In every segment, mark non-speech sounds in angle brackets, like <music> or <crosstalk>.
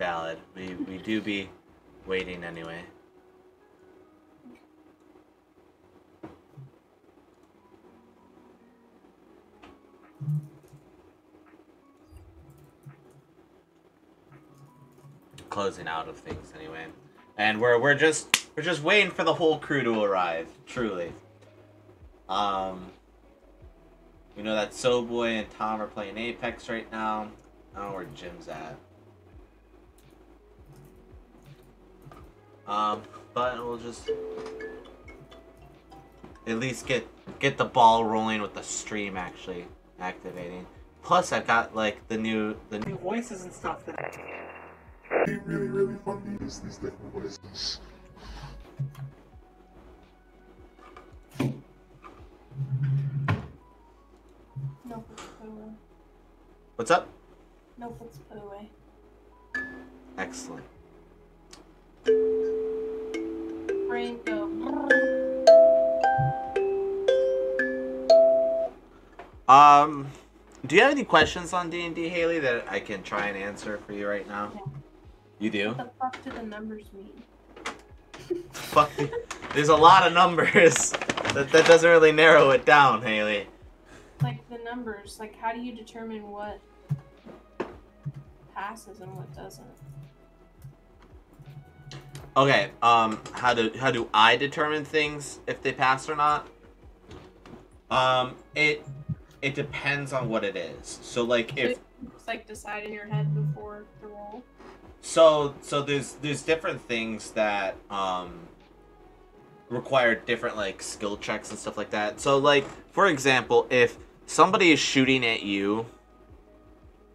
valid. We we do be waiting anyway. Closing out of things anyway, and we're we're just we're just waiting for the whole crew to arrive. Truly. Um. We know that So Boy and Tom are playing Apex right now. I don't know where Jim's at. Um, but we'll just at least get get the ball rolling with the stream actually activating. Plus, I've got like the new the new voices and stuff that. Be really, really fun to use these different voices. No, let's put away. What's up? No, let's put away. Excellent. Brain go. Um, do you have any questions on D and D, Haley, that I can try and answer for you right now? Yeah. You do? What the fuck do the numbers mean? <laughs> Fuck. There's a lot of numbers. That that doesn't really narrow it down, Haley. Like the numbers, like how do you determine what passes and what doesn't? Okay. Um, how do how do I determine things if they pass or not? Um, it it depends on what it is. So like if It's like decide in your head before the roll. so so there's there's different things that um require different like skill checks and stuff like that. So like for example, if somebody is shooting at you,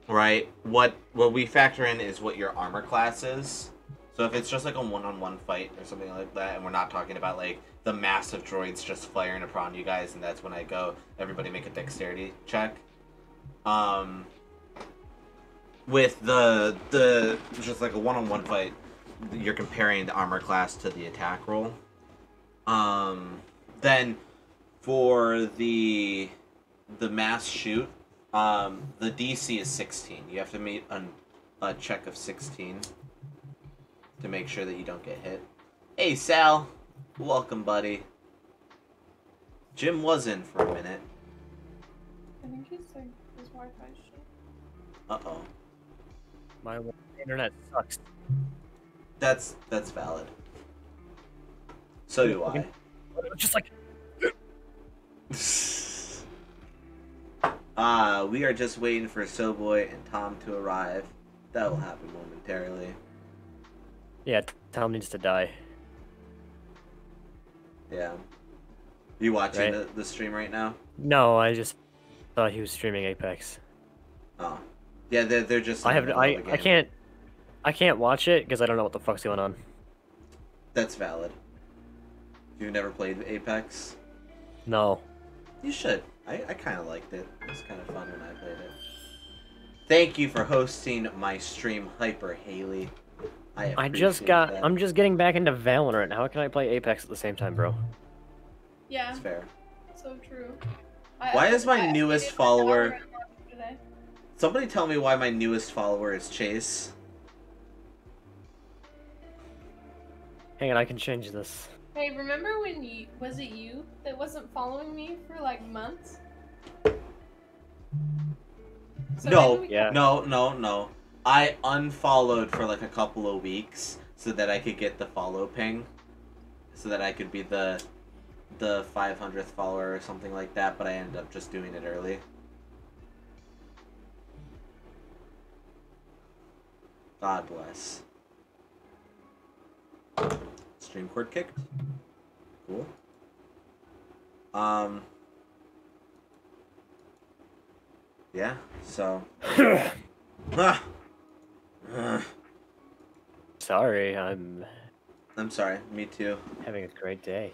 right? What what we factor in is what your armor class is. So if it's just like a one-on-one fight or something like that, and we're not talking about like the massive droids just firing upon you guys, and that's when I go, everybody make a dexterity check. Um, with the the just like a one-on-one fight, you're comparing the armor class to the attack roll. Um, then for the the mass shoot, um, the DC is 16. You have to meet an, a check of 16 to make sure that you don't get hit. Hey Sal, welcome, buddy. Jim was in for a minute. I think he's like his Wi-Fi shit. Uh oh. My internet sucks. That's that's valid. So do I. Just like <laughs> Uh, we are just waiting for Soboy and Tom to arrive. That will happen momentarily. Yeah, Tom needs to die. Yeah. You watching Right. the, the stream right now? No, I just thought he was streaming Apex. Oh. Yeah, they're, they're just. I have I I can't I can't watch it because I don't know what the fuck's going on. That's valid. You've never played Apex? No. You should. I, I kind of liked it. It was kind of fun when I played it. Thank you for hosting my stream, Hyper Haley. I I just got that. I'm just getting back into Valorant. How can I play Apex at the same time, bro? Yeah, That's fair. so true. I, Why I- is my I- I newest did follower- Somebody tell me why my newest follower is Chase. Hang on, I can change this. Hey, remember when you was it you that wasn't following me for like months? So No, we- Yeah. No, no, no. I unfollowed for like a couple of weeks so that I could get the follow ping, so that I could be the the 500th follower or something like that. But I ended up just doing it early. God bless. Stream cord kicked. Cool. Um. Yeah. So. <coughs> Ah. <sighs> Sorry, I'm I'm sorry. Me too. having a great day.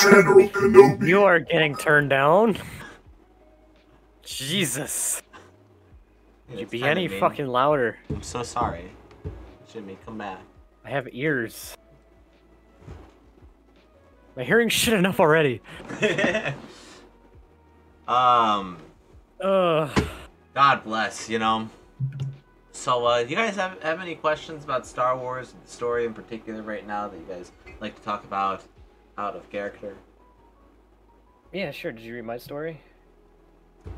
General Kenobi. You are getting turned down? Jesus. Could you be any mean. fucking louder? I'm so sorry. Jimmy, come back. I have ears. Am I hearing shit enough already? <laughs> Um, Ugh. God bless, you know. So, uh, you guys have have any questions about Star Wars, story in particular, right now that you guys like to talk about out of character? Yeah, sure. Did you read my story?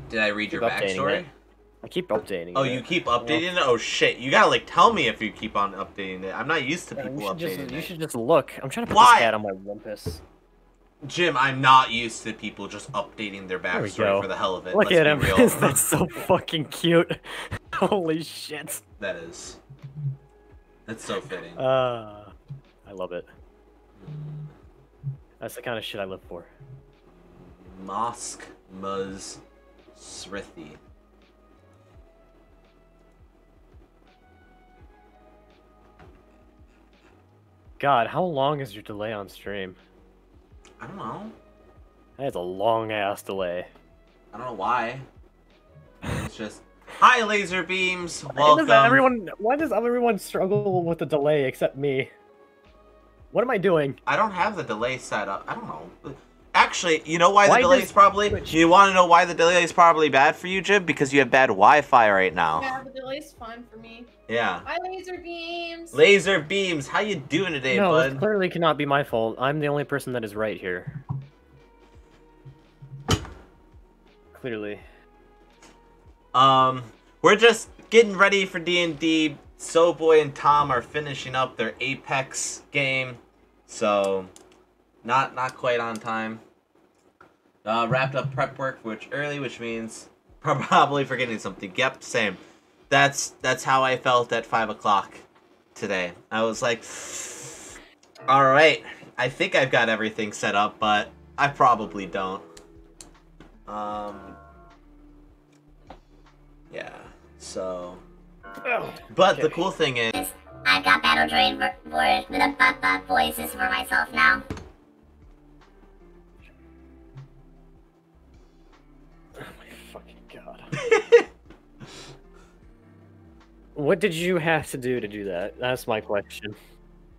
Did I read your Keep updating backstory? it. I keep updating. Oh, it. you keep updating it? Oh shit! You gotta like tell me if you keep on updating it. I'm not used to Yeah, people you updating just, you should just look. I'm trying to put Why? this hat on my rumpus. Jim, I'm not used to people just updating their backstory for the hell of it. Look Let's at him. <laughs> real. That's so fucking cute. <laughs> Holy shit. that is. That's so fitting. Uh, I love it. That's the kind of shit I live for. Mosk Muz Srithi. God, how long is your delay on stream? I don't know. That is a long ass delay. I don't know why. It's just hi laser beams. Why Welcome. does everyone? Why does everyone struggle with the delay except me? What am I doing? I don't have the delay set up. I don't know. Actually, you know why, Why the delay is probably. Twitch- You want to know why the delay is probably bad for you, Jim? Because you have bad Wi-Fi right now. Yeah, the delay's fine for me. Yeah. Hi, laser beams. Laser beams. How you doing today, no, bud? this clearly cannot be my fault. I'm the only person that is right here. Clearly. Um, we're just getting ready for D and D. So boy and Tom are finishing up their Apex game, so not not quite on time. Uh, wrapped up prep work which early, which means <laughs> probably forgetting something. Yep, same. That's that's how I felt at five o'clock today. I was like, <sighs> all right, I think I've got everything set up, but I probably don't. Um. Yeah. So. But the cool thing is, I've got Battle Droid vo- vo- the bu- bu- voices for myself now. <laughs> what did you have to do to do that? That's my question.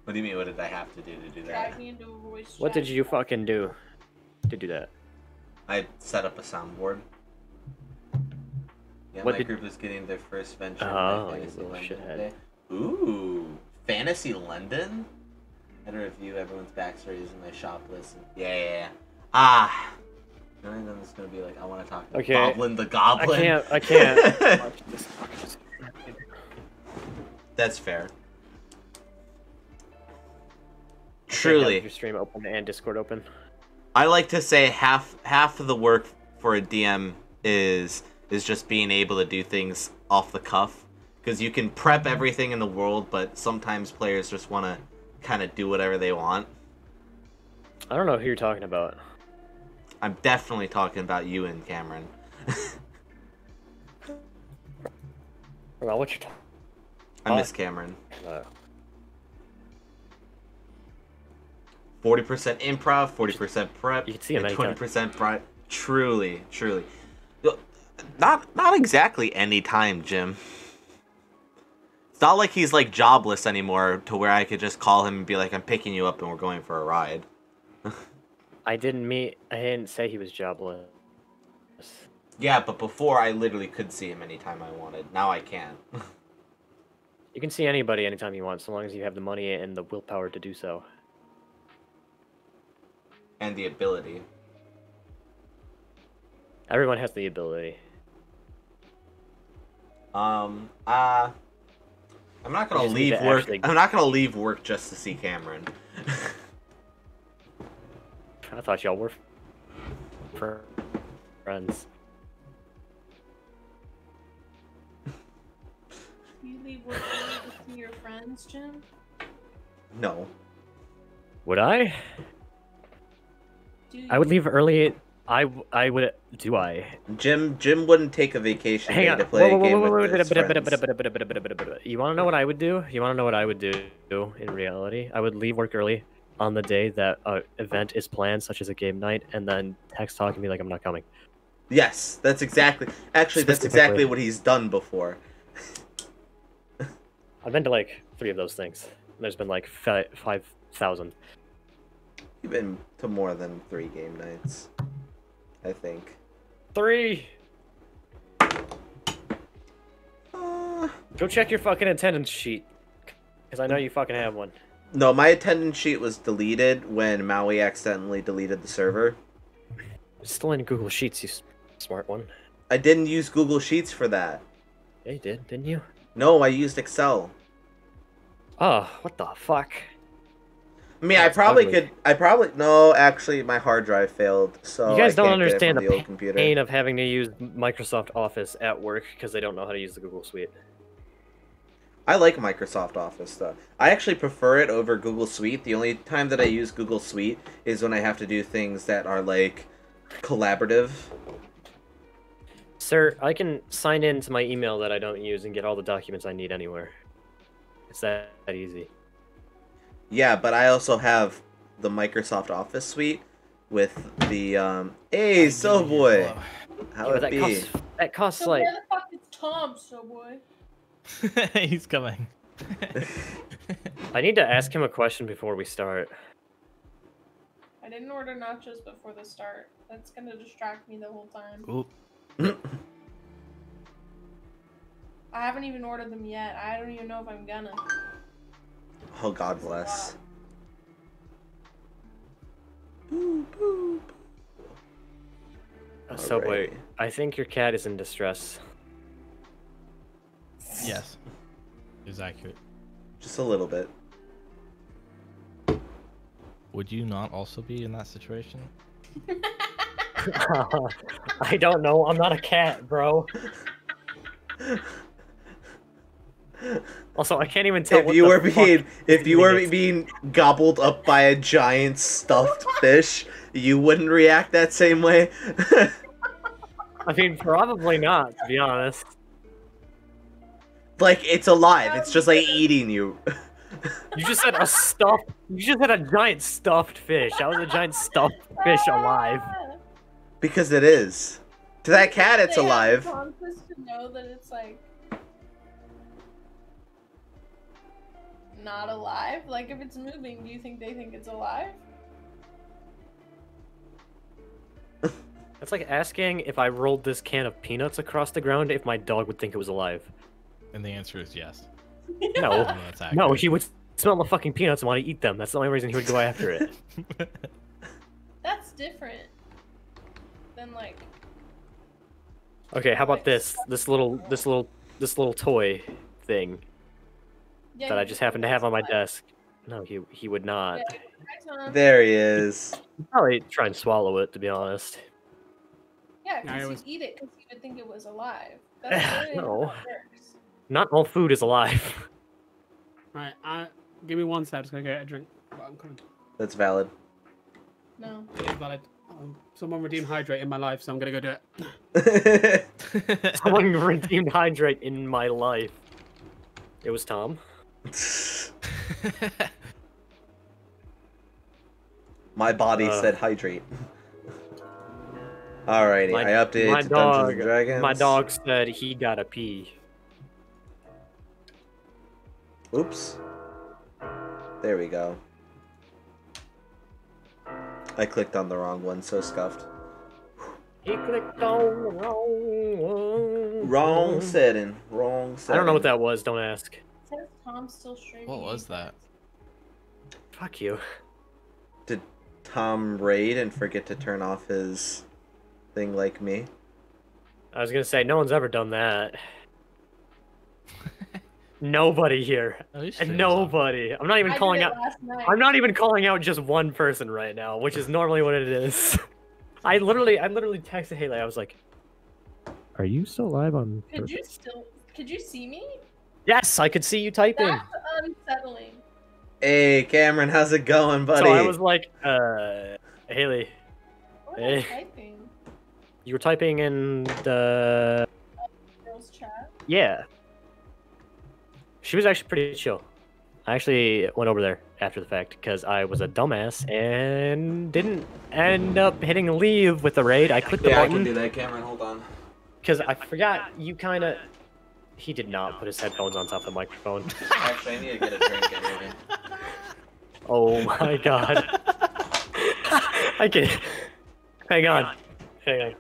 what do you mean? What did I have to do to do that? Drag me into a voice What did you fucking do to do that? I set up a soundboard. Yeah, What my did- group is getting their first venture. in Oh, you Fantasy little London shithead. today. Ooh, Fantasy London. I had to review everyone's backstories in my shop list. Yeah, yeah, yeah. Ah. And then it's gonna be like, I want to talk to Okay. Goblin the Goblin. I can't. I can't. watch this <laughs> fucking- That's fair. I can't have Truly. Your stream open and Discord open. I like to say half half of the work for a DM is is just being able to do things off the cuff because you can prep mm-hmm. everything in the world, but sometimes players just want to kind of do whatever they want. I don't know who you're talking about. I'm definitely talking about you and Cameron. Well, what talking I Uh, miss Cameron. Forty percent improv, forty percent prep, You can see and twenty percent prep. Truly, truly. Not not exactly any time, Jim. It's not like he's like jobless anymore to where I could just call him and be like, I'm picking you up and we're going for a ride. I didn't meet. I didn't say he was jobless. Yeah, but before I literally could see him anytime I wanted. Now I can't. <laughs> You can see anybody anytime you want, so long as you have the money and the willpower to do so. and the ability. Everyone has the ability. Um, uh, I'm not gonna leave to work. I'm not gonna leave work just to see Cameron. <laughs> I thought y'all were fr- friends. You leave work early to see your friends, Jim? no. Would I? Do? I would leave early. I I would. Do I? Jim Jim wouldn't take a vacation Hang on. to play Whoa, a whoa, game whoa, whoa, with his bada, bada, friends. You want to know what I would do? You want to know what I would do in reality? I would leave work early on the day that an event is planned, such as a game night, and then text talking me like I'm not coming. Yes, that's exactly. Actually, that's exactly what he's done before. <laughs> I've been to like three of those things. There's been like fi- five thousand. You've been to more than three game nights, I think. Three. Uh, Go check your fucking attendance sheet. Because I know you fucking have one. No, my attendance sheet was deleted when Maui accidentally deleted the server. It's still in Google Sheets, you smart one. I didn't use Google Sheets for that. Yeah, you did, didn't you? No, I used Excel. Oh, what the fuck? I mean, I probably ugly. could. I probably no. Actually, my hard drive failed, so you guys don't understand the the old computer. pain of having to use Microsoft Office at work because they don't know how to use the Google Suite. I like Microsoft Office though. I actually prefer it over Google Suite. The only time that I use Google Suite is when I have to do things that are like collaborative. Sir, I can sign in to my email that I don't use and get all the documents I need anywhere. It's that, that easy. Yeah, but I also have the Microsoft Office suite with the um. Hey, so boy, how Yeah, it that be? costs that costs So like where the fuck is Tom, so boy? <laughs> He's coming. <laughs> I need to ask him a question before we start. I didn't order nachos before the start. That's gonna distract me the whole time. Oop. <coughs> I haven't even ordered them yet. I don't even know if I'm gonna. oh God bless. Uh, Subway, Alrighty. I think your cat is in distress. Yes. Is accurate. Just a little bit. Would you not also be in that situation? <laughs> I don't know. I'm not a cat, bro. <laughs> Also, I can't even tell. if what you the were being if you were is. being gobbled up by a giant stuffed <laughs> fish, you wouldn't react that same way. I mean, probably not, to be honest. Like it's alive. It's just like eating you. <laughs> You just said a stuffed. You just said a giant stuffed fish. That was a giant stuffed fish alive. Because it is. To that cat, it's They have alive. the to know that it's like not alive. Like if it's moving, do you think they think it's alive? That's like asking if I rolled this can of peanuts across the ground if my dog would think it was alive. And the answer is yes. No, that's accurate. no, he would smell the fucking peanuts and want to eat them. That's the only reason he would go after it. <laughs> That's different than like Okay, how about this? This little, this little, this little toy thing yeah, that I just think happen to have on my alive. desk. No, he he would not. Yeah. There he is. He'd probably try and swallow it, to be honest. Yeah, I because was- you eat it because you would think it was alive. <laughs> That's literally how No. it works. Not all food is alive. <laughs> Right, I give me one sec. Just gonna get a drink. But I'm coming. That's valid. No. It is valid. Um, someone redeemed hydrate in my life, so I'm gonna go do it. <laughs> Someone redeemed hydrate in my life. It was Tom. <laughs> My body Uh. said hydrate. Alrighty, My- I updated my to Dungeons dog- and Dragons. My dog said he gotta pee. Oops. There we go. I clicked on the wrong one, so scuffed. He clicked on the wrong one. Wrong setting. Wrong setting. I don't know what that was. Don't ask. Says Tom's still streaming. What was that? Fuck you. Did Tom raid and forget to turn off his thing like me? I was gonna say no one's ever done that. <laughs> Nobody here. And nobody. I'm not even I calling out. it last night. I'm not even calling out just one person right now, which is normally what it is. <laughs> I literally, I literally texted Haley. I was like, "Are you still live on?" Could you still? Could you see me? Yes, I could see you typing. That's unsettling. Hey, Cameron, how's it going, buddy? So I was like, "Uh, Haley, What am Hey. I typing? you were typing in the Girls chat. yeah." She was actually pretty chill. I actually went over there after the fact because I was a dumbass and didn't end up hitting leave with the raid. I clicked the button. yeah, I can do that, Cameron. Hold on. Because I forgot you kind of. He did not put his headphones on top of the microphone. <laughs> Actually, I need to get a drink. <laughs> Oh my god. <laughs> I can. Hang on. Hang on.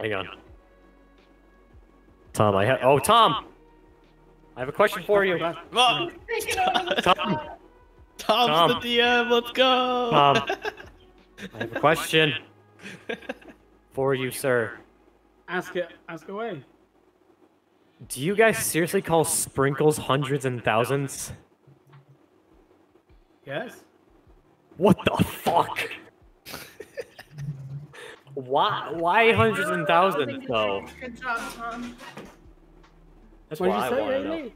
Hang on. Tom, I have. Oh, Tom! I have a question for you. Take it over the Tom. Tom's Tom. the DM. Let's go. Tom. <laughs> I have a question for you, sir. Ask it. Ask away. Do you guys seriously call sprinkles hundreds and thousands? Yes. What the fuck? Why? Why hundreds and thousands though? Good job, Tom. That's What what did I you say, want know. Haley?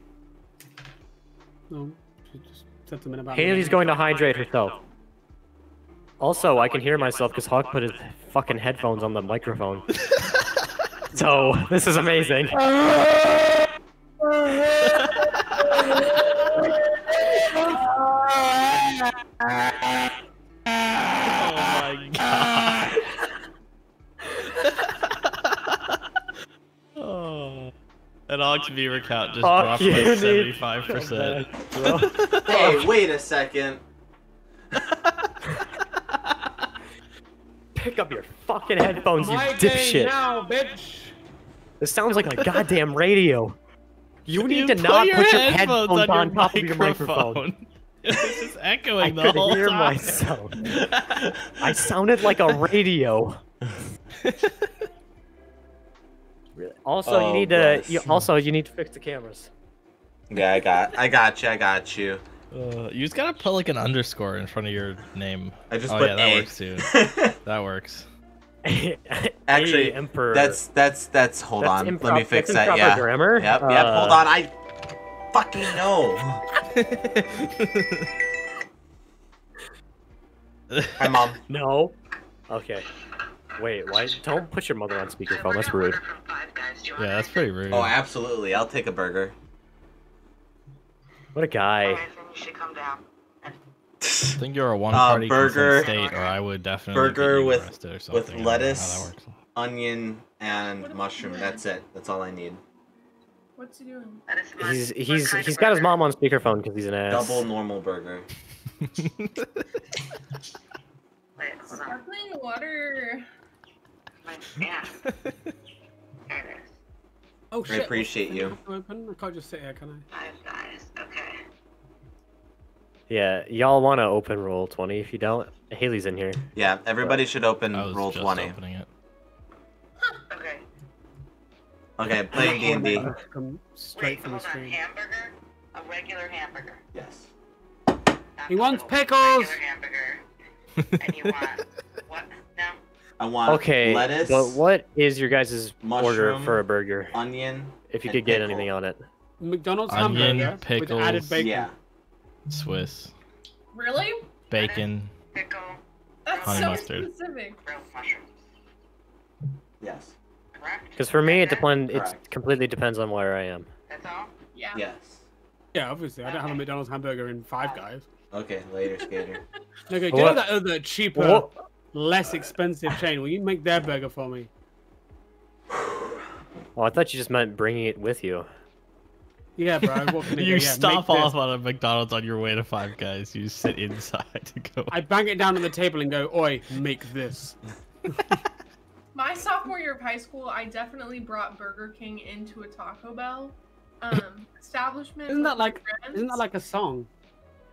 No, she just said something about. Haley's going to hydrate herself. Also, I can hear myself because Hawk put his fucking headphones on the microphone. <laughs> so this is amazing. <laughs> Oh my god. oh. An Ox Beaver count just Fuck dropped you, like seventy-five percent. <laughs> Bro. <laughs> Hey, wait a second. <laughs> Pick up your fucking headphones, you My game dipshit. now, bitch. This sounds like a goddamn radio. You need to not your put your headphones headphones on on your top of your microphone. it's just I echoing the could whole hear time. myself. I sounded like a radio. Really? Also, you Oh, need to. You, also, you need to fix the cameras. Yeah, I got, I got you, I got you. Uh, you just gotta put like an underscore in front of your name. I just oh put yeah, that A. works too. <laughs> That works. <laughs> Actually, A emperor. That's that's that's. Hold That's on, let me fix that. Yeah. grammar. Yep, yep. Hold Uh, on, I fucking know. <laughs> Hi, mom. No. Okay. Wait, why? Don't put your mother on speakerphone. That's rude. yeah, that's pretty rude. Oh, absolutely. I'll take a burger. What a guy. <laughs> I think you're a one-party uh, burger- state, or I would definitely burger get with- arrested or with something. I how lettuce. that works. Onion and mushroom. That's it. That's all I need. What's he doing? He's he's he's got his mom on speakerphone because he's an ass. Double normal burger. <laughs> Sparkling water. <laughs> Oh shit! I appreciate you. Open. I can't just sit here, can I? Yeah, y'all want to open roll twenty. If you don't, Haley's in here. Yeah, everybody should open I was roll just twenty. opening it. Okay, playing D and D. Come straight from the screen. hamburger? A regular hamburger. Yes. Not He wants little pickles! Regular hamburger. And you want <laughs> what? No. I want Okay, lettuce, but what is your guys' order for a burger? onion. If you and could get pickle. anything on it. McDonald's Onion, hamburger with pickles. added bacon. Yeah. Swiss, Really? bacon. Pickle, That's Honey so mustard. specific. grilled mushrooms. Yes. Because for me, it Okay, depend. It completely depends on where I am. That's all? Yeah. Yes. Yeah, obviously. I don't have a McDonald's hamburger in Five Guys. Okay, later, skater. <laughs> Okay, What- go that other cheaper, What? Less expensive chain. Will you make their burger for me? Oh, I thought you just meant bringing it with you. Yeah, bro. What can I <laughs> you get? Yeah, stop make this. off on a McDonald's on your way to Five Guys. You sit inside to go. I bang it down on the table and go, "Oi, make this." <laughs> My sophomore year of high school, I definitely brought Burger King into a Taco Bell um, <laughs> establishment. Isn't that like? friends. Isn't that like a song?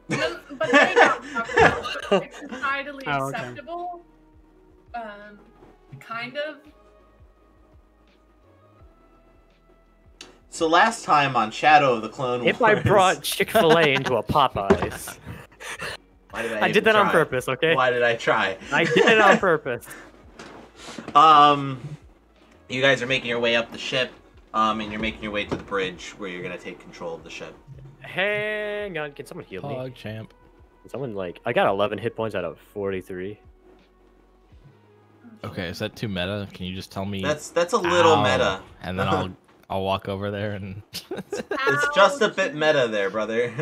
No, but they got Taco Bell, so it's societally Oh, okay. Acceptable. Um, kind of. So last time on Shadow of the Clone If I brought Chick Fil A into a <laughs> Popeyes, Why did I, I did even that on purpose. Okay, Why did I try? I did it on <laughs> purpose. Um, you guys are making your way up the ship, um, and you're making your way to the bridge where you're gonna take control of the ship. Hang on, can someone heal me? Hog champ. Can someone like I got 11 hit points out of 43. Okay, is that too meta? Can you just tell me? That's that's a little Ow, meta. And then I'll <laughs> I'll walk over there and. It's just a bit meta there, brother.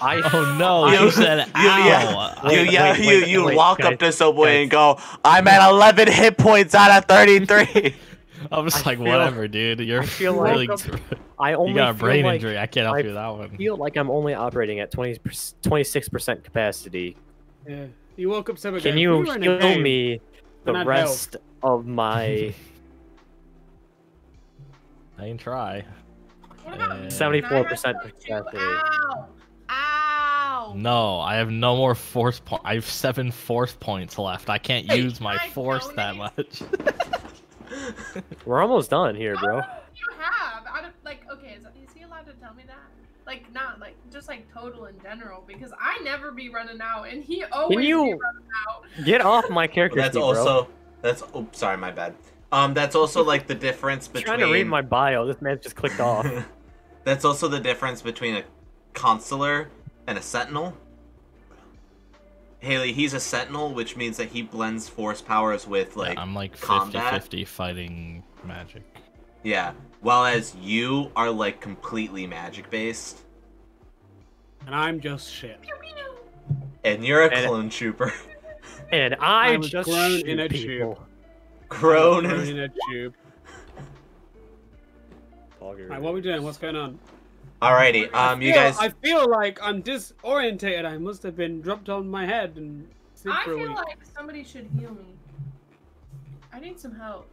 I <laughs> oh no! You- You <laughs> said you- yeah. ow. you Wait, yeah, wait, you wait, you wait, walk guys, up to Subway guys. and go, I'm at 11 hit points out of 33. I was I like, feel- whatever, dude. You're I feel really. like- I only you got a brain like, injury. I can't help I you with that one. I feel like I'm only operating at 20 26% capacity. Yeah. You woke up seven. Can going, you "We were heal game." me the Then I'd rest of my <laughs> I can try. What about me? 74% Can I have some success. Ow! Ow! No, I have no more force point. I have seven force points left. I can't Hey, use my I force that much. <laughs> We're almost done here, bro. Ah. Like not like just like total in general because I never be running out and he always be you- running out. Get off my <laughs> character That's sheet, bro. also that's oh sorry my bad. Um, that's also like the difference I'm between. trying to read my bio. This man just clicked off. <laughs> that's also the difference between a consular and a sentinel. Haley, he's a sentinel, which means that he blends force powers with like yeah, I'm like combat. 50-50 fighting magic. yeah. While as you are like completely magic based, And I'm just shit. and you're a And- clone trooper, <laughs> And I, I was just grown shoot in a people. grown. Thrown in a tube. Right, what are we doing? What's going on? Alrighty, um, you guys. I feel like I'm disorientated. I must have been dropped on my head and I feel like somebody should heal me. I need some help.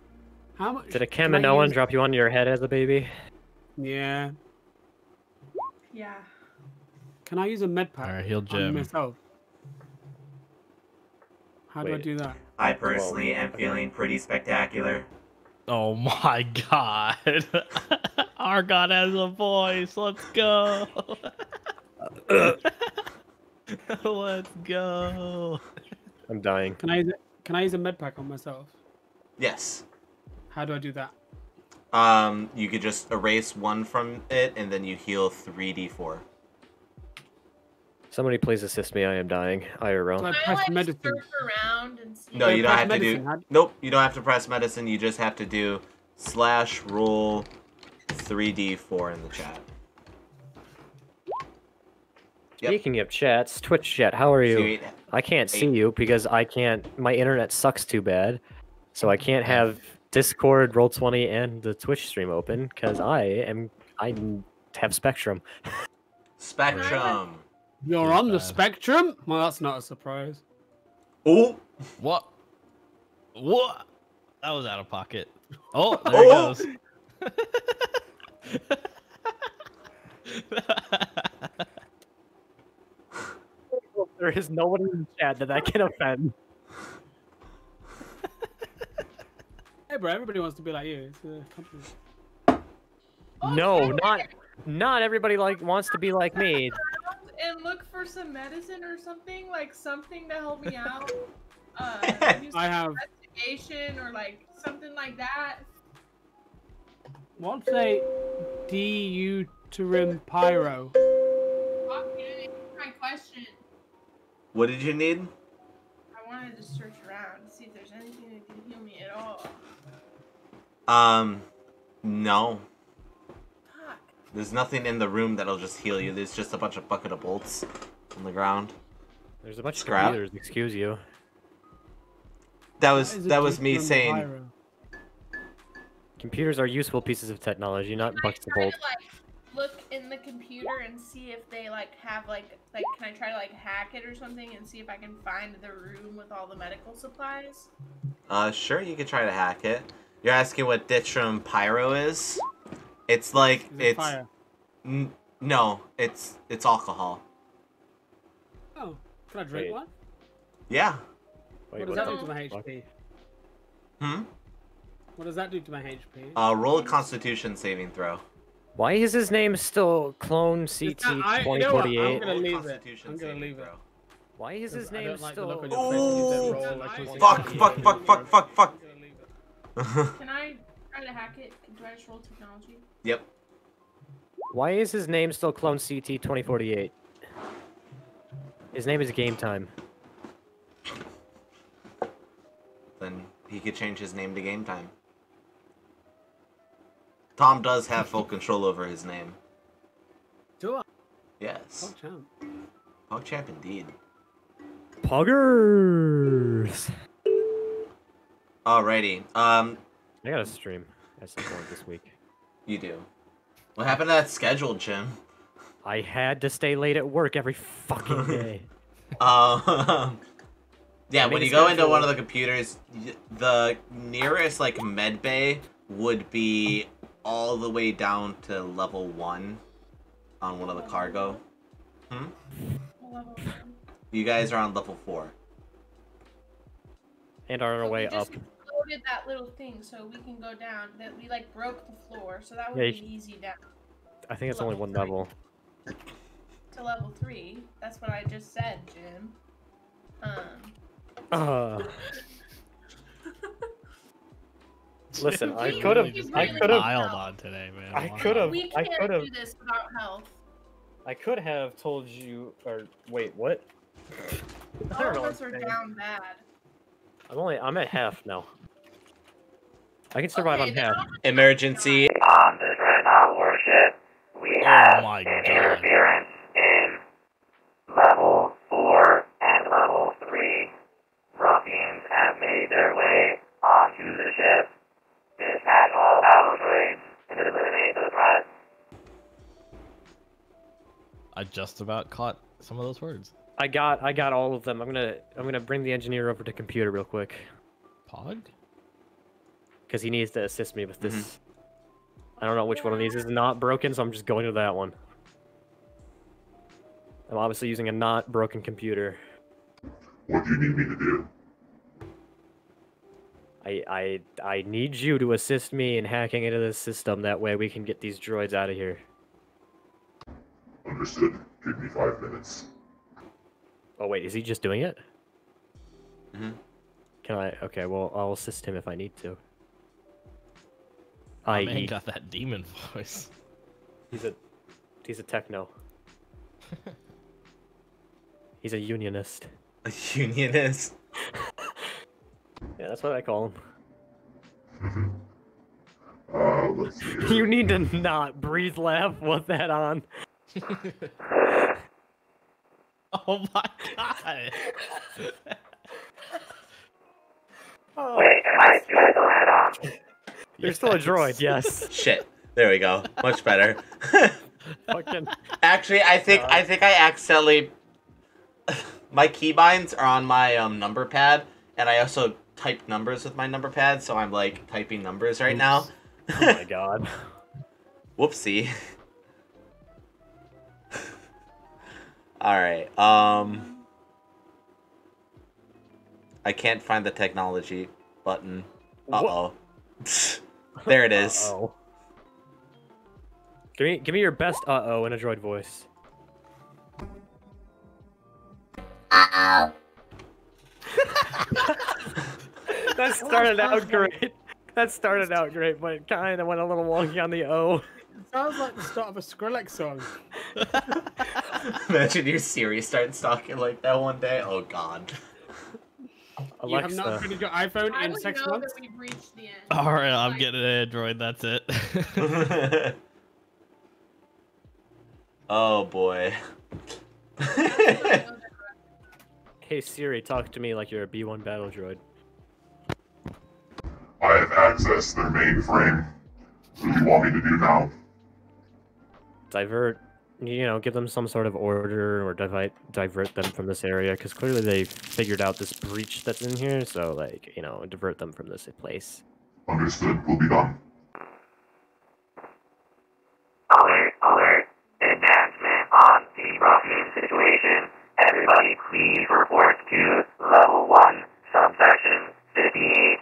How much? Did a can Kaminoan use- drop you on your head as a baby? Yeah. Yeah. Can I use a med pack Alright, heal on Jim. myself? How do I do that? I personally am feeling pretty spectacular. Oh my god. <laughs> Our god has a voice. Let's go. <laughs> Let's go. I'm dying. Can I use a, can I use a med pack on myself? Yes. How do I do that? Um, you could just erase one from it, and then you heal three d4. Somebody please assist me. I am dying. So IRL. I Can I press like medicine. around and see? No, you don't press have to do. How- Nope, you don't have to press medicine. You just have to do slash roll three d4 in the chat. Yep. Speaking of chats, Twitch chat, how are you? Sweet. I can't see you because I can't. My internet sucks too bad, so I can't have Discord, Roll Twenty, and the Twitch stream open because I am. I have Spectrum. Spectrum. You're on the spectrum? Well, that's not a surprise. Oh, What? What? That was out of pocket. Oh, <laughs> there Oh! he goes. <laughs> There is no one in the chat that I can offend. Hey, bro, everybody wants to be like you. It's a compliment. Oh, No, not not everybody like wants to be like me. And look for some medicine or something, like something to help me <laughs> out. Uh, <laughs> use I have investigation or like something like that. what's a deuterium pyro? Fuck, you didn't answer my question. what did you need? I wanted to search around to see if there's anything that can heal me at all. Um, no. Fuck. There's nothing in the room that'll just heal you. There's just a bunch of bucket of bolts on the ground. There's a bunch Scrap. of computers. Excuse you. That was that was me saying. pyro? Computers are useful pieces of technology, not Can I buckets of try bolts. to like look in the computer and see if they like have like like can I try to like hack it or something and see if I can find the room with all the medical supplies? Uh, sure, you could try to hack it. You're asking what Ditchum Pyro is? It's like Is it it's fire? n- no, it's it's alcohol. Oh, can I drink Wait. one? Yeah. Wait, what does what that do to my fuck? HP? Hmm. What does that do to my HP? Uh, roll a Constitution saving throw. Why is his name still Clone CT It's not- I- you know what, I'm 2048? gonna leave it. Constitution I'm gonna saving leave it. throw. Why is his name like still? look on your face when you said roll, like, Oh, fuck, fuck, fuck, fuck, fuck, fuck. I'm gonna leave it. <laughs> Can I try to hack it? Do I just roll technology? yep. Why is his name still Clone CT 2048? His name is Game Time. Then he could change his name to Game Time. Tom does have full control over his name. Do I? Yes. Oh, champ. PogChamp indeed. Poggers. Alrighty. Um, I got a stream at some point this week. you do. What happened to that schedule, Jim? I had to stay late at work every fucking <laughs> day. Um, <laughs> yeah, I when you go into one of the computers, the nearest like med bay would be all the way down to level one on one of the cargo. Hmm? You guys are on level four. And are on our way we up. Just loaded that little thing so we can go down. That we like broke the floor, so that would Yeah, be you- easy down I think it's only one three. level. to level three. That's what I just said, Jim. Um. Uh, <laughs> listen, I could have, I could have, Piled on today, man. I could've- We I can't could've- do this without health. I could have told you, or wait, what? I All of us are down bad. I'm only, I'm at half now. I can survive Okay, on half. I'll just- Emergency. On the Dreadnought warship, we Oh have my god. interference in level 4 and level 3. Ruffians have made their way onto the ship. Dispatch all battle droids and eliminate the threat. I just about caught some of those words. I got, I got all of them. I'm gonna, I'm gonna bring the engineer over to computer real quick, Pog? Because he needs to assist me with this. I don't know which one of these is not broken, so I'm just going to that one. I'm obviously using a not broken computer. What do you need me to do? I, I, I need you to assist me in hacking into this system. That way we can get these droids out of here. Understood. Give me five minutes. Oh wait, is he just doing it? Mhm. Can I? Okay, well I'll assist him if I need to. My I. Oh, man got that demon voice. He's a, he's a techno. <laughs> he's a unionist. A unionist. <laughs> Yeah, that's what I call him. Let's <laughs> You need to not breathe laugh with that on. Oh my god. Oh, Wait, am I still head on? You're still a droid, yes. <laughs> Shit. There we go. Much better. <laughs> Fucking. Actually, I think I think I accidentally. <laughs> My keybinds are on my um, number pad, and I also type numbers with my number pad, so I'm like typing numbers right now. Oh my god. Whoopsie. All right. Um. I can't find the technology button. Uh oh. <laughs> there it is. Uh-oh. Give me, give me your best uh-oh in a droid voice. Uh-oh. <laughs> That started out great. That started out great, but it kind of went a little wonky on the O. Sounds like the start of a Skrillex song. <laughs> Imagine your Siri starts talking like that one day. Oh God. You have not Alexa, upgraded your iPhone I in six know months? that we've reached the end. Alright, I'm Like, getting an android, that's it. <laughs> oh boy. <laughs> hey Siri, talk to me like you're a B1 battle droid. I have accessed their mainframe. What do you want me to do now? Divert, you know, give them some sort of order or divide, divert them from this area, because clearly they figured out this breach that's in here, so, like, you know, divert them from this place. Understood. We'll be done. Alert, alert. Advancement on the ruffian situation. Everybody please report to level 1, subsection 58.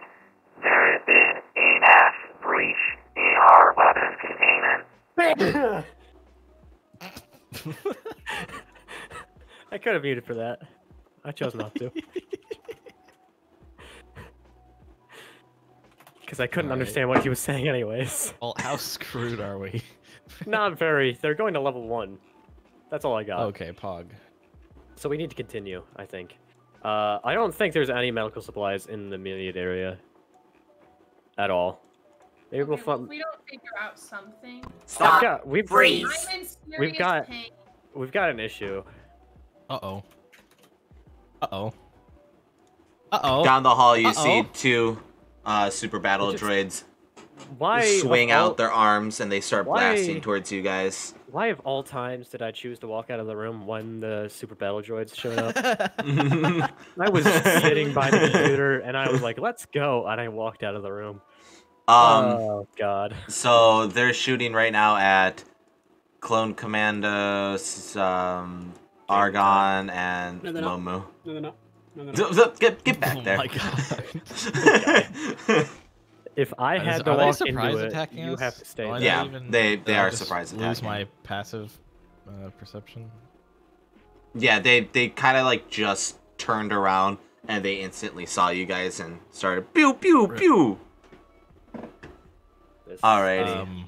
There has been a mass breach in our weapons containment. <coughs> <coughs> <coughs> I could have muted for that. I chose not to. <laughs> Because I couldn't understand what he was saying, anyways. well, how screwed are we? <laughs> Not very. They're going to level one. That's all I got. Okay, Pog. So we need to continue, I think. Uh, I don't think there's any medical supplies in the immediate area. At all. Maybe we'll okay, well, if we don't figure out something. Stop. got, we've, Freeze. I'm in We've got- pain. we've got an issue. Uh-oh. Uh-oh. Uh-oh. Down the hall, you see Uh-oh. two uh, super battle Just- droids Why swing of all- out their arms and they start Why- blasting towards you guys. Why of all times did I choose to walk out of the room when the super battle droids showed up? <laughs> I was sitting by the <laughs> computer and I was like, "Let's go," and I walked out of the room. Um, oh God. so they're shooting right now at Clone Commandos, um, Argon, and No, they're. Momu. No, they're not. No, they're Z- not. z- Get, get back <laughs> Oh there. my god. <laughs> If I Is- had to walk into it, attacking you us? have to stay. Oh, Yeah, even- they- they are just surprise Lose attacking. my passive uh, perception. yeah, they they kind of like just turned around and they instantly saw you guys and started pew pew Rip. pew. This, Alrighty. Um,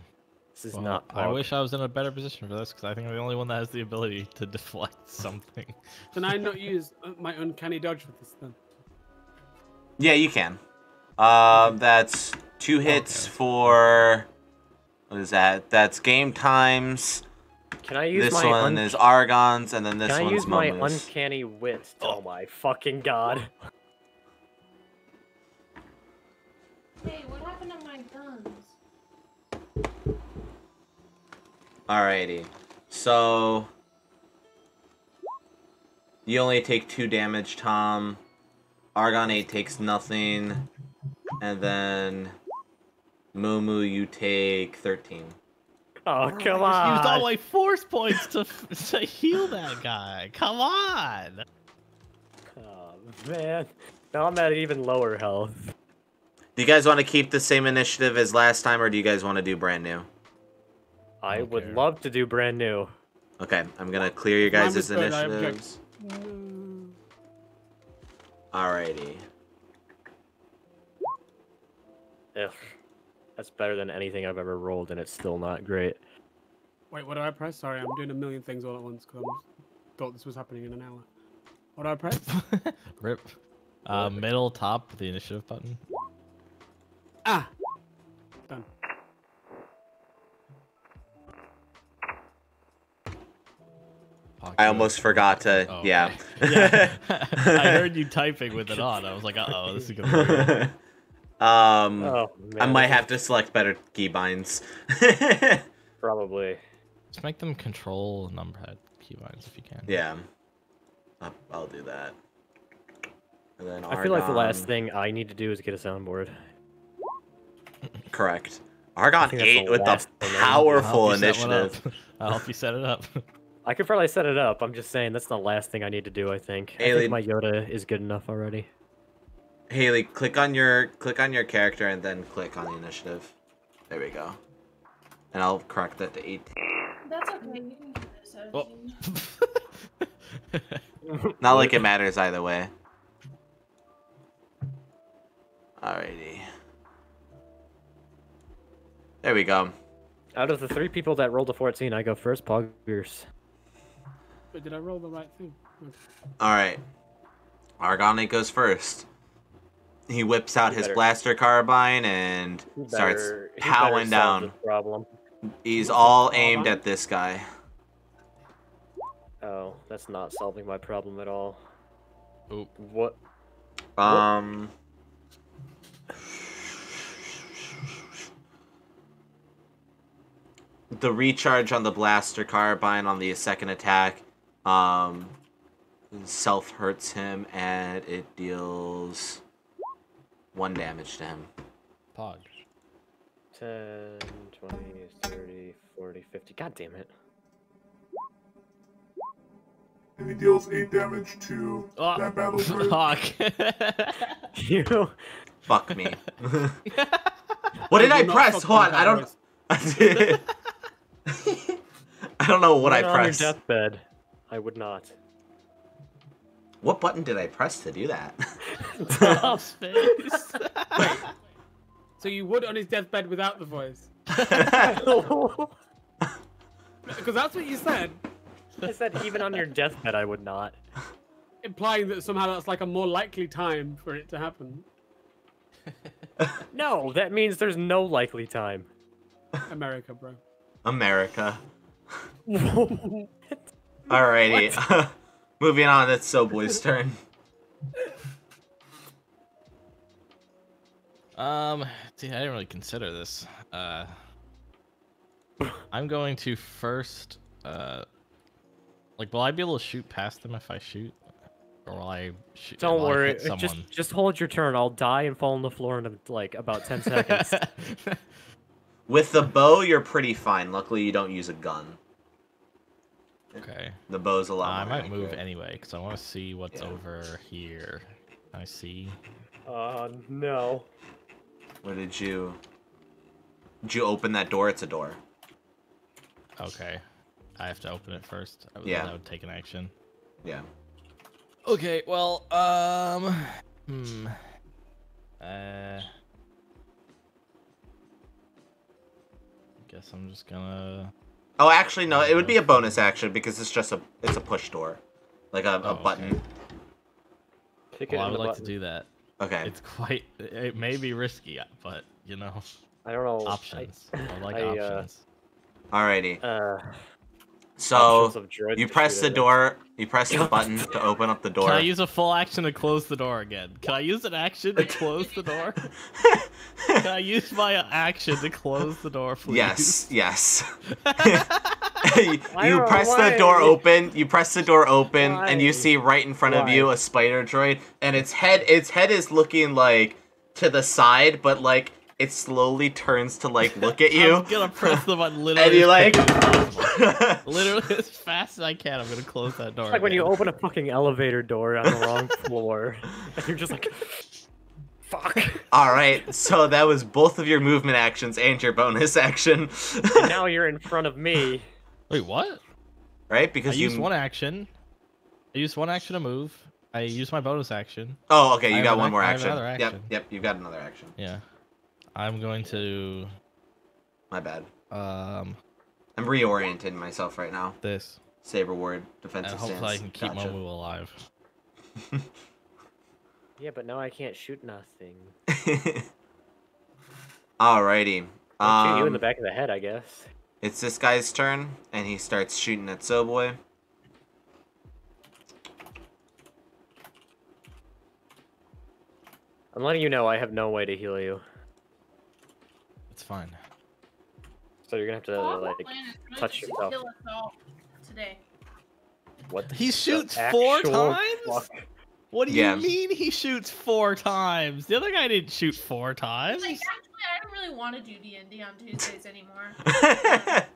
this is well, not. I wish I was in a better position for this because I think I'm the only one that has the ability to <laughs> deflect something. Can I not use uh, my uncanny dodge with this then? Yeah, you can. Um, that's two hits Okay. for. What is that? That's game times. Can I use This my one is Argon's, and then this Can I one's use my Momu's. uncanny wit? Oh my fucking god. Hey, what happened to my guns? Alrighty. So you only take two damage, Tom. Argon 8 takes nothing. And then Mumu, you take 13. Oh Bro, come I just used all my force points to <laughs> to heal that guy. Come on. Oh man. Now I'm at even lower health. Do you guys want to keep the same initiative as last time, or do you guys want to do brand new? I don't would love to do brand new. Okay, I'm gonna clear your guys' was good, I object. initiatives. Alrighty. Ugh. That's better than anything I've ever rolled, and it's still not great. Wait, what do I press? Sorry, I'm doing a million things all at once because I thought this was happening in an hour. What do I press? <laughs> Rip. Uh, middle top, the initiative button. Ah! Done. I almost forgot to. Oh, yeah. okay. <laughs> <laughs> yeah. I heard you typing with it on. I was like, uh oh, this is gonna <laughs> um, Oh. I might have to select better keybinds. probably. Just make them control numpad keybinds if you can. yeah. I'll, I'll do that. And then I feel like the last thing I need to do is get a soundboard. Correct. Argon 8 the with the last thing I need. I'll powerful help you set one initiative. <laughs> I'll help you set it up. <laughs> I could probably set it up. I'm just saying that's the last thing I need to do. I think. I think my Yoda is good enough already. Haley, click on your click on your character and then click on the initiative. There we go. And I'll correct that to 18. That's okay. You can keep this editing. <laughs> Not like it matters either way. Alrighty. There we go. Out of the three people that rolled a 14, I go first. Poggers. Wait, did I roll the right thing? Alright. Argon goes first. He whips out You his better- blaster carbine and He starts better- he better powing solve down. Problem. He's all aimed at this guy. Oh, that's not solving my problem at all. Oop. What? Um. The recharge on the blaster carbine on the second attack, um, self hurts him and it deals one damage to him. Pog. 10, 20, 30, 40, 50. God damn it. And he deals 8 damage to Oh, that battle <laughs> droid. Fuck. <laughs> You. Fuck me. <laughs> what did I I press? Hold on, I don't. That <laughs> I don't know what I When on your pressed. deathbed. I would not. What button did I press to do that? <laughs> Top <laughs> space. So you would on his deathbed without the voice? Because that's what you said, I said even on your deathbed, I would not. implying that somehow that's like a more likely time for it to happen. No, that means there's no likely time. America, bro. America. <laughs> Alrighty. <laughs> Moving on, it's So Boy's turn. Um, see, I didn't really consider this. Uh, I'm going to first, uh, like, will I be able to shoot past them if I shoot? Or will I shoot? Don't worry. Just just hold your turn. I'll die and fall on the floor in like about ten <laughs> seconds. With the bow, you're pretty fine. Luckily, you don't use a gun. okay. The bow's a Uh, lot I more might move accurate. anyway because I want to see what's Yeah. over here. I see? uh no. What did you? Did you open that door? It's a door. Okay. I have to open it first. That would- Yeah. That would take an action. Yeah. Okay, well, um, hmm, uh, guess I'm just gonna. Oh, actually, no. It would be a bonus action because it's just a it's a push door, like a, a Oh, okay. button. Kick it Well, I would like button. to do that. Okay. It's quite. It may be risky, but you know, I don't know. Options. I, like I, uh, options. Alrighty. Uh, So options of droids you press the door. You press the <laughs> button to open up the door. Can I use a full action to close the door again? Can I use an action to close the door? <laughs> Can I use my action to close the door, please? yes. Yes. <laughs> You you press the door open. You press the door open, and you see right in front of you a spider droid, and its head its head is looking like to the side, but like it slowly turns to like look at <laughs> you. I'm gonna press the button <laughs> literally. and you like. quick as possible. <laughs> literally as fast as I can. I'm gonna close that door. It's like when you open a fucking elevator door on the wrong floor, and you're just like, "Fuck!" All right, so that was both of your movement actions and your bonus action, And now you're in front of me. Wait, what? right? I Because you. used one action. I used one action to move. I used my bonus action. Oh, okay. You have got one ac- more I have action. Yep, yep. you've got another action. Yeah. I'm going to My bad. um I'm reorienting myself right now. this, Saber ward, and defensive hopefully stance. I can keep Gotcha. Momu alive. <laughs> Yeah, but now I can't shoot nothing. <laughs> Alrighty. I'll shoot you in the Um, back of the head, I guess. it's this guy's turn, and he starts shooting at Soboy. I'm letting you know I have no way to heal you, It's fine. so you're gonna have to All like plan touch yourself. Kill us all today. what? the He the shoots four times? fuck? What do Yeah. you mean he shoots four times? The other guy didn't shoot four times. Like actually, I don't really want to do D and D on Tuesdays anymore. <laughs>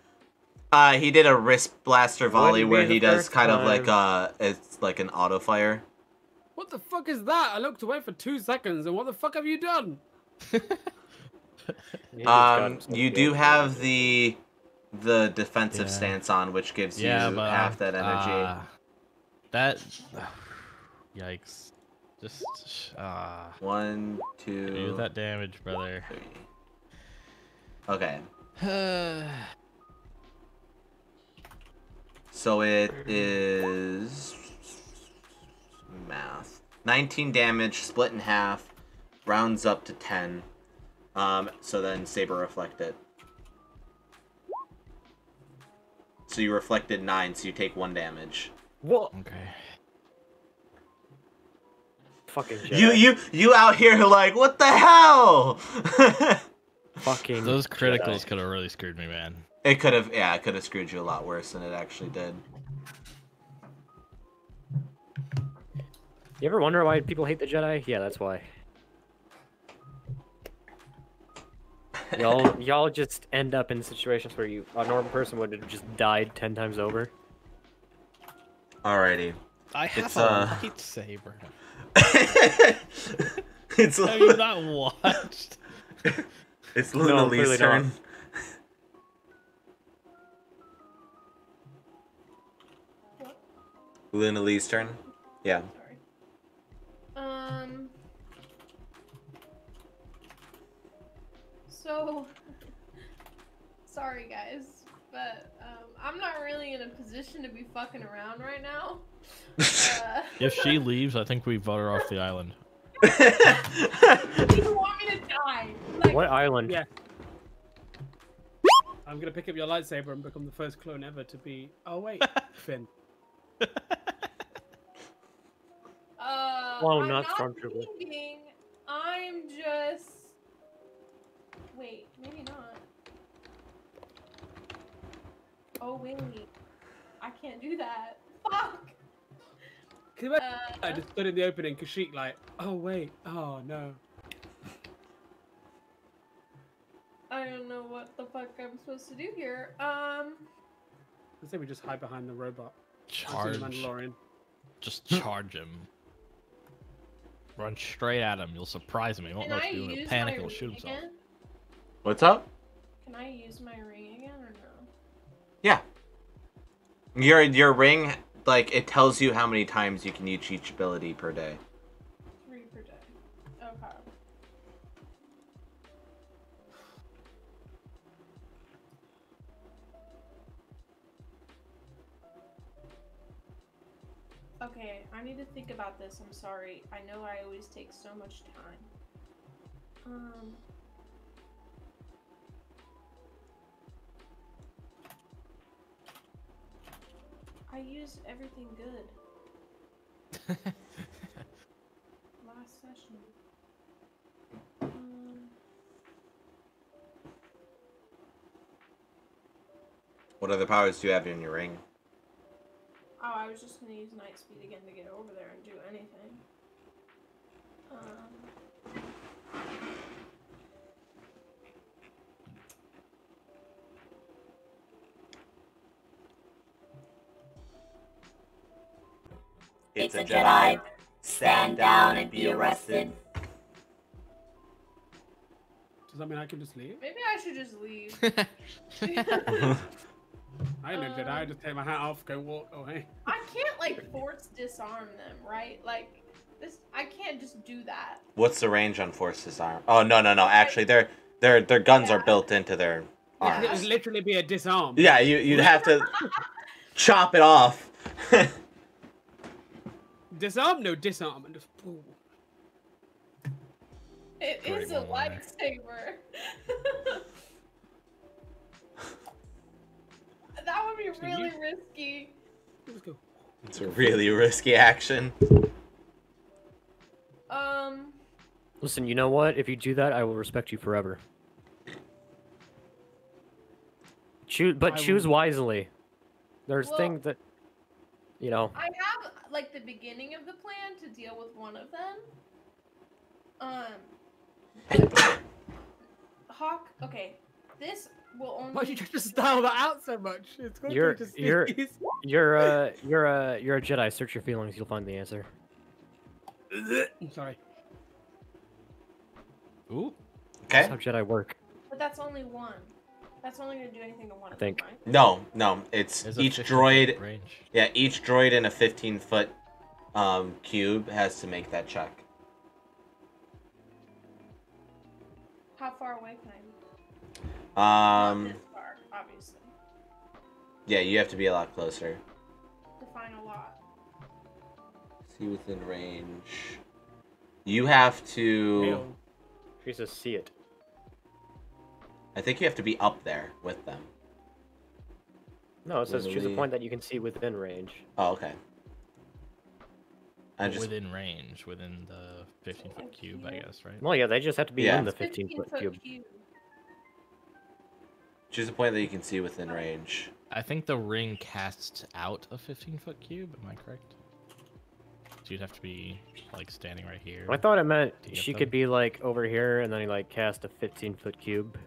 uh, he did a wrist blaster volley where he does first kind of like time. uh, it's like an auto fire. What the fuck is that? I looked away for two seconds, and what the fuck have you done? <laughs> <laughs> He just got Um, you do have the the defensive Yeah. stance on, which gives yeah, you but half that energy. uh, that. <sighs> Yikes! Just ah, One, do two, that damage, brother. three. Okay, <sighs> so it is math. 19 damage, split in half, rounds up to 10. Um, so then Saber reflect it. So you reflected 9, so you take 1 damage. What? okay. Fucking Jedi. You you you out here like, what the hell? <laughs> fucking Those criticals could have really screwed me, man. it could have yeah, it could have screwed you a lot worse than it actually did. You ever wonder why people hate the Jedi? Yeah, that's why. Y'all, y'all just end up in situations where you, a normal person would have just died ten times over. Alrighty. I have It's, a uh, lightsaber. <laughs> it's Have you not watched? <laughs> it's No, Luna clearly Lee's not. turn. What? <laughs> Luna Lee's turn. Yeah. Sorry. Um. So, sorry guys, but um, I'm not really in a position to be fucking around right now. Uh, <laughs> If she leaves, I think we vote her off the island. <laughs> you want me to die? Like, What island? Yeah. I'm gonna pick up your lightsaber and become the first clone ever to be. Oh wait, <laughs> Finn. Uh, Whoa, I'm not not Stormtrooper. thinking. I'm just. Wait, maybe not. Oh wait, I can't do that. Fuck. Can you imagine I Uh, just stood in the opening, Kashyyyk like, oh wait, oh no. I don't know what the fuck I'm supposed to do here. Um, I say we just hide behind the robot. Charge. Mandalorian. Just charge him. Run straight at him. You'll surprise him. He won't can know what I to do. He'll panic he'll shoot himself. again? What's up? Can I use my ring again or no? Yeah. Your your ring like it tells you how many times you can use each ability per day. Three per day. Okay. Okay, I need to think about this. I'm sorry. I know I always take so much time. Um. I used everything good <laughs> last session. Um, What other powers do you have in your ring? oh, I was just gonna use knight speed again to get over there and do anything. Um, It's a Jedi. Stand down and be arrested. Does that mean I can just leave? maybe I should just leave. <laughs> I ain't no Jedi. I just take my hat off, go walk away. I can't like force disarm them, right? Like this, I can't just do that. What's the range on force disarm? Oh no no no! Actually, their their their guns are built into their arms. it would literally be a disarm. Yeah, you you'd have to <laughs> chop it off. <laughs> Disarm, no disarm, and just. Ooh. It Great is a one-liner. lightsaber. <laughs> that would be So really you- risky. Let's go. it's a really risky action. Um, Listen, you know what? If you do that, I will respect you forever. Choose, but I choose will- wisely. There's Well- things that, you know. I have like the beginning of the plan to deal with one of them. Um, Hawk. Okay, this will only. Why'd you try to style that out so much? It's going You're- to just you're- sneeze. <laughs> You're a you're a you're a Jedi. Search your feelings. You'll find the answer. I'm sorry. Ooh. That's Okay. how Jedi work. But that's only one. That's only gonna do anything to one I think. them, right? No no, it's There's each droid. range. Yeah, each droid in a 15 foot um, cube has to make that check. How far away can I be? Um, Not this far, obviously. yeah, you have to be a lot closer. Define a lot. See within range. You have to. Real. She says, "See it." I think you have to be up there with them. No, it says choose a point that you can see within range. Oh, okay. I just Within range, within the 15 foot cube, I guess, right? Well, yeah, they just have to be Yeah. in the 15 foot cube. cube. choose a point that you can see within range. I think the ring casts out a 15 foot cube. Am I correct? So you'd have to be like standing right here. I thought it meant she them. could be like over here and then he like cast a 15 foot cube.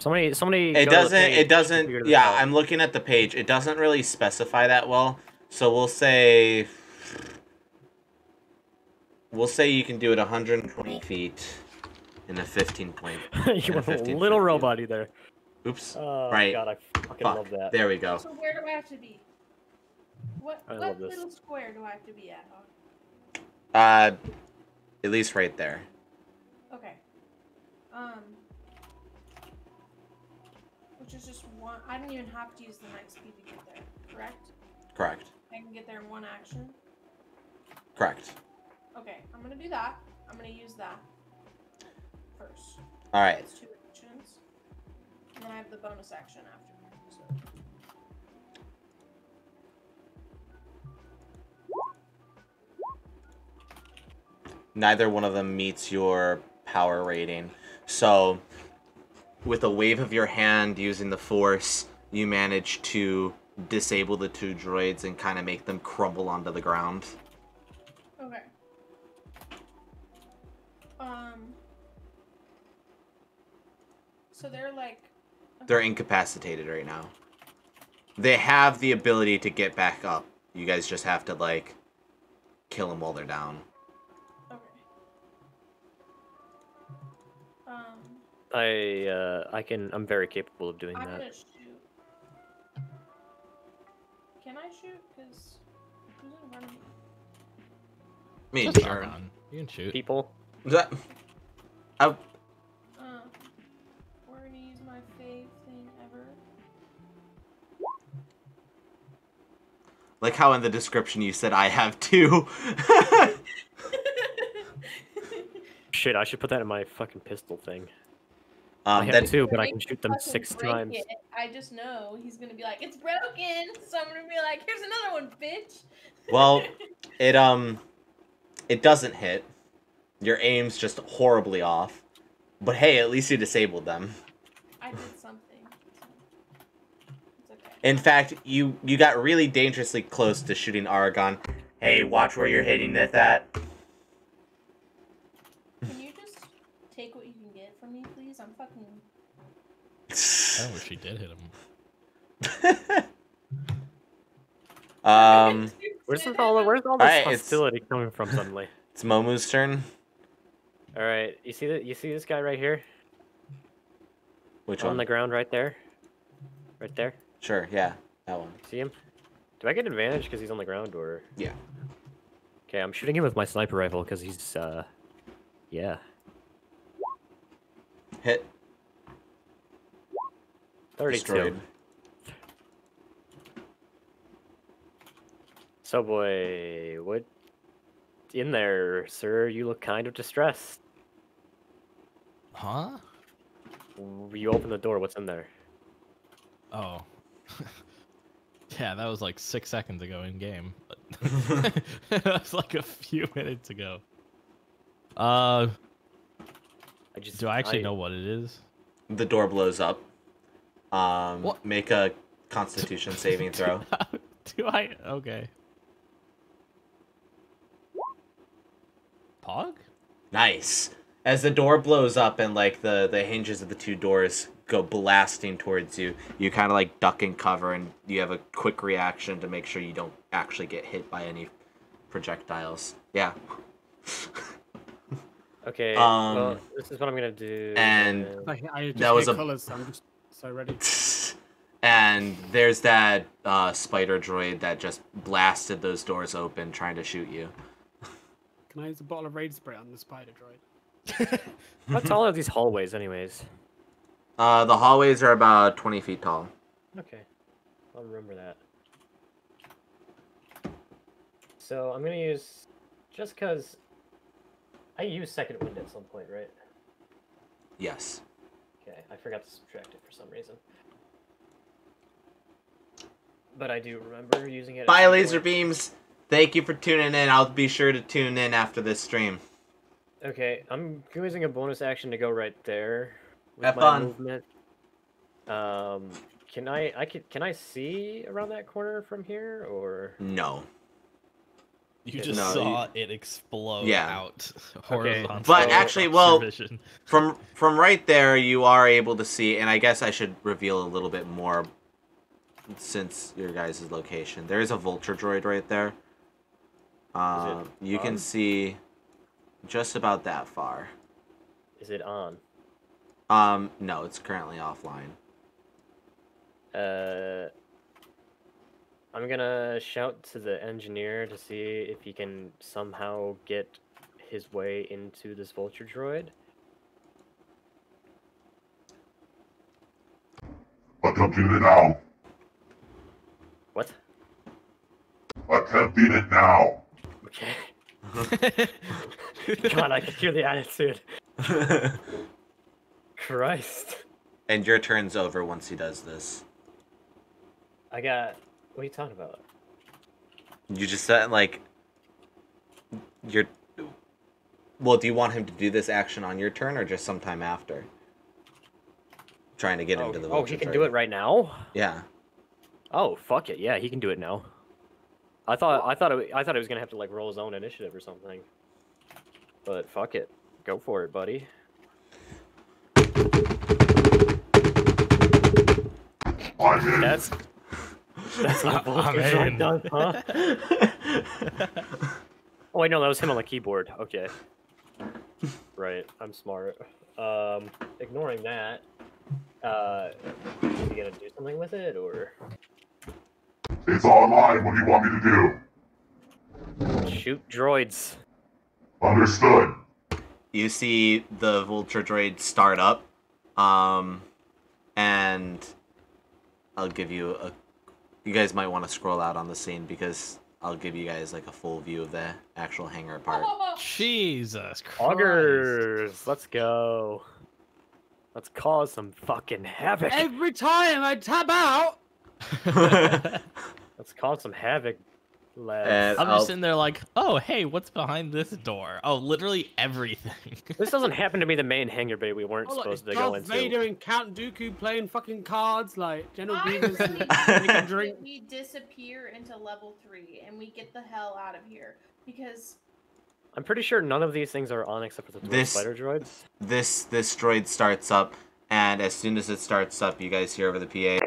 Somebody, somebody. It go to the doesn't. It doesn't. and figure this Yeah, out. I'm looking at the page. It doesn't really specify that well. So we'll say. We'll say you can do it 120 feet in a 15 point. <laughs> you and a a little foot cube. robot there. Oops. Oh Right. god, I fucking Fuck. love that. There we go. So where do I have to be? What I what love this. little square do I have to be at? Uh, at least right there. Okay. Um. Which is just one. I don't even have to use the knight speed to get there. Correct? Correct. I can get there in one action. Correct. Okay, I'm gonna do that. I'm gonna use that first. All right. It's two actions. And then I have the bonus action after. So. neither one of them meets your power rating. So, with a wave of your hand using the force, you manage to disable the two droids and kind of make them crumble onto the ground. Okay. Um. So they're like. They're incapacitated right now. They have the ability to get back up. You guys just have to like kill them while they're down. I uh, I can. I'm very capable of doing I'm that. gonna shoot. Can I shoot? Cause who's in front of me? Me and Just Aaron. You can shoot. People. That- I. We're gonna use my fave thing ever. like how in the description you said I have two. <laughs> Shit, I should put that in my fucking pistol thing. I um, have that, two, but I can shoot them six times. it. I just know he's gonna be like, it's broken. So I'm gonna be like, here's another one, bitch. Well, <laughs> it um, it doesn't hit. Your aim's just horribly off. But hey, at least you disabled them. I did something. It's okay. In fact, you you got really dangerously close to shooting Aragon. Hey, watch where you're hitting it at. Can you just take what you can get from me, please? I'm fucking. I wish she did hit him. <laughs> um, Where's this all? Where's all this Alright, it's- hostility coming from suddenly? <laughs> it's Momu's turn. All right, you see that? You see this guy right here Which on one? On the ground, right there, right there. Sure, yeah, that one. See him? Do I get advantage because he's on the ground, or? Yeah. Okay, I'm shooting him with my sniper rifle because he's uh, yeah. Hit. Thirty-two. Destroyed. So boy, what? In there, sir. You look kind of distressed. Huh? You open the door. What's in there? Oh. <laughs> yeah, that was like six seconds ago in game. But <laughs> <laughs> that was like a few minutes ago. Uh, I just do I actually know what it is? The door blows up. Um, What? make a Constitution <laughs> saving throw. do I? Okay. Pog? Nice. As the door blows up and like the the hinges of the two doors go blasting towards you, you kind of like duck and cover, and you have a quick reaction to make sure you don't actually get hit by any projectiles. Yeah. Okay. Um, well, this is what I'm gonna do. and- then. I, I just That was a- colours, so I'm just so ready. <laughs> and there's that uh, spider droid that just blasted those doors open, trying to shoot you. Can I use a bottle of raid spray on the spider droid? How tall are these hallways, anyways? Uh, the hallways are about 20 feet tall. Okay, I'll remember that. So I'm gonna use just cause I use second wind at some point, right? Yes. Okay, I forgot to subtract it for some reason. But I do remember using it. Bye, laser point. beams. Thank you for tuning in. I'll be sure to tune in after this stream. Okay, I'm using a bonus action to go right there with Have my fun. movement. Um, can I? I can. Can I see around that corner from here, or? No. You just no, saw it explode Yeah. out horizontal. But actually, well, from from right there, you are able to see, and I guess I should reveal a little bit more since your guys' location. There is a vulture droid right there. Uh, you can see just about that far. Is it on? Um, no, it's currently offline. Uh, I'm gonna shout to the engineer to see if he can somehow get his way into this vulture droid. Attempting it now. What? Attempting it now. Okay. <laughs> God, I can hear the attitude. <laughs> Christ. and your turn's over once he does this. I got. What are you talking about? You just said like you're. Well, do you want him to do this action on your turn or just sometime after? Trying to get oh, into the. oh, vulture he can droid. do it right now. Yeah. Oh fuck it, yeah, he can do it now. I thought I thought it, I thought he was gonna have to like roll his own initiative or something. But fuck it, go for it, buddy. I'm in. That's that's not <laughs> I'm Vulture Droid in. done, huh? oh wait, no, that was him on the keyboard. Okay. Right, I'm smart. Um, ignoring that. Uh, is he gonna do something with it or It's online. What do you want me to do? shoot droids? Understood. you see the vulture droid start up um and i'll give you a you guys might want to scroll out on the scene because i'll give you guys like a full view of the actual hangar part <laughs> Jesus Christ. Augers, let's go. Let's cause some fucking havoc. Every time I tap out, <laughs> <laughs> Let's cause some havoc, lads. And I'm I'll- just sitting there like, oh, hey, what's behind this door? Oh, literally everything. <laughs> This doesn't happen to be the main hangar bay we weren't oh, supposed it's to go Darth into. Vader and Count Dooku playing fucking cards like General I Grievous really and drink. we disappear into level three and we get the hell out of here because I'm pretty sure none of these things are on except for the dwarf This- spider droids. this this droid starts up and as soon as it starts up you guys hear over the pa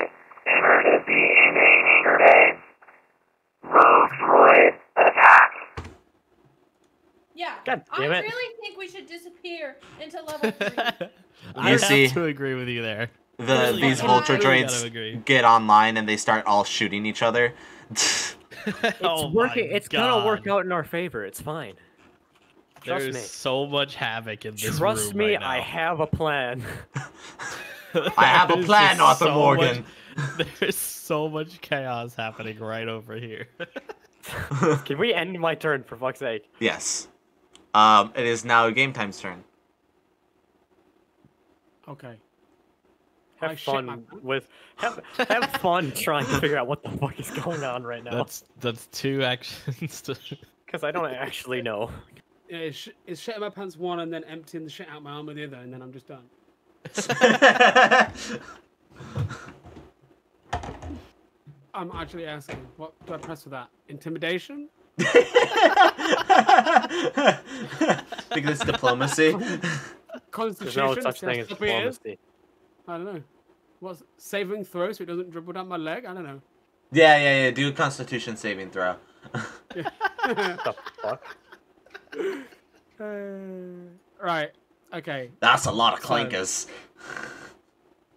Emergency in main hangar bay. Rogue droid attack. yeah, God I damn it. really think we should disappear into level <laughs> three. I You have see- to agree with you there. the Really these vulture really droids agree. get online and they start all shooting each other <laughs> It's Oh working. It's gonna work out in our favor. It's fine. Trust There's me. so much havoc in this Trust room me, right I have a plan. <laughs> I have a plan, just Arthur so Morgan. much- there's so much chaos happening right over here. Can we end my turn for fuck's sake? yes um it is now game time's turn Okay. Have shit my fun with have have <laughs> fun trying to figure out what the fuck is going on right now. That's that's two actions. To... <laughs> Because I don't actually know. Yeah, it's, sh- it's shitting my pants one and then emptying the shit out my arm with the other, and then I'm just done. <laughs> I'm actually asking, what do I press for that? Intimidation? <laughs> think it's diplomacy There's Constitution? no such thing as sloppy it is? diplomacy. I don't know. What's saving throw so it doesn't dribble down my leg? I don't know. yeah yeah yeah do a constitution saving throw The fuck? Uh, right. Okay. that's a lot of So- clankers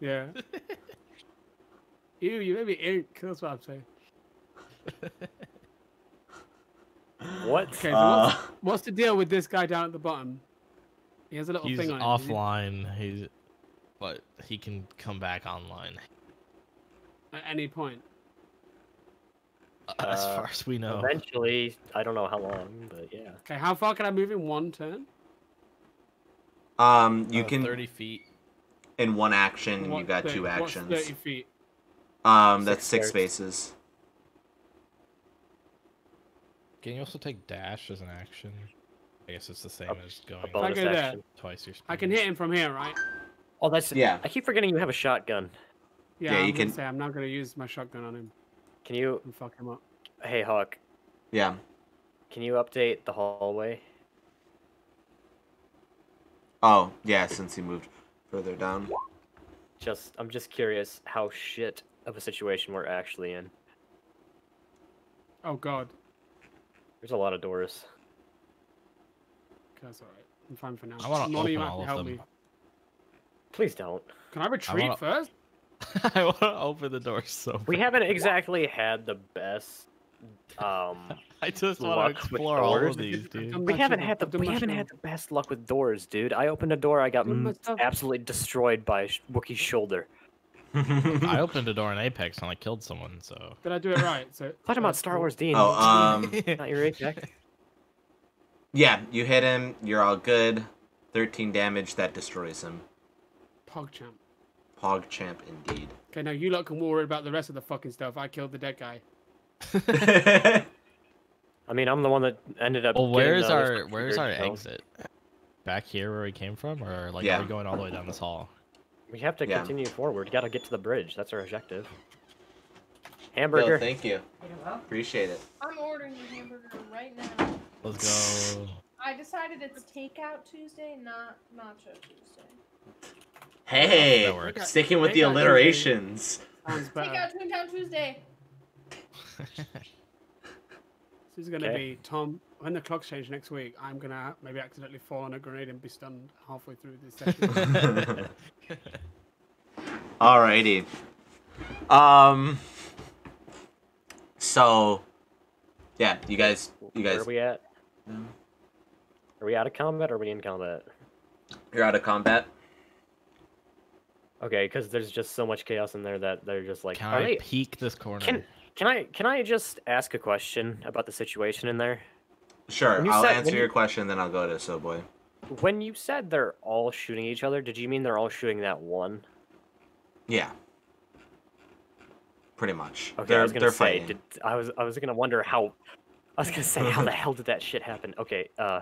Yeah. <laughs> Ew, you made me ink. That's what I'm saying. <laughs> What? Okay, so Uh, what's, what's the deal with this guy down at the bottom? He has a little He's thing on him. offline. He's but he can come back online. At any point. As Uh, far as we know. Eventually, I don't know how long, but yeah. Okay, how far can I move in one turn? um you Uh, can 30 feet. in one action you What's got thirty- two what's actions 30 feet. um that's Six six spaces Can you also take dash as an action? I guess it's the same A- as going A bonus go there. twice your speed. I can hit him from here, right? Oh, that's Yeah. I keep forgetting you have a shotgun. Yeah, Yeah, I'm you gonna can- say I'm not gonna use my shotgun on him Can you? and fuck him up. Hey, Hawk. yeah Can you update the hallway? oh yeah since he moved further down Just, I'm just curious how shit of a situation we're actually in. Oh god. There's a lot of doors. Okay, that's alright. I'm fine for now. I wanna None of you open have all to of help them. me. Please don't. Can I retreat wanna- first? <laughs> I want to open the door so We bad. haven't exactly had the best. Um, <laughs> I just want to explore all of these, I've dude. we haven't had the we haven't had the best luck with doors, dude. I opened a door, I got mm, absolutely destroyed by Sh- Wookiee's shoulder. <laughs> I opened a door in Apex and I killed someone, so. Did I do it right? So <laughs> Talking about Star. Wars D. oh um <laughs> not your apex. yeah you hit him you're all good 13 damage that destroys him PogChamp. pogchamp indeed Okay, now you lot can worry about the rest of the fucking stuff. I killed the dead guy. I mean, I'm the one that ended up. Well, where's the other our where's our exit? Back here where we came from, or like Yeah. are we going all the way down this hall? We have to Yeah. continue forward. Got to get to the bridge. That's our objective. Hamburger. Yo, thank you. Appreciate it. I'm ordering the hamburger right now. Let's go. I decided it's takeout Tuesday, not nacho Tuesday. Hey, That works. sticking with the Takeout Tuesday. alliterations. Sounds better. Takeout Toontown Tuesday. <laughs> This is gonna Okay. be Tom. When the clocks change next week, I'm gonna maybe accidentally fall on a grenade and be stunned halfway through this session. <laughs> Alrighty. Um. So, yeah, you guys, you Where guys, are we at? No. Are we out of combat or are we in combat? you're out of combat. Okay, because there's just so much chaos in there that they're just like, Can I they? peek this corner? Can can I can I just ask a question about the situation in there? Sure, you I'll said- answer when your question, then I'll go to So Boy. When you said they're all shooting each other, did you mean they're all shooting that one? Yeah. Pretty much. Okay, they're I was gonna they're say, fighting. did, I was I was gonna wonder how. I was gonna say, how the hell did that shit happen? Okay, uh,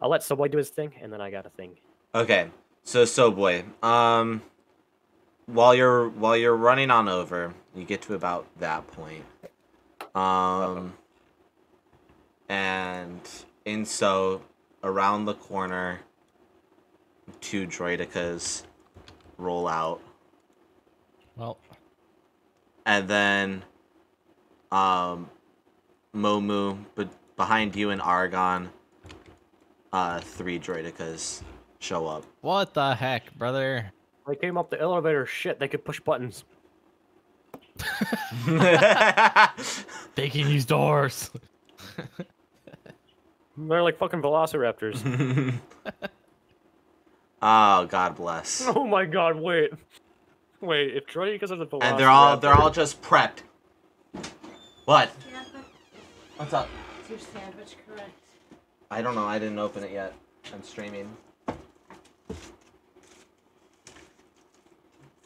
I'll let Subway do his thing, and then I got a thing. Okay, so So Boy, um, while you're while you're running on over, you get to about that point. Um, and in so around the corner, two droidekas roll out. Well, and then um Momu but behind you and Argon uh three droidekas show up. what the heck, brother? They came up the elevator. Shit, they could push buttons. <laughs> They can use doors. <laughs> They're like fucking velociraptors. <laughs> <laughs> oh god bless. <laughs> oh my god! Wait, wait. If Troy because of the velociraptor, And they're all they're all just prepped. What? What's up? Is your sandwich correct? I don't know, I didn't open it yet. I'm streaming.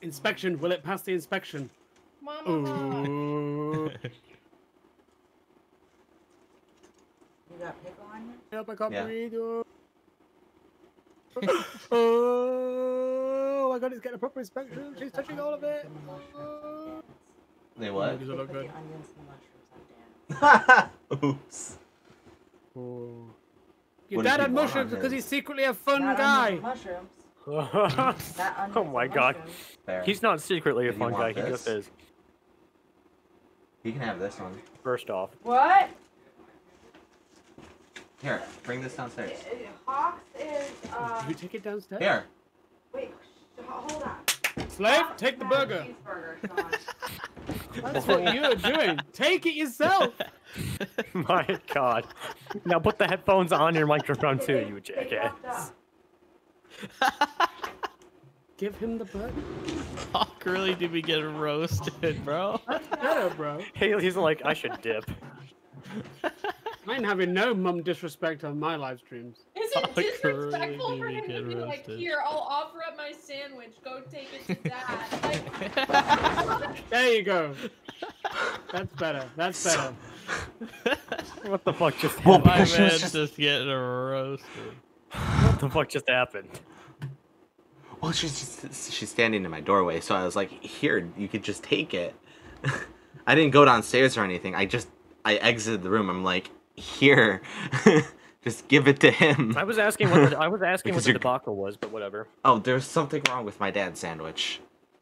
inspection. Will it pass the inspection? Mama. Ooh. You got pickle on you? Help, I can't Yeah. breathe. Oh. <laughs> oh my god, it's getting a proper inspection. She's touching all of it. Oh. They what? Does it They look put good? the onions and mushrooms on Dan. <laughs> Oops. Oh. Your What dad had you want mushrooms on because him? he's secretly a fun Not guy. mushrooms. <laughs> oh my god, mushrooms. Fair. he's not secretly a Did fun guy. want He just is. He can have this one. First off, What? Here, bring this downstairs. Hawks is, uh, Did you take it downstairs? Here. wait, sh- hold on. Slave, Hawks take the burger. That's what you're doing. Take it yourself. <laughs> my god. Now put the headphones on your microphone too, you they fucked jackass. <laughs> Give him the burger. Hawk really did we get roasted, bro. That's better, bro. Haley's like, I should dip. <laughs> I ain't having no mum disrespect on my live streams. Is it disrespectful for him to be like, here, I'll offer up my sandwich. Go take it to <laughs> dad. Like, There you go. That's better. That's better. <laughs> What the fuck just Well, happened? <laughs> My Because she was man's just- just getting roasted. What the fuck just happened? Well, she's just, she's standing in my doorway, so I was like, "Here, you could just take it." I didn't go downstairs or anything. I just I exited the room. I'm like, "Here, <laughs> just give it to him." I was asking what the, I was asking what the you're- debacle was, but whatever. Oh, there's something wrong with my dad's sandwich,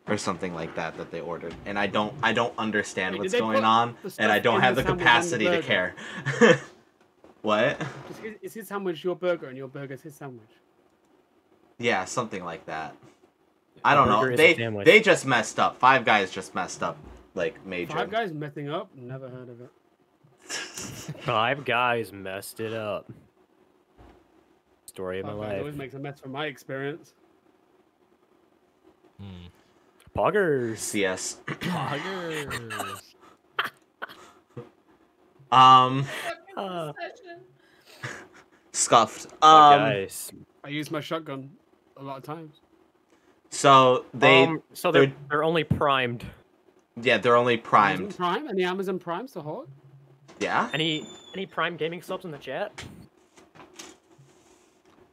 or something like that that they ordered, and I don't I don't understand Wait, what's going on, and I don't have the capacity to care. <laughs> what? Is his, is sandwich your burger and your burger's his sandwich? Yeah, something like that. I don't know. burger is They they just messed up. Five guys just messed up like major. Five guys messing up? Never heard of it. Five guys messed it up. Story of my Five guys life. always makes a mess from my experience. Hmm. Poggers. CS. Poggers. <laughs> Um, fucking Uh. scuffed. Um, guys. I use my shotgun a lot of times. so they, um, so they're they're- they're only primed. yeah, they're only Amazon primed. Prime? and the Amazon Primes to hold? Yeah. Any any prime gaming subs in the chat?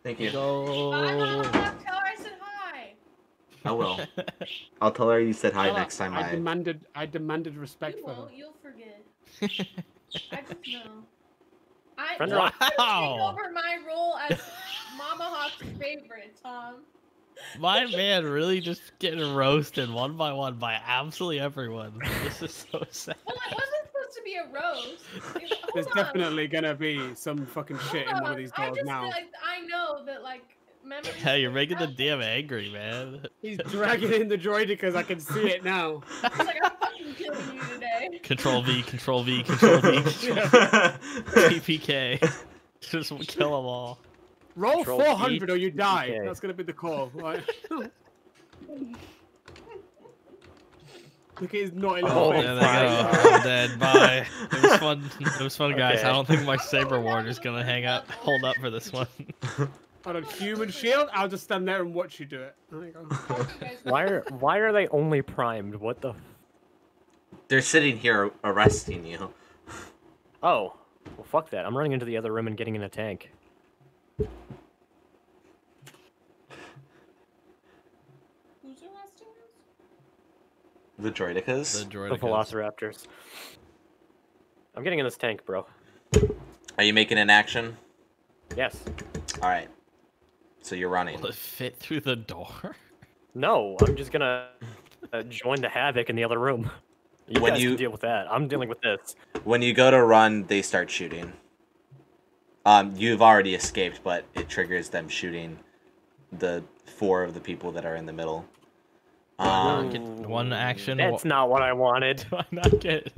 Thank you. Bye, Go. Mama. Tell her I. I will. <laughs> I'll tell her you said hi Shut up. next time I I. demanded. I demanded respect You for her. You'll forget. <laughs> I just know. I Friend don't take Wow. over my role as Mama Hawk's favorite, Tom. My man really just getting roasted one by one by absolutely everyone. This is so sad. Well, it wasn't supposed to be a roast. It- There's on, definitely gonna be some fucking shit in hold one of these I doors now. like I know that like memories. Yeah, you're stick making the out. DM angry, man. He's dragging in the droid because I can see it now. <laughs> It's like I'm fucking killing you today. Control V, Control V, <laughs> Control V, <laughs> TPK. Just kill them all. Roll Control 400 or you die. That's gonna be the call. Right? Look at his naughty little Oh, face. there they go. I'm dead. <laughs> Bye. It was fun. It was fun, guys. Okay. I don't think my saber ward is gonna hang up, hold up for this one. <laughs> On a human shield, I'll just stand there and watch you do it. There you go. Why are why are they only primed? What the? They're sitting here arresting you. Oh, well, fuck that. I'm running into the other room and getting in a tank. Who's arresting us? The droidekas. The The. Velociraptors. I'm getting in this tank, bro. Are you making an action? Yes. All right. So you're running. Will it fit through the door? No, I'm just gonna uh, join the havoc in the other room. You When guys you- can deal with that. I'm dealing with this. When you go to run, they start shooting. Um, you've already escaped, but it triggers them shooting the four of the people that are in the middle. Um, Get one action. That's not what I wanted. <laughs> Why not get?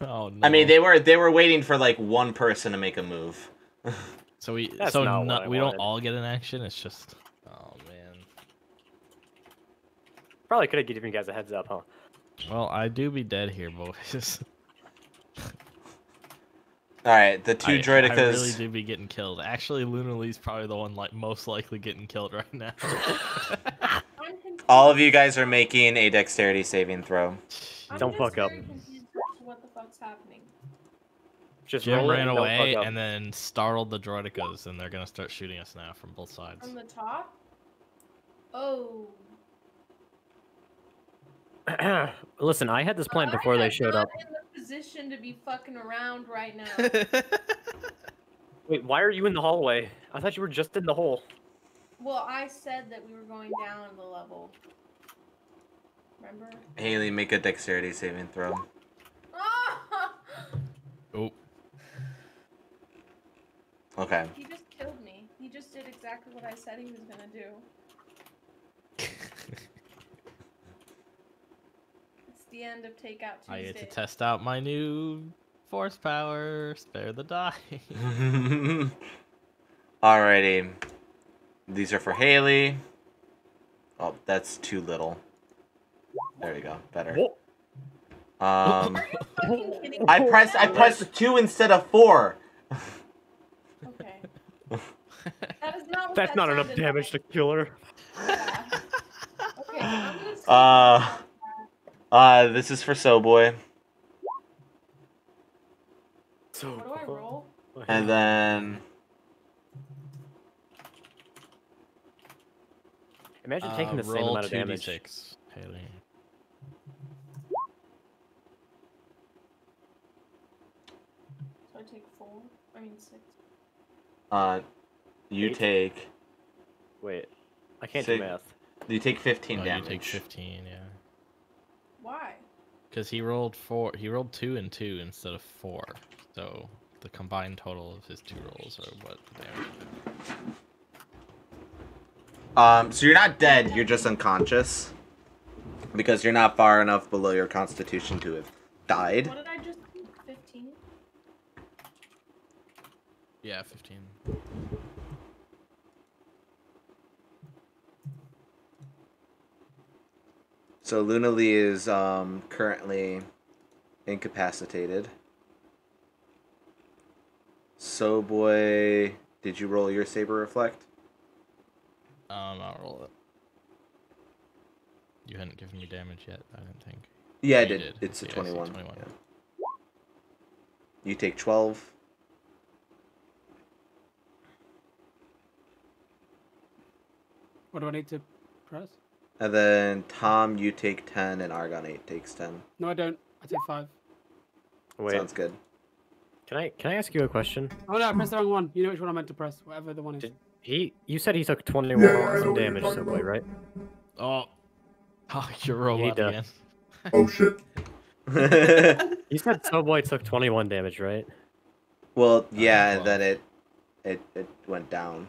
Oh no. I mean, they were they were waiting for like one person to make a move. <laughs> So we That's so not no- what I we don't all get an action. It's just. Oh man. Probably could have given you guys a heads up, huh? Well, I do be dead here, boys. <laughs> All right, the two I, droidekas. I really do be getting killed. Actually, Luna Lee's probably the one like most likely getting killed right now. <laughs> All of you guys are making a dexterity saving throw. I'm Don't fuck up. very confused as to what the fuck's happening. Just Jim ran and away and then startled the droidekas, and they're gonna start shooting us now from both sides. From the top? Oh. <clears throat> Listen, I had this plan oh, I before they am showed not up. In the position to be fucking around right now. <laughs> Wait, why are you in the hallway? I thought you were just in the hole. well, I said that we were going down the level. Remember? Haley, make a dexterity saving throw. <laughs> Oh, Okay. He just killed me. He just did exactly what I said he was gonna do. <laughs> It's the end of Takeout Tuesday. I get to test out my new force power. Spare the die. <laughs> Alrighty. These are for Haley. Oh, that's too little. There we go. Better. Um, I me? pressed I pressed two instead of four. Okay. That is not what That's that not enough damage to kill her. like. Yeah. Okay, I'm gonna Uh, uh, this is for Soboy, So What do I roll? and then Imagine taking Uh, the same amount of damage. 2d6, Haley. So I take four. I mean six. uh, you Eight. take Wait, I can't Sig- do math. you take fifteen Oh, you damage. take 15, yeah. Why? Because he rolled four. He rolled two and two instead of four. So the combined total of his two rolls are what the damage. Um, so you're not dead. You're just unconscious because you're not far enough below your constitution to have died. What did I just do? Fifteen? Yeah, 15. So Luna Lee is um, currently incapacitated. So boy, did you roll your saber reflect? Um, I'll roll it. You hadn't given me damage yet, I don't think. Yeah, I did. did. It's a Yeah, I see, 21. 21. yeah. You take 12. What do I need to press? And then Tom, you take ten, and Argon eight takes ten. No, I don't. I take five. Wait, Sounds good. can I can I ask you a question? Oh no, I pressed the wrong one. You know which one I meant to press. Whatever the one is. Did- He, you said he took 21 some damage, Subway, right? Oh, <laughs> oh you're rolling robot need again. <laughs> Oh shit. <laughs> You said Subway took 21 damage, right? well, oh, yeah, and well. then it, it, it went down.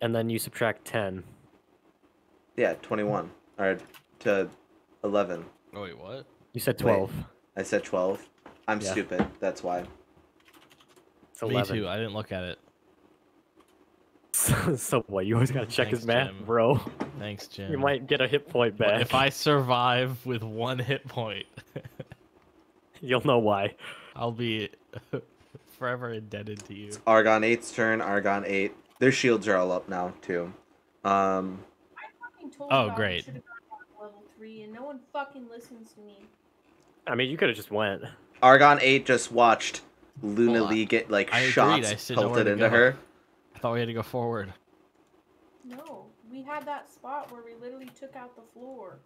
And then you subtract 10. Yeah, twenty-one or to eleven. Oh wait, what? You said Wait. 12. I said twelve. I'm Yeah. stupid. That's why. It's Me too. I didn't look at it. <laughs> So what? you always gotta check his Thanks, math, Jim. bro. Thanks, <laughs> Jim. You might get a hit point But back. If I survive with one hit point, <laughs> You'll know why. I'll be forever indebted to you. Argon 8's turn. Argon 8. Their shields are all up now, too. Um, I fucking told Oh, y'all I great. should've gone down level three, and no one fucking listens to me. I mean, you could have just went. Argon 8 just watched Luna Lee get, like, I shots I just didn't know where pelted into her. I thought we had to go forward. No, we had that spot where we literally took out the floor.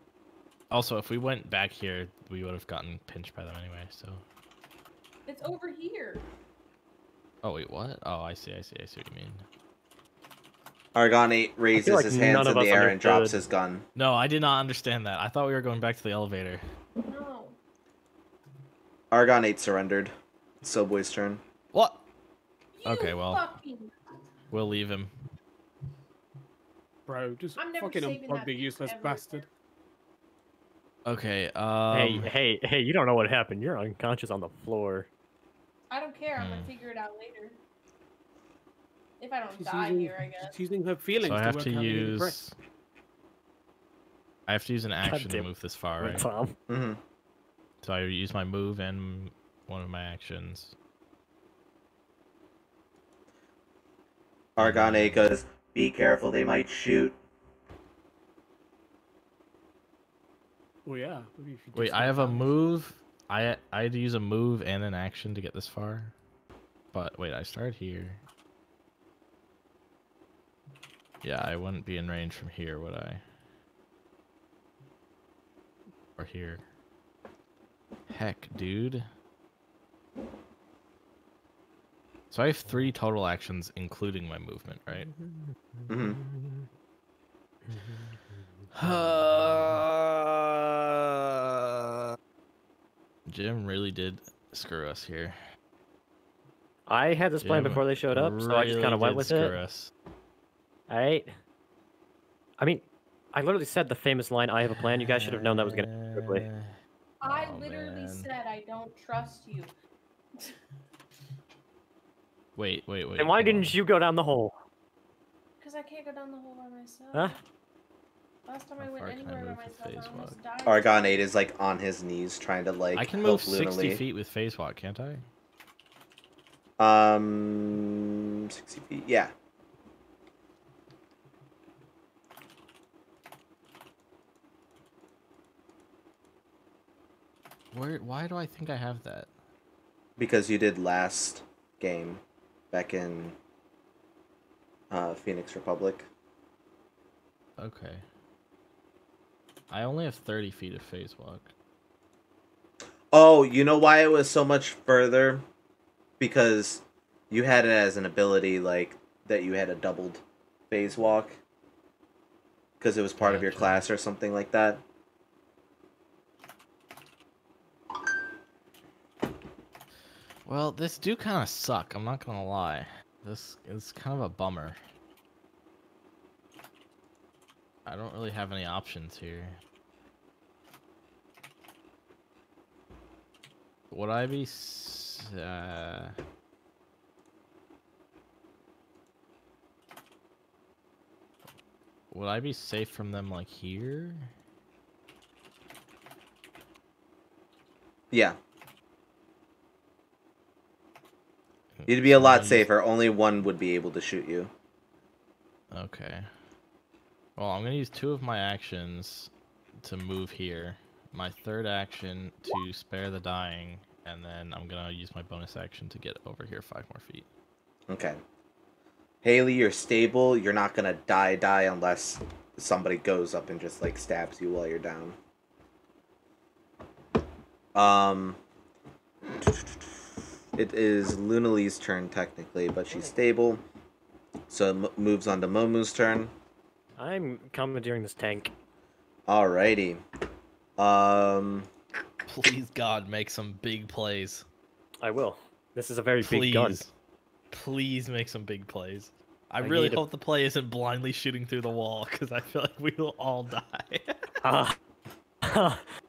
Also, if we went back here, we would have gotten pinched by them anyway. So. It's over here. Oh wait, what? Oh, I see. I see. I see what you mean. Argon 8 raises like his hands in the air and drops understood. his gun. No, I did not understand that. I thought we were going back to the elevator. No. Argon 8 surrendered. Subway's turn. What? You Okay, well. Fucking... We'll leave him. Bro, just fucking unplug the useless ever bastard. Okay. Um. hey, hey, hey, you don't know what happened. You're unconscious on the floor. I don't care. I'm gonna Hmm. figure it out later. If I don't She's die using, here, I guess. she's using her feelings So I have to to use. I have to use an action to move this far, Right, right? Tom. hmm So I use my move and one of my actions. Argon 8 goes, Be careful, they might shoot. Oh yeah. maybe you should Wait, I have a move. I I had to use a move and an action to get this far. But wait, I start here. Yeah, I wouldn't be in range from here, would I? Or here. Heck, dude. So I have three total actions, including my movement, right? hmm Jim really did screw us here. I had this plan Jim before they showed up, so I just kind of went with screw it. Us. Alright. I mean, I literally said the famous line, I have a plan. You guys should have known that was going to quickly. I oh, literally man. said I don't trust you. Wait, wait, wait. And why didn't on. you go down the hole? Because I can't go down the hole by myself. Huh? Last time I How went far can I anywhere by move with myself, I phase almost walk? died. Argon 8 is, like, on his knees trying to, like, I can move 60 Lee. feet with phase walk, can't I? Um, 60 feet. Yeah. Where? Why do I think I have that? Because you did last game back in uh, Phoenix Republic. Okay. I only have 30 feet of phase walk. Oh, you know why it was so much further? Because you had it as an ability, like, that you had a doubled phase walk. Because it was part of your class or something like that. Well, this do kind of suck. I'm not gonna lie. This is kind of a bummer. I don't really have any options here. Would I be? Uh... Would I be safe from them like here? Yeah. You'd be a lot safer. Only one would be able to shoot you. Okay. Well, I'm gonna use two of my actions to move here. My third action to spare the dying, and then I'm gonna use my bonus action to get over here five more feet. Okay. Haley, you're stable. You're not gonna die die unless somebody goes up and just like stabs you while you're down. Um, it is Luna Lee's turn technically, but she's stable, so it m- moves on to Momu's turn. I'm commandeering this tank. Alrighty. Um, Please, God, make some big plays. I will. This is a very Please. big gun. Please make some big plays. I, I really need a- hope the play isn't blindly shooting through the wall because I feel like we will all die. <laughs> Ah. Uh, <laughs> <laughs>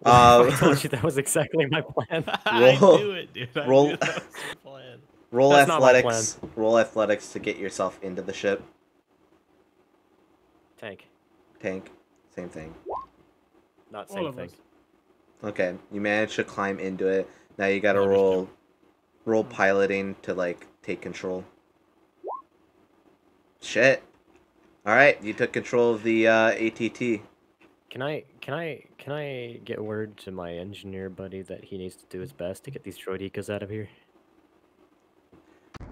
<laughs> I <laughs> told you that was exactly my plan. <laughs> I Roll- knew it, dude. I roll- knew that was plan. roll That's not my athletics. Roll athletics to get yourself into the ship. Tank. Tank, same thing. Not same of thing. Okay, you managed to climb into it. Now you gotta roll, roll piloting to like take control. Shit. All right, you took control of the uh, ATT. Can I can I can I get word to my engineer buddy that he needs to do his best to get these droidekas out of here?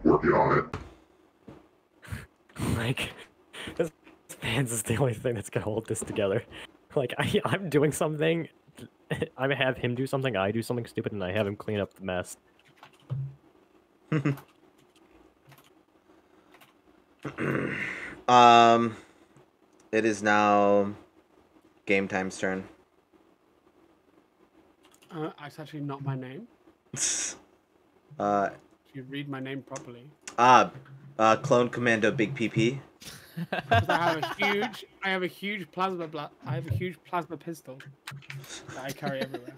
Working on it. <laughs> like this fans is the only thing that's gonna hold this together. <laughs> Like I I'm doing something <laughs> I have him do something, I do something stupid, and I have him clean up the mess. Um, it is now game time's turn. Uh, it's actually not my name. <laughs> Uh, If you read my name properly. ah, uh, clone commando Big PP. <laughs> 'Cause I have a huge, I have a huge plasma, bla- I have a huge plasma pistol that I carry everywhere.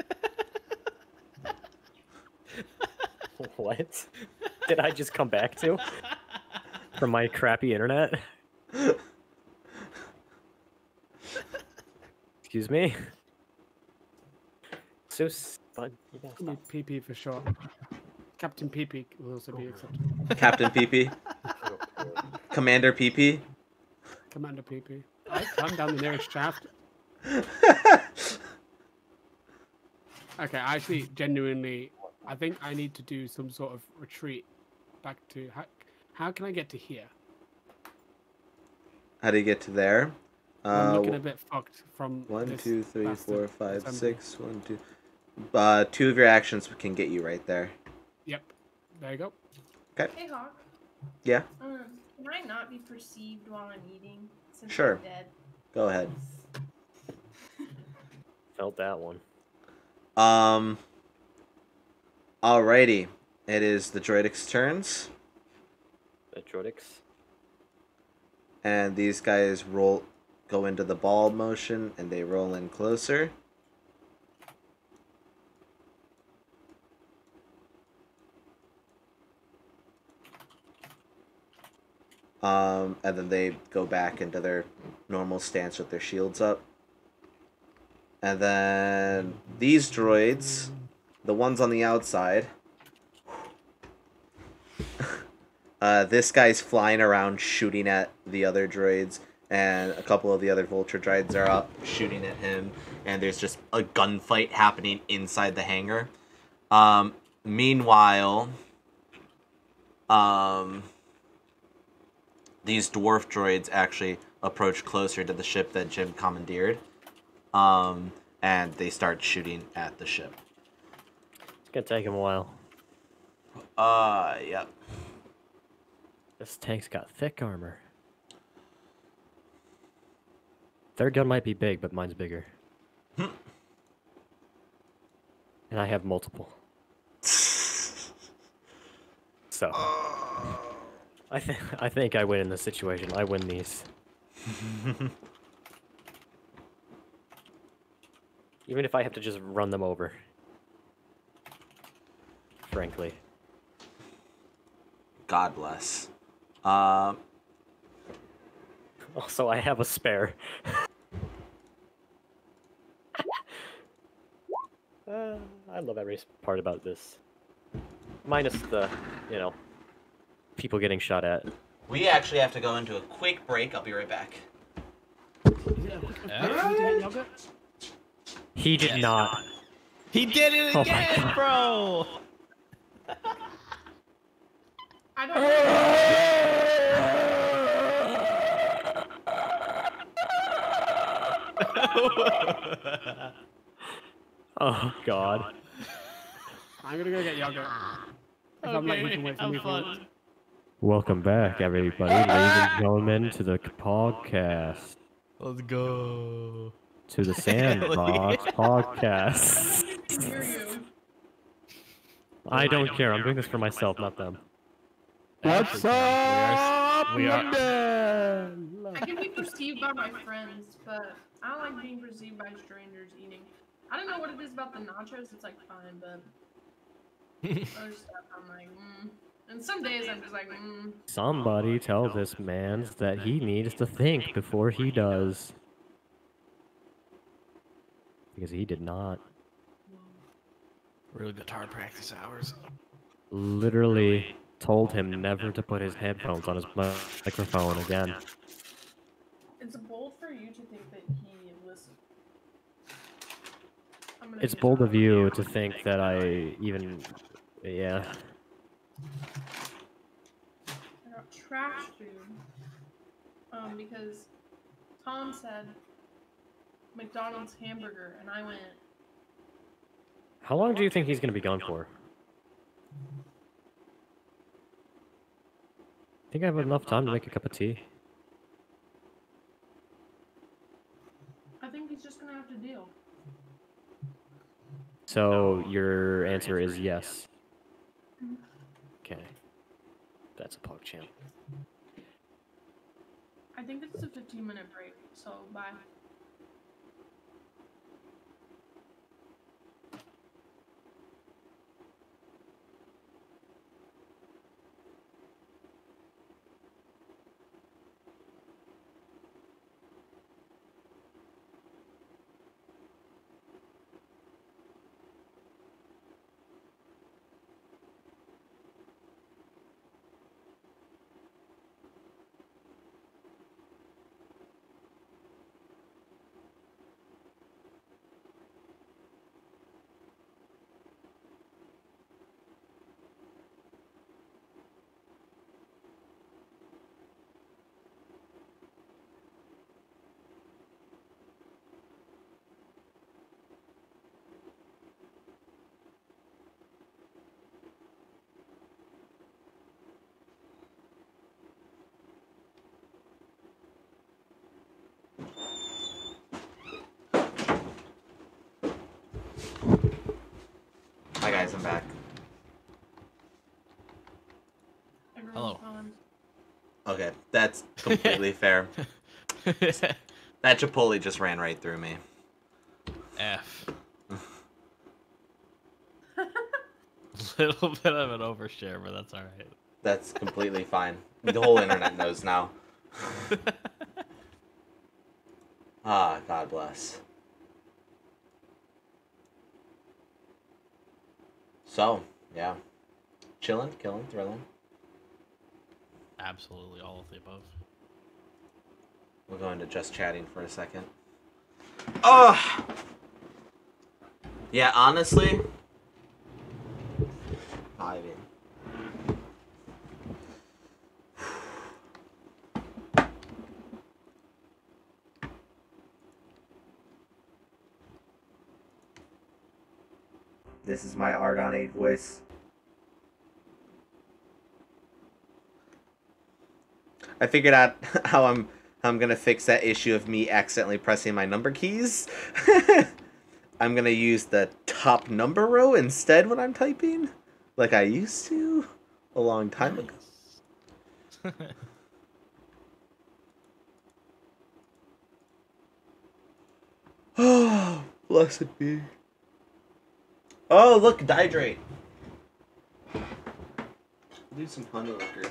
<laughs> what? Did I just come back to? From my crappy internet? Excuse me? <laughs> So s- bud, you gotta Call me stop. PP for short. Captain PP will also be accepted. Captain PP. <laughs> Commander PP. Commander PP. I climb down the nearest shaft. <laughs> Okay, I actually genuinely, I think I need to do some sort of retreat back to how, how can I get to here? How do you get to there? I'm Uh, looking a bit fucked from One, this two, three, bastard four, five, assembly. six. One, two. Uh, two of your actions can get you right there. Yep, there you go. Okay. Hey Hawk. Yeah, Um, can I not be perceived while I'm eating? Since Sure. I'm dead. go ahead. <laughs> Felt that one. Um. Alrighty, it is the droidic's turns, The droidics. and these guys roll, go into the ball motion, and they roll in closer. Um, and then they go back into their normal stance with their shields up. And then these droids, the ones on the outside, <laughs> uh, this guy's flying around shooting at the other droids, and a couple of the other vulture droids are up shooting at him, and there's just a gunfight happening inside the hangar. Um, meanwhile, um, these dwarf droids actually approach closer to the ship that Jim commandeered. Um, and they start shooting at the ship. It's gonna take him a while. Uh, yep. This tank's got thick armor. Their gun might be big, but mine's bigger. and I have multiple. <laughs> So I think I think I win in this situation. I win these. <laughs> Even if I have to just run them over. Frankly. God bless. Um, Also, I have a spare. <laughs> Uh, I love every part about this. Minus the, you know, people getting shot at. We actually have to go into a quick break. I'll be right back. He did yes. not. He did it oh again, bro! I don't. <laughs> Oh God. <laughs> I'm gonna go get yogurt. If I'm like, we can wait for me. Welcome back, everybody, <laughs> ladies and gentlemen, to the podcast, Let's go. to the <laughs> Sandbox podcast. I can hear you. I don't care. I'm doing this for myself, not them. What's up, we are- London? I can be perceived by my friends, but I don't like being perceived by strangers eating. I don't know what it is about the nachos. It's like fine, but <laughs> other stuff I'm like, mm. And some days I'm just like, mm. Somebody tell this man that he needs to think before he does. Because he did not. Real guitar practice hours. Literally told him never to put his headphones on his microphone again. It's bold for you to think that he listened. I'm gonna It's bold of you to think that I even. Yeah. I got trash food. Um, because Tom said McDonald's hamburger, and I went, How long do you think he's gonna be gone for? I Think I have enough time to make a cup of tea? I think he's just gonna have to deal. So your answer is yes. Okay. That's a pog champ. I think it's a 15 minute break, so bye. Hi guys, I'm back. Everyone's Hello. gone. Okay, that's completely <laughs> fair. <laughs> That Chipotle just ran right through me. F. <laughs> Little bit of an overshare, but that's all right. That's completely fine. The whole internet knows now. Ah, God bless. So, yeah. Chilling, killing, thrilling. Absolutely all of the above. We'll go into just chatting for a second. Oh! Yeah, honestly. Ivy. This is my Argon 8 voice. I figured out <laughs> how I'm how I'm gonna fix that issue of me accidentally pressing my number keys. <laughs> I'm gonna use the top number row instead when I'm typing, like I used to a long time ago. <laughs> Oh, blessed be. Oh, look, Dihydrate. Do some honey liquor.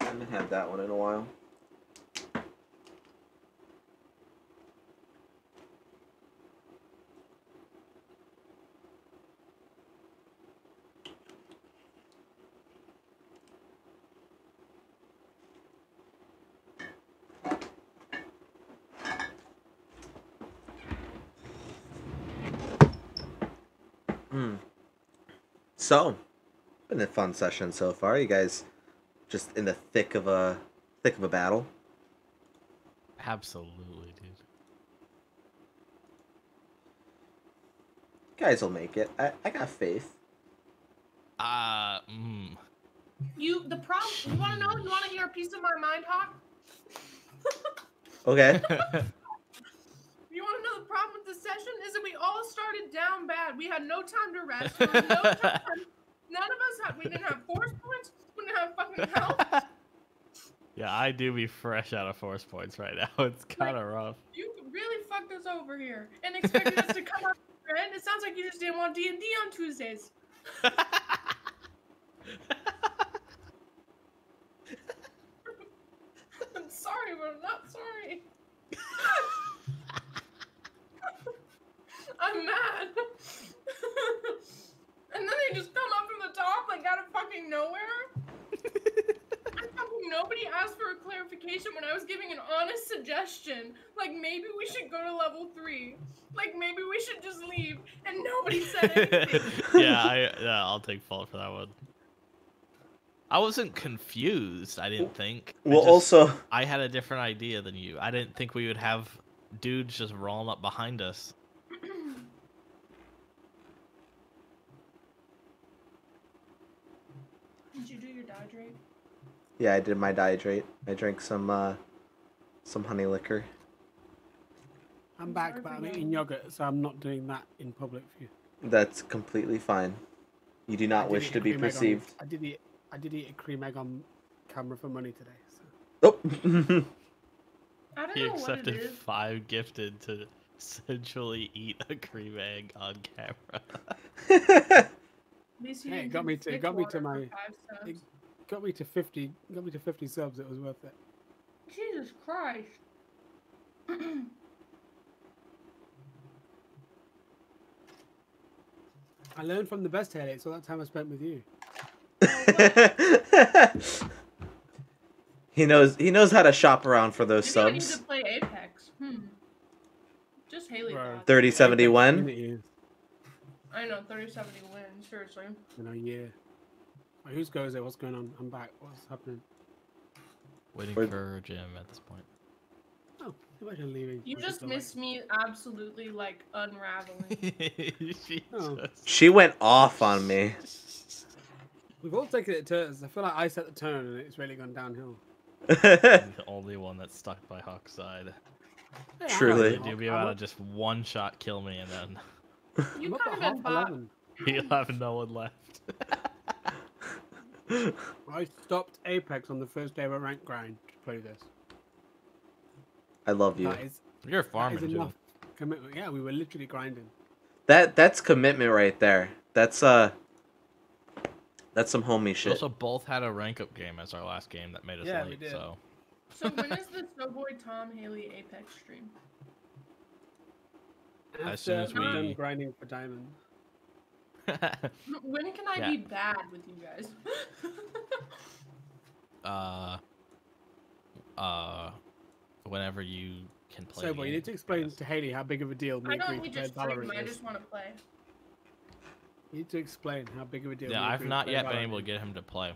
I haven't had that one in a while. So, been a fun session so far. You guys just in the thick of a thick of a battle. Absolutely, dude. You guys will make it. I, I got faith. Uh, mm. You the problem? You want to know? You want to hear a piece of my mind talk? okay. <laughs> is that we all started down bad. We had no time to rest. no time. <laughs> None of us had. We didn't have force points. We didn't have fucking health. yeah, I do be fresh out of force points right now. <laughs> It's kind of rough. You really fucked us over here and expected us to come up with it. It sounds like you just didn't want D and D on Tuesdays. <laughs> I'm sorry, but I'm not sorry. I'm mad. <laughs> and then they just come up from the top like out of fucking nowhere. Fucking nobody asked for a clarification when I was giving an honest suggestion. Like maybe we should go to level three. Like maybe we should just leave. And nobody said <laughs> anything. yeah, I yeah, I'll take fault for that one. I wasn't confused. I didn't think. I Well, just- also, I had a different idea than you. I didn't think we would have dudes just rolling up behind us. Did you do your dihydrate? Yeah, I did my dihydrate. I drank some uh, some honey liquor. I'm back, but I'm eating yogurt, so I'm not doing that in public view. That's completely fine. You do not wish to be cream egg on- perceived. I did eat. I did eat a cream egg on camera for money today. So. Oh. <laughs> I don't He know what it accepted five gifted to essentially eat a cream egg on camera. <laughs> At least Hey, it got me to- it got me to my- it got me to 50. Got me to 50 subs. It was worth it. Jesus Christ. <clears throat> I learned from the best headaches all that time I spent with you. <laughs> he knows he knows how to shop around for those Maybe I need subs. to play Apex. Hmm. Just Haley. Bro. thought. 30 70 Apex when? Unity is I know, 30 70 seriously. In a year. Wait, who's goes there? What's going on? I'm back. What's happening? Waiting Where- for Jim at this point. Oh, imagine leaving. You for just a late- missed me absolutely like unraveling. <laughs> She Oh. just- She went off on me. <laughs> We've all taken it turns. I feel like I set the tone and it's really gone downhill. The <laughs> only one that's stuck by Hawk's side. Hey, Truly. like You'll be I'm about to just one shot kill me and then You kind of half been bot. 11. you'll have no one left. <laughs> I stopped Apex on the first day of a rank grind to play this. I love you. That is, You're that is farming, Jim. enough commitment. Yeah, we were literally grinding. That that's commitment right there. That's uh that's some homie shit. We shit. also both had a rank up game as our last game that made us Yeah, we late, did. so So when is the Snowboy Tom Haley Apex stream? As soon After as we're done grinding for diamond. When can I Yeah. be bad with you guys? <laughs> uh uh whenever you can play. So, the boy, you need to explain to Haley how big of a deal I don't agreeing we to play just stream, I just want to play. You need to explain how big of a deal. Yeah, me I've not play yet been able to get him to play.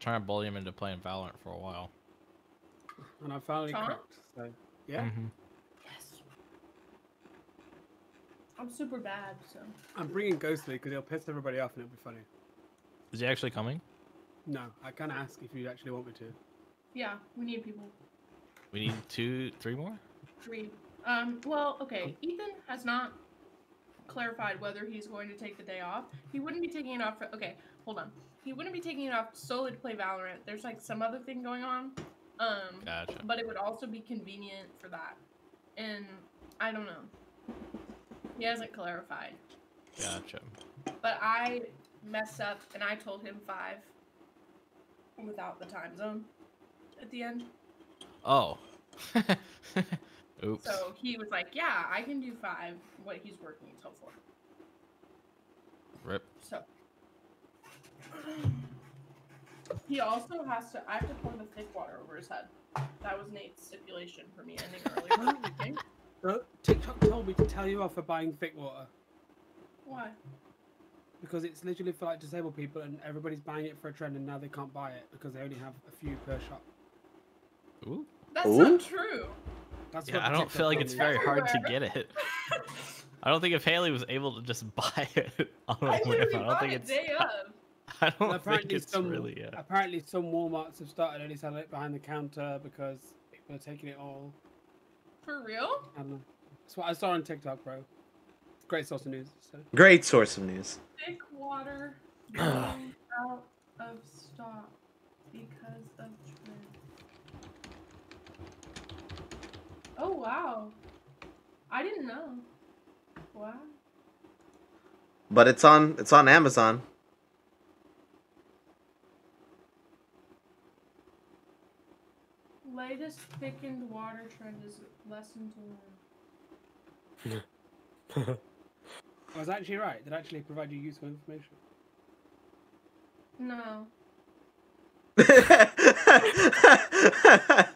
Trying to bully him into playing Valorant for a while. And I finally Tom? cracked. So, yeah. Mhm. Yes. I'm super bad, so. I'm bringing Ghostly because he'll piss everybody off and it'll be funny. Is he actually coming? No, I can ask if you actually want me to. Yeah, we need people. We need two, three more. Three. Um, well, okay. Ethan has not clarified whether he's going to take the day off. He wouldn't be taking it off for. Okay, hold on. He wouldn't be taking it off solely to play Valorant. There's like some other thing going on. Um, Gotcha. but it would also be convenient for that. And I don't know. He hasn't clarified. Gotcha. But I messed up and I told him five without the time zone at the end. Oh. <laughs> Oops. So he was like, Yeah, I can do five, what he's working until four. Rip. So he also has to I have to pour the thick water over his head. That was Nate's stipulation for me ending early <laughs> for the game. Bro, TikTok told me to tell you off for buying thick water Why? because it's literally for like disabled people and everybody's buying it for a trend and now they can't buy it because they only have a few per shop. Ooh. That's Ooh. not true. That's Yeah, I don't feel like it's me. very hard to get it. <laughs> I don't think if Haley was able to just <laughs> buy it on a I whim, literally I don't bought think it it's. day of. <laughs> I don't think apparently it's some really. Uh, apparently some WalMarts have started only selling it behind the counter because people are taking it all. For real? I don't know. That's what I saw on TikTok, bro. Great source of news. So. Great source of news. Thick water <sighs> going out of stock because of trend. Oh wow. I didn't know. Wow. But it's on it's on Amazon. Latest thickened water trend is lesson to learn. <laughs> I was actually right. Did it actually provide you useful information? No. <laughs>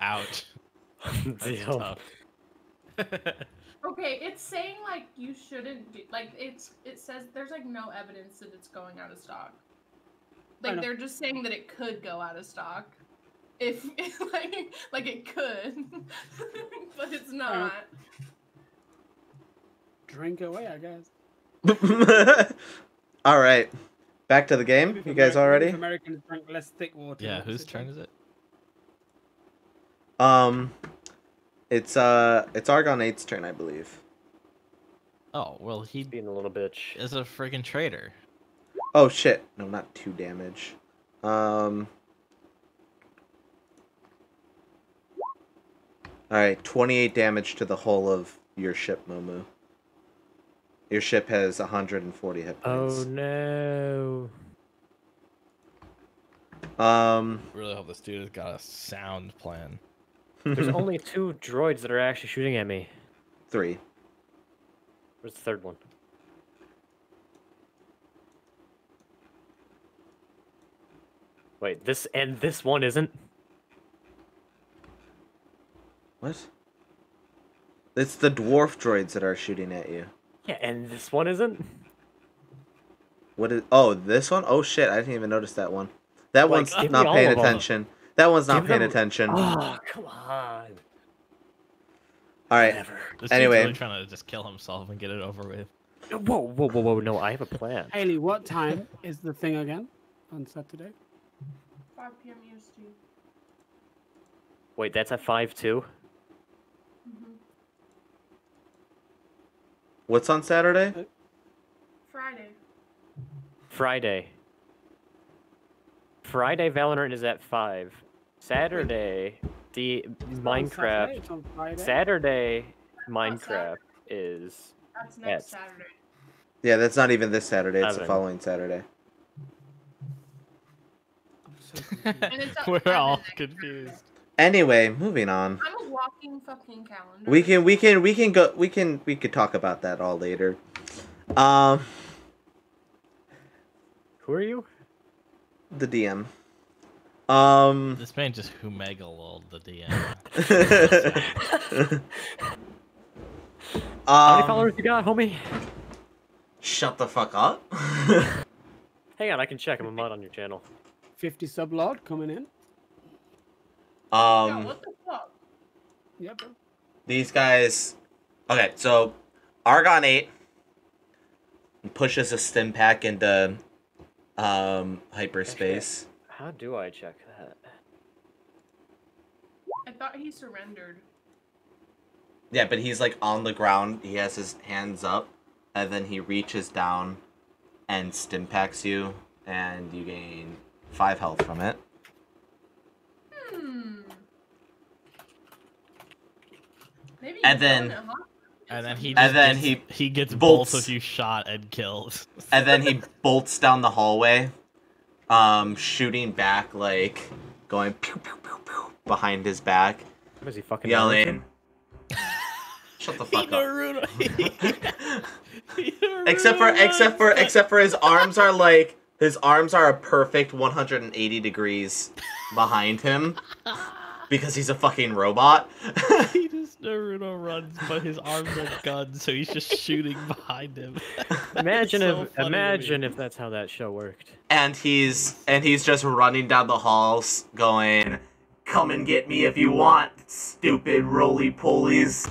ouch. That's Damn. tough. <laughs> Okay, it's saying like you shouldn't do like it's it says there's like no evidence that it's going out of stock. Like they're just saying that it could go out of stock. If <laughs> like like it could. <laughs> but it's not. Drink away, I guess. <laughs> All right. Back to the game. You guys Ameri- all maybe ready? if Americans drank less thick water. Yeah, whose turn is it? Um it's uh it's Argon 8's turn, I believe. Oh well, he Being a little bitch. is a freaking traitor. Oh shit. No, not 2 damage. Um All right, 28 damage to the whole of your ship, Momu. Your ship has 140 hit points. Oh no. Um Really hope this dude has got a sound plan. There's <laughs> only two droids that are actually shooting at me. 3. Where's the third one? Wait, this and this one isn't? What? It's the dwarf droids that are shooting at you. Yeah, and this one isn't? What is? Oh, this one? Oh shit! I didn't even notice that one. That Like, one's not paying of 'em. attention. That one's not Give paying them- attention. Oh, come on. All right. Whatever. This Anyway. really trying to just kill himself and get it over with. Whoa, whoa, whoa, whoa, no, I have a plan. Haley, what time is the thing again on Saturday? 5 p.m. EST. Wait, that's at 5 too? hmm What's on Saturday? Friday. Friday. Friday Valorant is at 5. Saturday, the It's not on Saturday, Minecraft. On Friday. Saturday, Saturday. Minecraft is. That's next Yes. Saturday. Yeah, that's not even this Saturday. It's the following Saturday. I'm so confused. And it's <laughs> We're all confused. Saturday. Anyway, moving on. I'm a walking fucking calendar. We can we can we can go we can we could talk about that all later. Um, Who are you? the DM. Um. This man just humegaled the DM. <laughs> How many um followers you got, homie? shut the fuck up. <laughs> Hang on, I can check. I'm a mod on your channel. 50 sub lord coming in. Yeah, um. what the fuck? Yep. these guys okay so argon 8 pushes a stim pack into um hyperspace How do I check that? I thought he surrendered. yeah but he's like on the ground he has his hands up and then he reaches down and stim packs you and you gain five health from it Hmm. Maybe And then- going to hospital. and then he And then gets, he he gets bolts- both of you shot and killed. <laughs> and then he bolts down the hallway um shooting back like going pew pew pew pew behind his back Was he fucking yelling <laughs> shut the fuck up Naruto. <laughs> He except for except for except for his arms are like his arms are a perfect 180 degrees behind him because he's a fucking robot. He just Naruto runs, but his arms are <laughs> guns, so he's just shooting behind him. <laughs> Imagine so if funny to me. imagine if that's how that show worked. and he's and he's just running down the halls going come and get me if you want stupid roly polies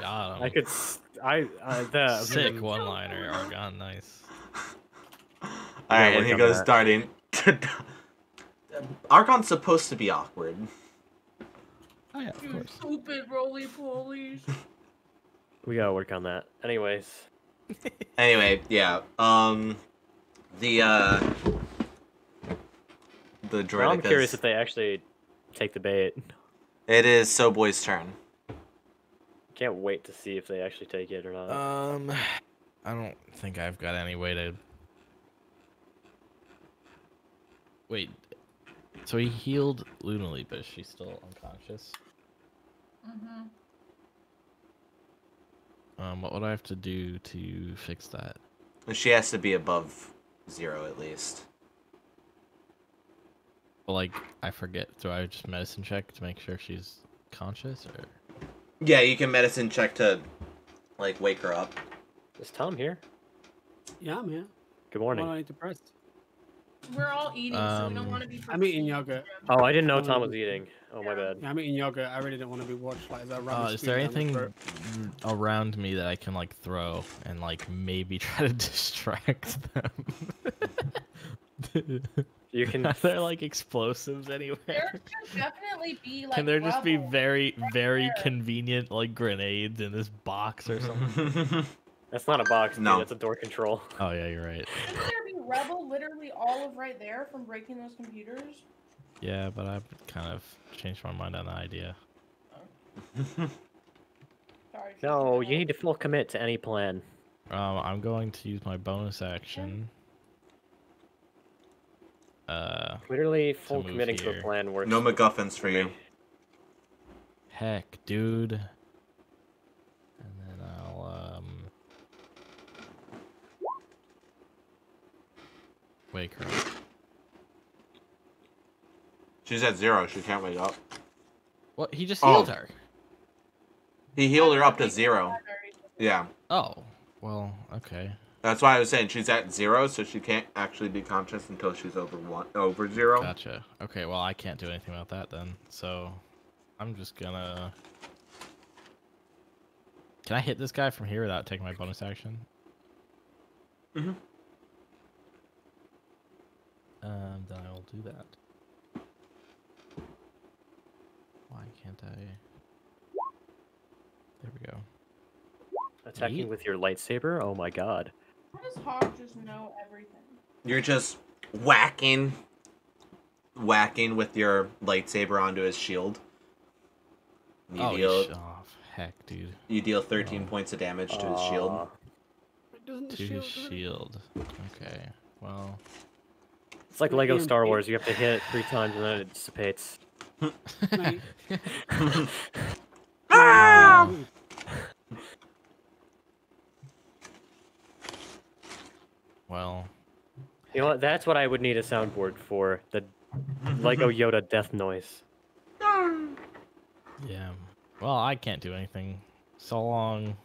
Got him. I could I uh, the Sick one liner, Argon. Nice. All right, and he goes that. darting. <laughs> Argon's supposed to be awkward. Oh yeah, of You course. stupid roly polies. <laughs> We gotta work on that. Anyways, <laughs> Anyway, yeah. Um, the uh, the droid. now I'm curious if they actually take the bait. <laughs> It is So Boy's turn. Can't wait to see if they actually take it or not. Um, <sighs> I don't think I've got any way to. Wait. So he healed Luna Lee, but is she still unconscious? Hmm Um, what would I have to do to fix that? She has to be above zero at least. Well, like, I forget. Do I just medicine check to make sure she's conscious, or? Yeah, you can medicine check to like wake her up. Is Tom here? Yeah, I'm here. Good What do morning. I need to press? We're all eating, so we don't Um, want to be. I'm eating yogurt. Oh, I didn't know Um, Tom was eating. Oh my bad. I'm eating yogurt. I really don't want to be watched like that. Uh, is there anything r- around me that I can like throw and like maybe <laughs> try to distract them? <laughs> You can. <laughs> Are there like explosives anywhere? There anywhere? should definitely be like. Can there just be rubble. very, very there. convenient like grenades in this box or something? That's not a box. Dude. No. That's a door control. oh yeah, you're right. Shouldn't there be rubble literally all of right there from breaking those computers? Yeah, but I've kind of changed my mind on the idea. Sorry. No, you need to full commit to any plan. Um, I'm going to use my bonus action. Uh, Literally full move committing to a plan works. No MacGuffins for you. heck, dude. And then I'll um wake her up. She's at zero. She can't wake up. What? He just Oh. healed her. He healed her up to zero. Yeah. Oh, well, okay. That's why I was saying she's at zero, so she can't actually be conscious until she's over one, over zero. Gotcha. Okay, well, I can't do anything about that then. So, I'm just gonna. Can I hit this guy from here without taking my bonus action? Mhm. Um, then I will do that. Why can't I? There we go. Attacking Yeet. with your lightsaber? Oh my god. How does Hog just know everything? You're just whacking, whacking with your lightsaber onto his shield. You oh, deal, you sh- oh, heck, dude. you deal 13 points of damage to his shield. Aw. Doesn't To his shield- shield. Okay. Well. It's like Lego Star Wars. You have to hit it three times and then it dissipates. Mate, <laughs> Ah! well. You know what? That's what I would need a soundboard for. The Lego <laughs> Yoda death noise. Yeah. Well, I can't do anything. So long.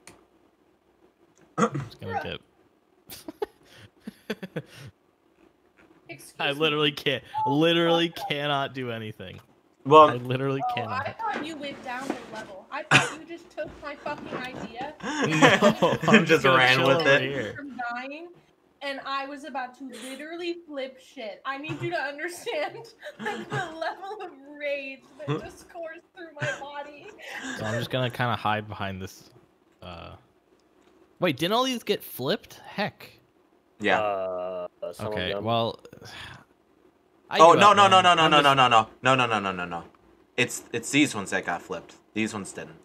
I'm just gonna get. <laughs> Excuse I me. literally can't. Literally cannot do anything. I Well, literally Oh, I thought you went down the level. I thought you just took my fucking idea <laughs> No, <laughs> I'm just gonna ran with it. here. from dying, and I was about to literally flip shit. I need you to understand <laughs> like, the level of rage that just coursed through my body. So I'm just gonna kind of hide behind this. Uh. Wait, didn't all these get flipped? Heck. yeah. Uh, Okay. them. Well. I oh no up, no no no no no no no no no no no no no no. It's it's these ones that got flipped. These ones didn't.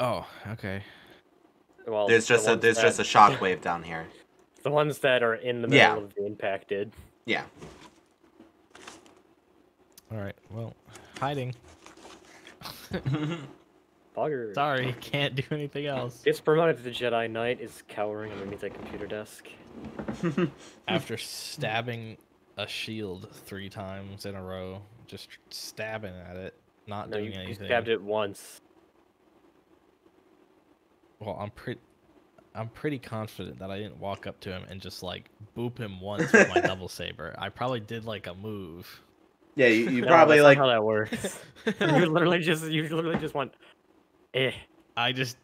Oh, okay. well, There's the just a there's that- just a shockwave down here. <laughs> The ones that are in the middle Yeah. of the impacted. Yeah. All right. Well, hiding. <laughs> Bugger. Sorry, can't do anything else. Gets promoted to the Jedi Knight is cowering underneath a computer desk. <laughs> After stabbing a shield three times in a row, just stabbing at it, not No, doing you, you stabbed it once. Well, I'm pretty. I'm pretty confident that I didn't walk up to him and just like boop him <laughs> once with my double saber. I probably did like a move. Yeah, you, you <laughs> No, probably that's not like how that works. <laughs> you literally just you literally just went eh. I just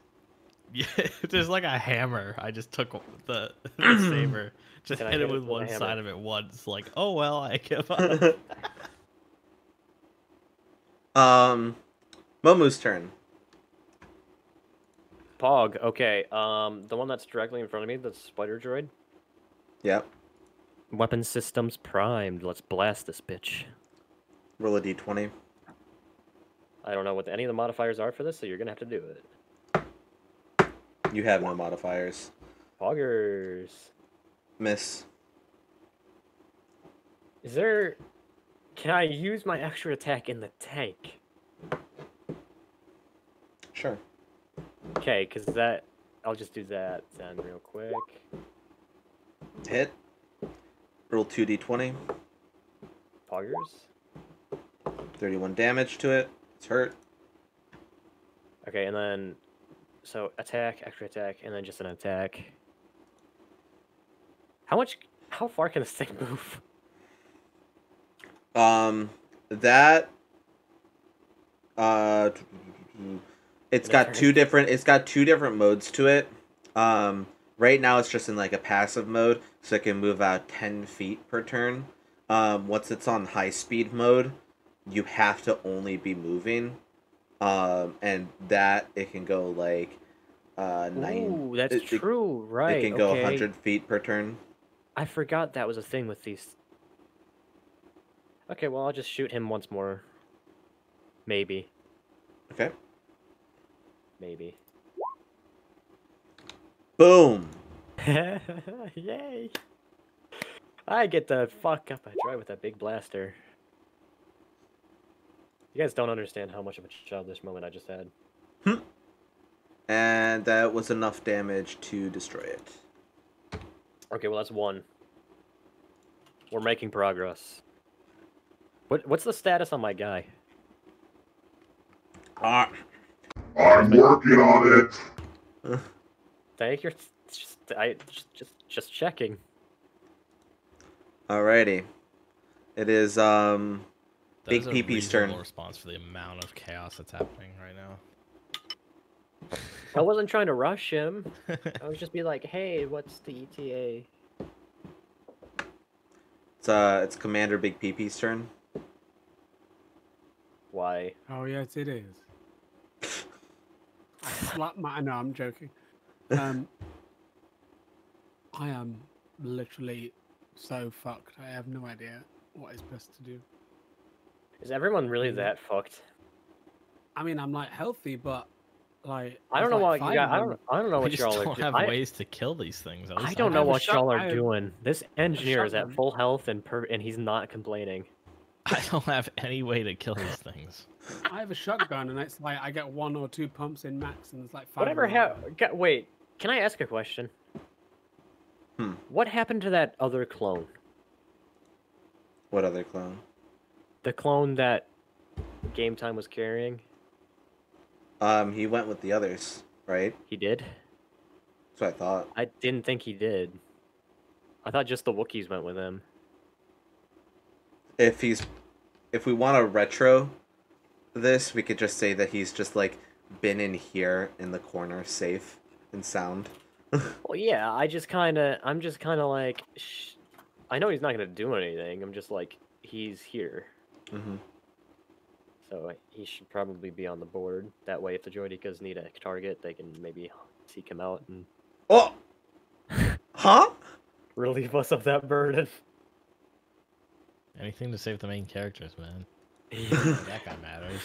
Yeah, <laughs> there's like a hammer. I just took the, <laughs> the <clears throat> saber, just hit hit it it with with one side of it once. Like, oh well, I give up. <laughs> um, Momu's turn. Pog. Okay. Um, the one that's directly in front of me, the spider droid. Yep. Weapon systems primed. Let's blast this bitch. Roll a d20. I don't know what any of the modifiers are for this, so you're gonna have to do it. You have no modifiers. Poggers. Miss. Is there? Can I use my extra attack in the tank? Sure. Okay, because that. I'll just do that then real quick. Hit. Roll 2d20. Poggers. 31 damage to it. It's hurt. Okay, and then. So attack, extra attack, and then just an attack. How much? How far can this thing <laughs> move? Um, that. Uh, it's got two different. It's got two different modes to it. Um, right now it's just in like a passive mode, so it can move out ten feet per turn. Um, once it's on high speed mode, you have to only be moving. Um, and that it can go like, uh, nine. Ooh, that's it- it- true, right? It can go okay. hundred feet per turn. I forgot that was a thing with these. Okay, well I'll just shoot him once more. Maybe, Okay. maybe. Boom. <laughs> Yay! I get the fuck up a drive with that big blaster. You guys don't understand how much of a childish moment I just had. Hmm. And that was enough damage to destroy it. Okay, well that's one. We're making progress. What what's the status on my guy? Ah. I'm working on it. <laughs> Thank you. Just I just just, just checking. Alrighty. It is um That Big is PP 's turn. response for the amount of chaos that's happening right now. I wasn't trying to rush him. <laughs> I was just be like, hey, what's the ETA? it's uh it's Commander Big PP's turn. Why? Oh yes, it is. I <laughs> slap my. No, I'm joking. <laughs> Um, I am literally so fucked. I have no idea what is best to do. Is everyone really Mm. that fucked? I mean, I'm like healthy, but like I don't know like, what you got. I don't. I don't know what y'all are don't have I, ways to kill these things. At I don't know what y'all are doing. This engineer is at full health and per and he's not complaining. <laughs> I don't have any way to kill these things. I have a shotgun, and it's like I get one or two pumps in max, and it's like five. Whatever happened? Wait, can I ask a question? Hmm. What happened to that other clone? What other clone? The clone that Game Time was carrying. Um he went with the others, right? He did. That's what I thought. I didn't think he did. I thought just the Wookiees went with him. If he's if we want to retro this, we could just say that he's just like been in here in the corner safe and sound. <laughs> Well, yeah. I just kind of. I'm just kind of like. Sh- I know he's not gonna do anything. I'm just like he's here, hmm so he should probably be on the board. That way, if the Droidekas need a target, they can maybe seek him out and Oh. <laughs> Huh? relieve us of that burden. Anything to save the main characters, man. <laughs> that guy matters.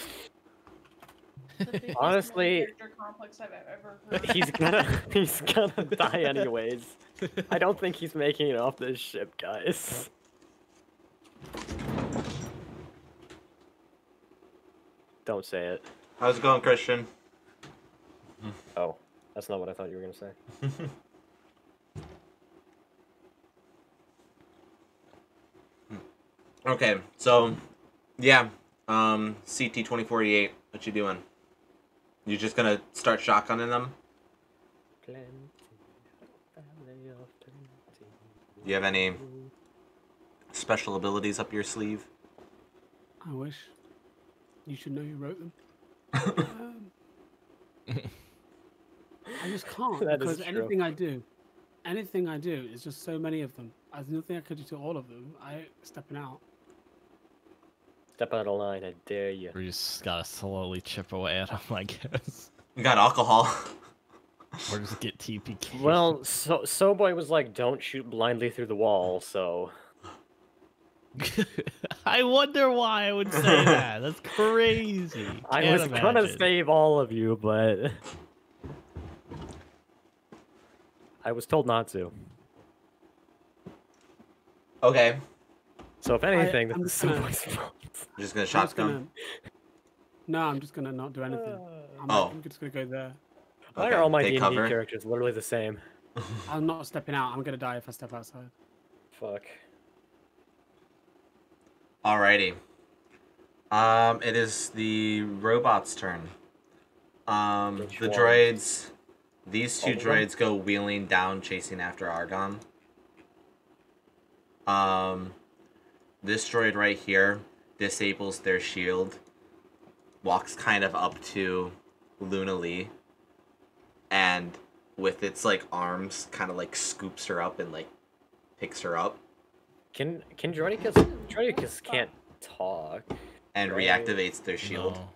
Honestly- character complex I've ever heard. <laughs> he's gonna he's gonna die anyways. I don't think he's making it off this ship, guys. Don't say it. How's it going, Christian? Oh, that's not what I thought you were gonna say. <laughs> Okay, so yeah, um, CT twenty forty eight. What you doing? You just gonna start shotgunning them? Do you have any special abilities up your sleeve? I wish. You should know you wrote them. um, <laughs> I just can't That is because anything I do, anything I do is just so many of them. There's nothing I could do to all of them. I stepping out. Step out of line, I dare you. We just gotta slowly chip away at them, I guess. You got alcohol. Or just get TPK. Well, so so boy was like, "Don't shoot blindly through the wall." So <laughs> I wonder why I would say that. <laughs> That's crazy. I Can't was gonna save all of you, but I was told not to. okay. So if anything, I'm this is just gonna- Subway's. I'm just gonna I'm just shotgun. gonna. No, I'm just gonna not do anything. I'm, Oh. I'm just gonna go there. Why Okay, are all my D&D characters literally the same? I'm not stepping out. I'm gonna die if I step outside. Fuck. Alrighty. Um, it is the robot's turn. Um, Which the ones? droids. These two All droids go wheeling down, chasing after Argon. Um, this droid right here disables their shield. Walks kind of up to Luna Lee. And with its like arms, kind of like scoops her up and like picks her up Can can Droidekas Droidekas can't talk? and Right. reactivates their shield. No.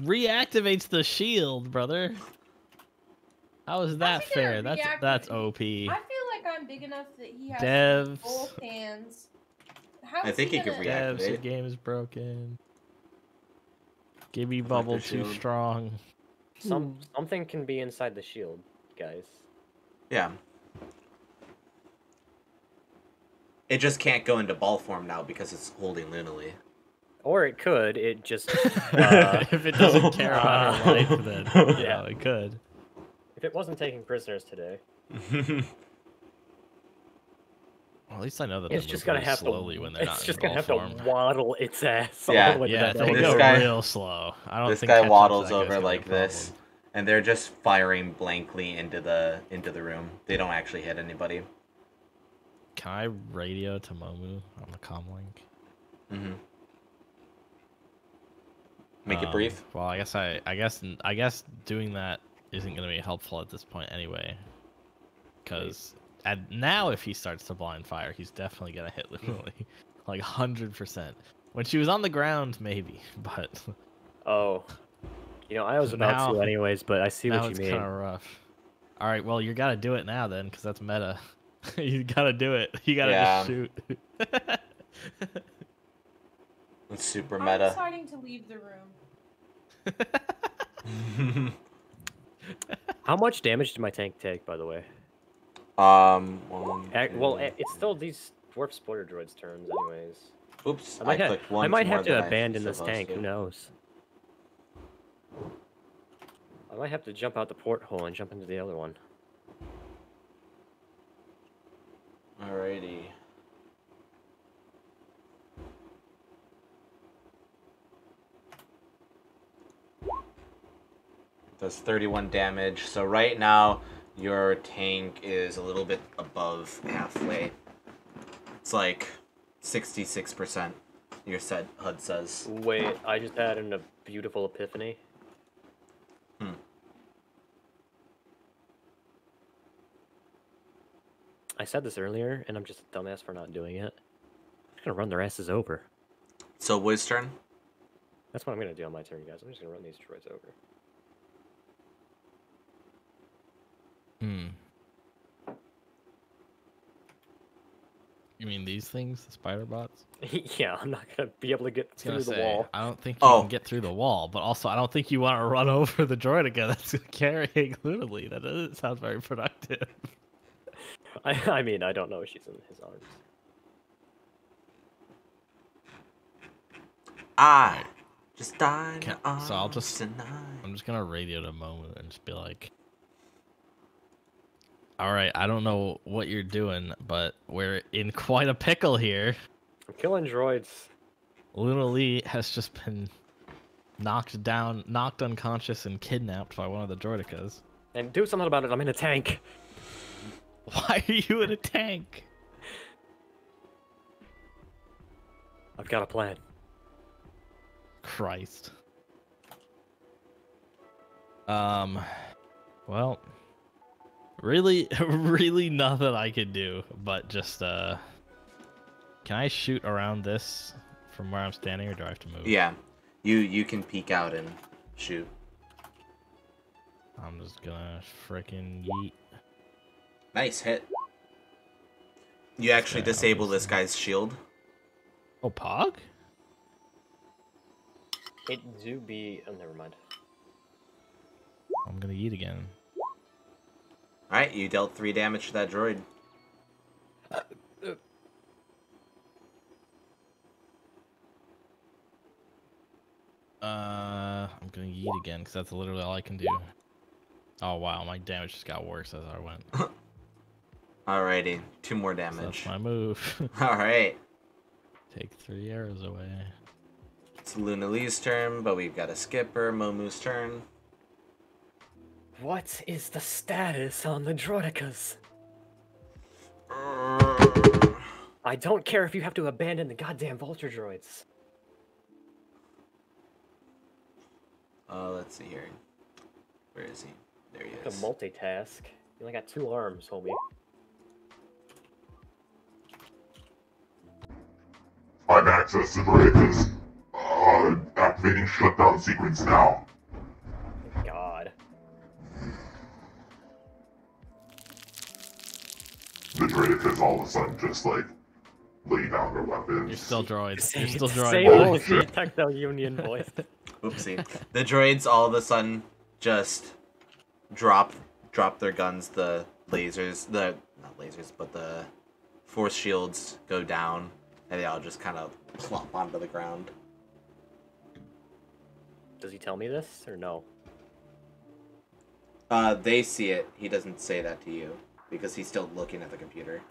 Reactivates the shield, brother. How is that fair? That's that's OP. I feel like I'm big enough that he has Devs. both hands. How I think he could gonna- react- Devs, the game is broken. Gibby like bubble too shield. strong. Some Hmm. something can be inside the shield, guys. Yeah. It just can't go into ball form now because it's holding Luna Or it could. It just <laughs> uh, if it doesn't <laughs> care about her life, then <laughs> Yeah. yeah, it could. if it wasn't taking prisoners today, Well, at least I know that it's just gonna very have slowly to. when they're It's not just in gonna ball have to waddle its ass all Yeah. the way Yeah, that it's ball gonna This go guy- real slow. I don't this think guy waddles over gonna be a like this, and they're just firing blankly into the into the room. They don't actually hit anybody. Can I radio to Momu on the comlink? hmm Make it Um, brief. Well, I guess I, I guess, I guess doing that isn't going to be helpful at this point anyway. Because now, if he starts to blind fire, he's definitely going to hit Lily, <laughs> like hundred percent. When she was on the ground, maybe, <laughs> but Oh, you know, I was about Now- to anyways, but I see what you mean. it's mean. kind of rough. All right, well, you got to do it now then, because that's meta. <laughs> you got to do it. You got to Yeah. just shoot. <laughs> It's super meta. I'm meta. deciding to leave the room. <laughs> How much damage did my tank take, by the way? um. One, Ac- well, it's still these dwarf spider droids' turns, anyways. oops. I I, might, have, clicked I might have to abandon this tank. to. Who knows? I might have to jump out the porthole and jump into the other one. Alrighty. Does 31 damage. So right now, your tank is a little bit above halfway. It's like 66%, your said HUD says. Wait, I just had an, a beautiful epiphany. Hmm. I said this earlier, and I'm just a dumbass for not doing it. I'm just gonna run their asses over. So Wiz turn? That's what I'm gonna do on my turn, guys. I'm just gonna run these droids over. Hmm. You mean these things, the spider bots? <laughs> yeah, I'm not gonna be able to get I was gonna through the wall. I don't think you Oh. can get through the wall, but also I don't think you want to <laughs> run over the droid again <laughs> that's carrying literally. That doesn't sound very productive. I, <laughs> I mean, I don't know if she's in his arms. I just died. So I'll just- I'm just gonna radio to Momu and just be like, "All right, I don't know what you're doing, but we're in quite a pickle here. I'm killing droids. Luna Lee has just been knocked down, knocked unconscious, and kidnapped by one of the droidekas. And do something about it. I'm in a tank. <laughs> Why are you in a tank? I've got a plan. Christ. Um, well, really, <laughs> really nothing I could do, but just uh, can I shoot around this from where I'm standing, or do I have to move? Yeah, you you can peek out and shoot. I'm just gonna frickin' yeet. Nice hit. You actually Yeah, disable this guy's shield. Oh, Pog? It do be. Oh, never mind. I'm gonna eat again. All right, you dealt three damage to that droid. Uh, I'm gonna eat again because that's literally all I can do. Oh wow, my damage just got worse as I went. <laughs> Alrighty, two more damage. that's my move. <laughs> All right, Take three arrows away. it's Luna Lee's turn, but we've got a skipper. Momu's turn. What is the status on the Droidekas? I don't care if you have to abandon the goddamn vulture droids. Uh, let's see here. Where is he? There he To is. multitask. You only got two arms, homie. I've access to Dracus. Uh, activating shutdown sequence now. God. The Dracus all of a sudden just like lay down their weapons. You're still droids. You're Say- still say droids. <laughs> the techno union voice. Oopsie. the droids all of a sudden just drop drop their guns. The lasers, the not lasers, but the force shields go down, and they all just kind of plop onto the ground. Does he tell me this or no? Uh, they see it. He doesn't say that to you because he's still looking at the computer.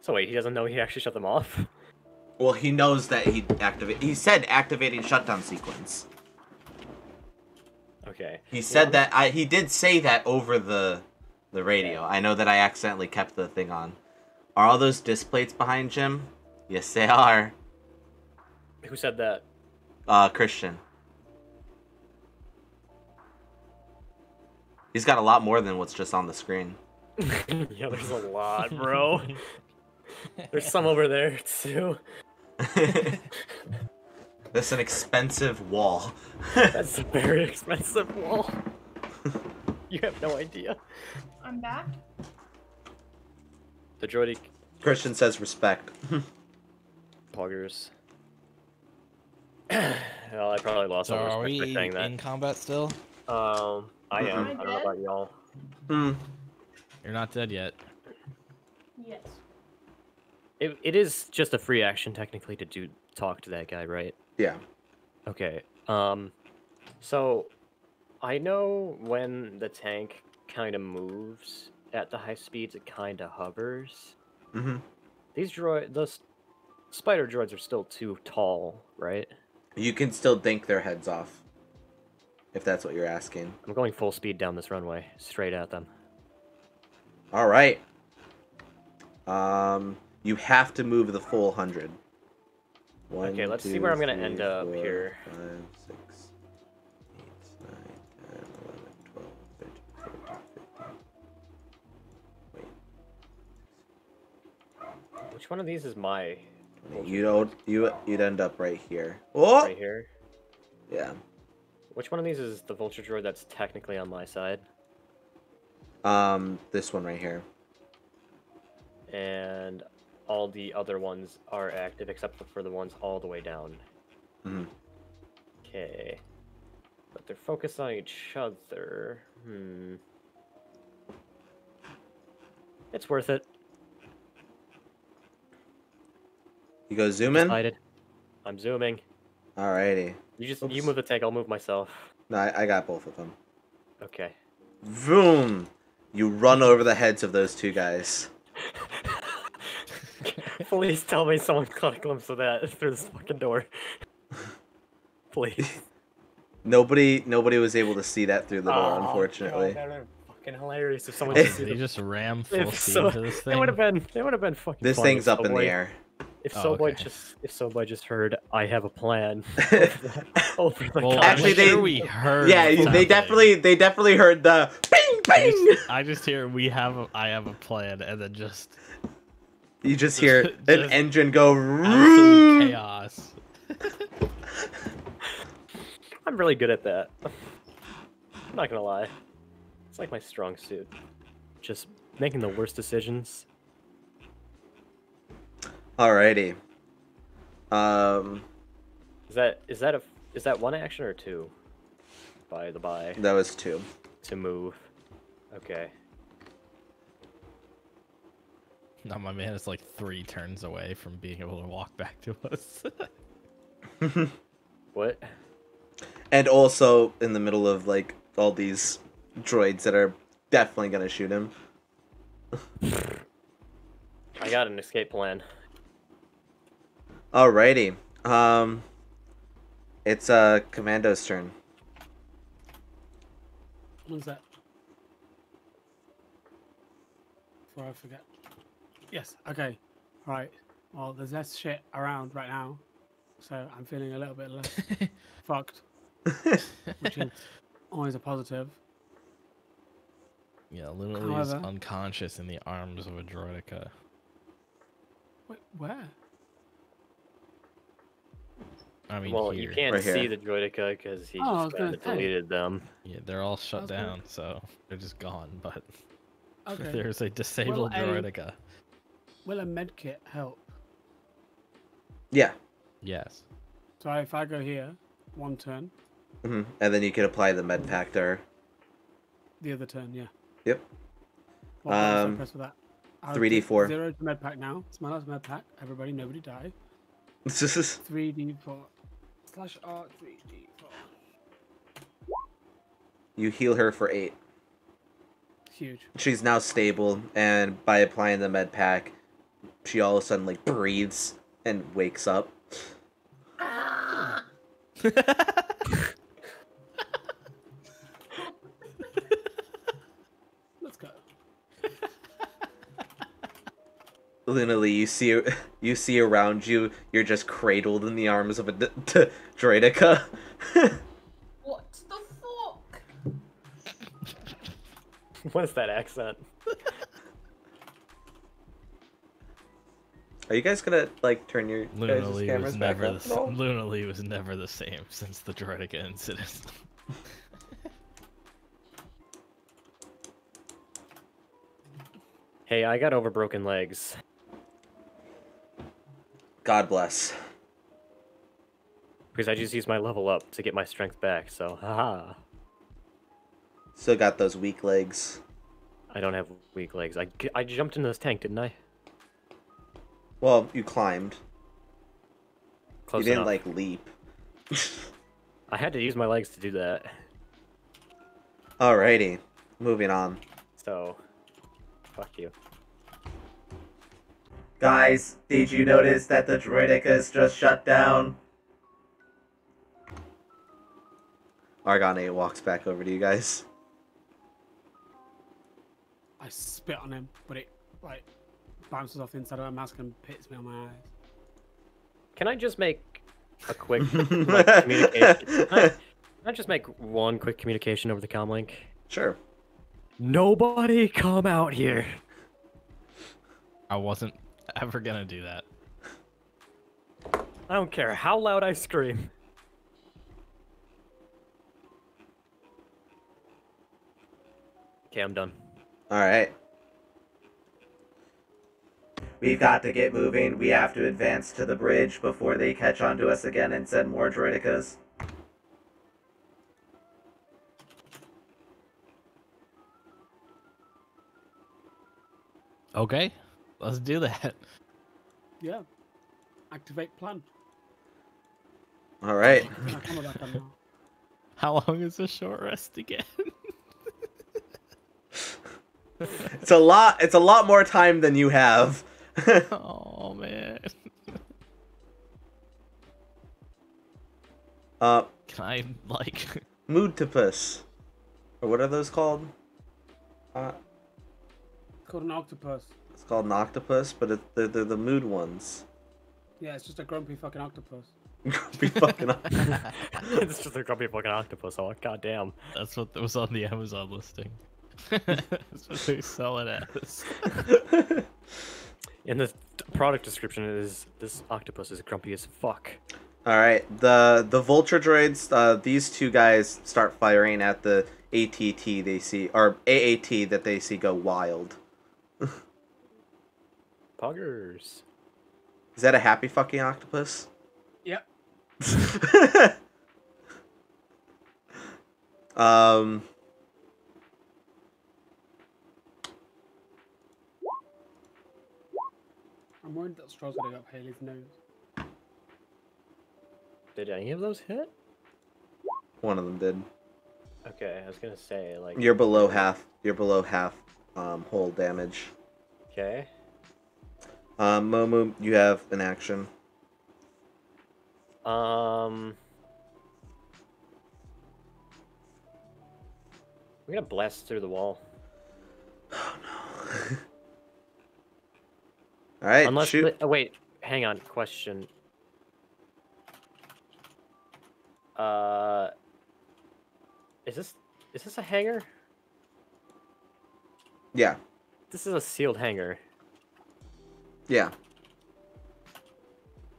So wait, he doesn't know he actually shut them off? Well, he knows that he activate. He said activating shutdown sequence. Okay. He said that. I he did say that over the the radio. I know that I accidentally kept the thing on. Are all those disc plates behind Jim? Yes, they are. Who said that? Uh, Christian. He's got a lot more than what's just on the screen. <laughs> yeah, there's a lot, bro. <laughs> there's some over there too. <laughs> That's an expensive wall. That's a very expensive wall. you have no idea. I'm back. The droidic Christian says respect. <laughs> poggers. <clears throat> well, I probably lost So all are respect we for saying that. in combat still? Um, I am. Am I I don't know about y'all. Hmm. You're not dead yet. Yes. It, it is just a free action technically to do talk to that guy, right? Yeah. Okay. Um, so I know when the tank kind of moves at the high speeds, it kind of hovers. Mm-hmm. These droid, the s- spider droids are still too tall, right? You can still dink their heads off. If that's what you're asking. I'm going full speed down this runway, straight at them. All right. Um, you have to move the full hundred. One, Okay, let's see where I'm gonna three, end up four, here. five, six, eight, nine, 10, 11, 12, 13, 14, 15. Which one of these is my you don't. You you'd end up right here. Oh, right here? yeah. Which one of these is the vulture droid that's technically on my side? Um, this one right here. And all the other ones are active except for the ones all the way down. Mhm. Okay. But they're focused on each other. Hmm. It's worth it. You go zoom in. Decided. I'm zooming. Alrighty. You just you move the tank, I'll move myself. No, I, I got both of them. Okay. Vroom! You run over the heads of those two guys. <laughs> Please tell me someone caught a glimpse of that through this fucking door. <laughs> Please. Nobody, nobody was able to see that through the door, Oh, unfortunately. God, that would've been fucking hilarious if someone If- could see Did he just ram <laughs> full if speed so- into this It thing? would have been. It would have been fucking. This thing's up in the somebody- air. If Oh, Soulboy okay. just if Soulboy just heard I have a plan <laughs> <laughs> over the Well. Actually, they- sure we heard. yeah, what's they happening. definitely they definitely heard the bing I just, <laughs> I just hear we have a, I have a plan, and then just You just hear an engine go. absolute chaos. I'm really good at that. I'm not gonna lie. It's like my strong suit. Just making the worst decisions. Alrighty. Um, Is that is that a is that one action or two? By the by, that was two. to move. Okay. Now my man is like three turns away from being able to walk back to <laughs> us. <laughs> What? And also in the middle of like all these droids that are definitely gonna shoot him. <laughs> I got an escape plan. Alrighty. Um, it's uh Commando's turn. What's that? Before I forget. Yes, okay. Right. Well, there's less shit around right now, so I'm feeling a little bit less <laughs> fucked, which is <laughs> always a positive. yeah, literally is However- unconscious in the arms of a droideka. Wait, where? I mean, well, here. you can't Right see here. the Droideka because he Oh, just kinda deleted them. Yeah, they're all shut was gonna- down, so they're just gone. But <laughs> Okay. there's a disabled a- droideka. Will a medkit help? Yeah. Yes. So if I go here, one turn, hmm And then you can apply the med pack there. the other turn, yeah. Yep. What I Um, press for that? 3d4. Zero to med pack now. It's my last med pack. Everybody, nobody die. This is 3d4. Slash R 3d4. you heal her for eight. Huge. She's now stable, and by applying the med pack, she all of a sudden like breathes and wakes up. Let's go. Literally, you see you see around you, you're just cradled in the arms of a d- d- droideka. <laughs> What the fuck? what is that accent? Are you guys gonna like turn your guys' Luna Lee cameras was back never up the at all? s- Luna Lee was never the same since the droideka incident. Hey, I got over broken legs. God bless. Because I just used my level up to get my strength back, so haha. Still got those weak legs. I don't have weak legs. I, I jumped into this tank, didn't I? Well, you climbed. Close you didn't enough. like leap. <laughs> I had to use my legs to do that. Alrighty, moving on. So, fuck you. Guys, did you notice that the droidekas just shut down? Argon 8 walks back over to you guys. I spit on him, but it like bounces off the inside of my mask and hits me on my eyes. Can I just make a <laughs> quick like, communication? Can I, can I just make one quick communication over the comlink? Sure. Nobody come out here. I wasn't ever gonna do that. I don't care how loud I scream. Okay, I'm done. Alright. We've got to get moving. We have to advance to the bridge before they catch on to us again and send more droidekas. Okay, let's do that. Yeah. Activate plan. Alright. Can I come back on now? <laughs> How long is a short rest again? <laughs> It's a lot it's a lot more time than you have. <laughs> oh man. uh Can I like? <laughs> Moodtopus. Or what are those called? Uh It's called an octopus. it's called an octopus, but it, they're, they're the mood ones. Yeah, it's just a grumpy fucking octopus. Be fucking it's just a grumpy fucking octopus. Oh, goddamn. That's what was on the Amazon listing. That's what they sell it as. <laughs> In the product description, it is this octopus is grumpy as fuck. All right, the the vulture droids. Uh, these two guys start firing at the ATT they see or AAT that they see go wild. <laughs> Poggers. Is that a happy fucking octopus? Yep. <laughs> um. I'm worried that straw's gonna go up Haley's nose. Did any of those hit? One of them did. Okay, I was gonna say like. You're below half. You're below half um, whole damage. Okay. Um, Momu, you have an action. Um. We're gonna blast through the wall. <sighs> <laughs> All right, Unless. shoot. Oh, wait, hang on. Question. Uh. Is this is this a hangar? Yeah, This is a sealed hangar. yeah.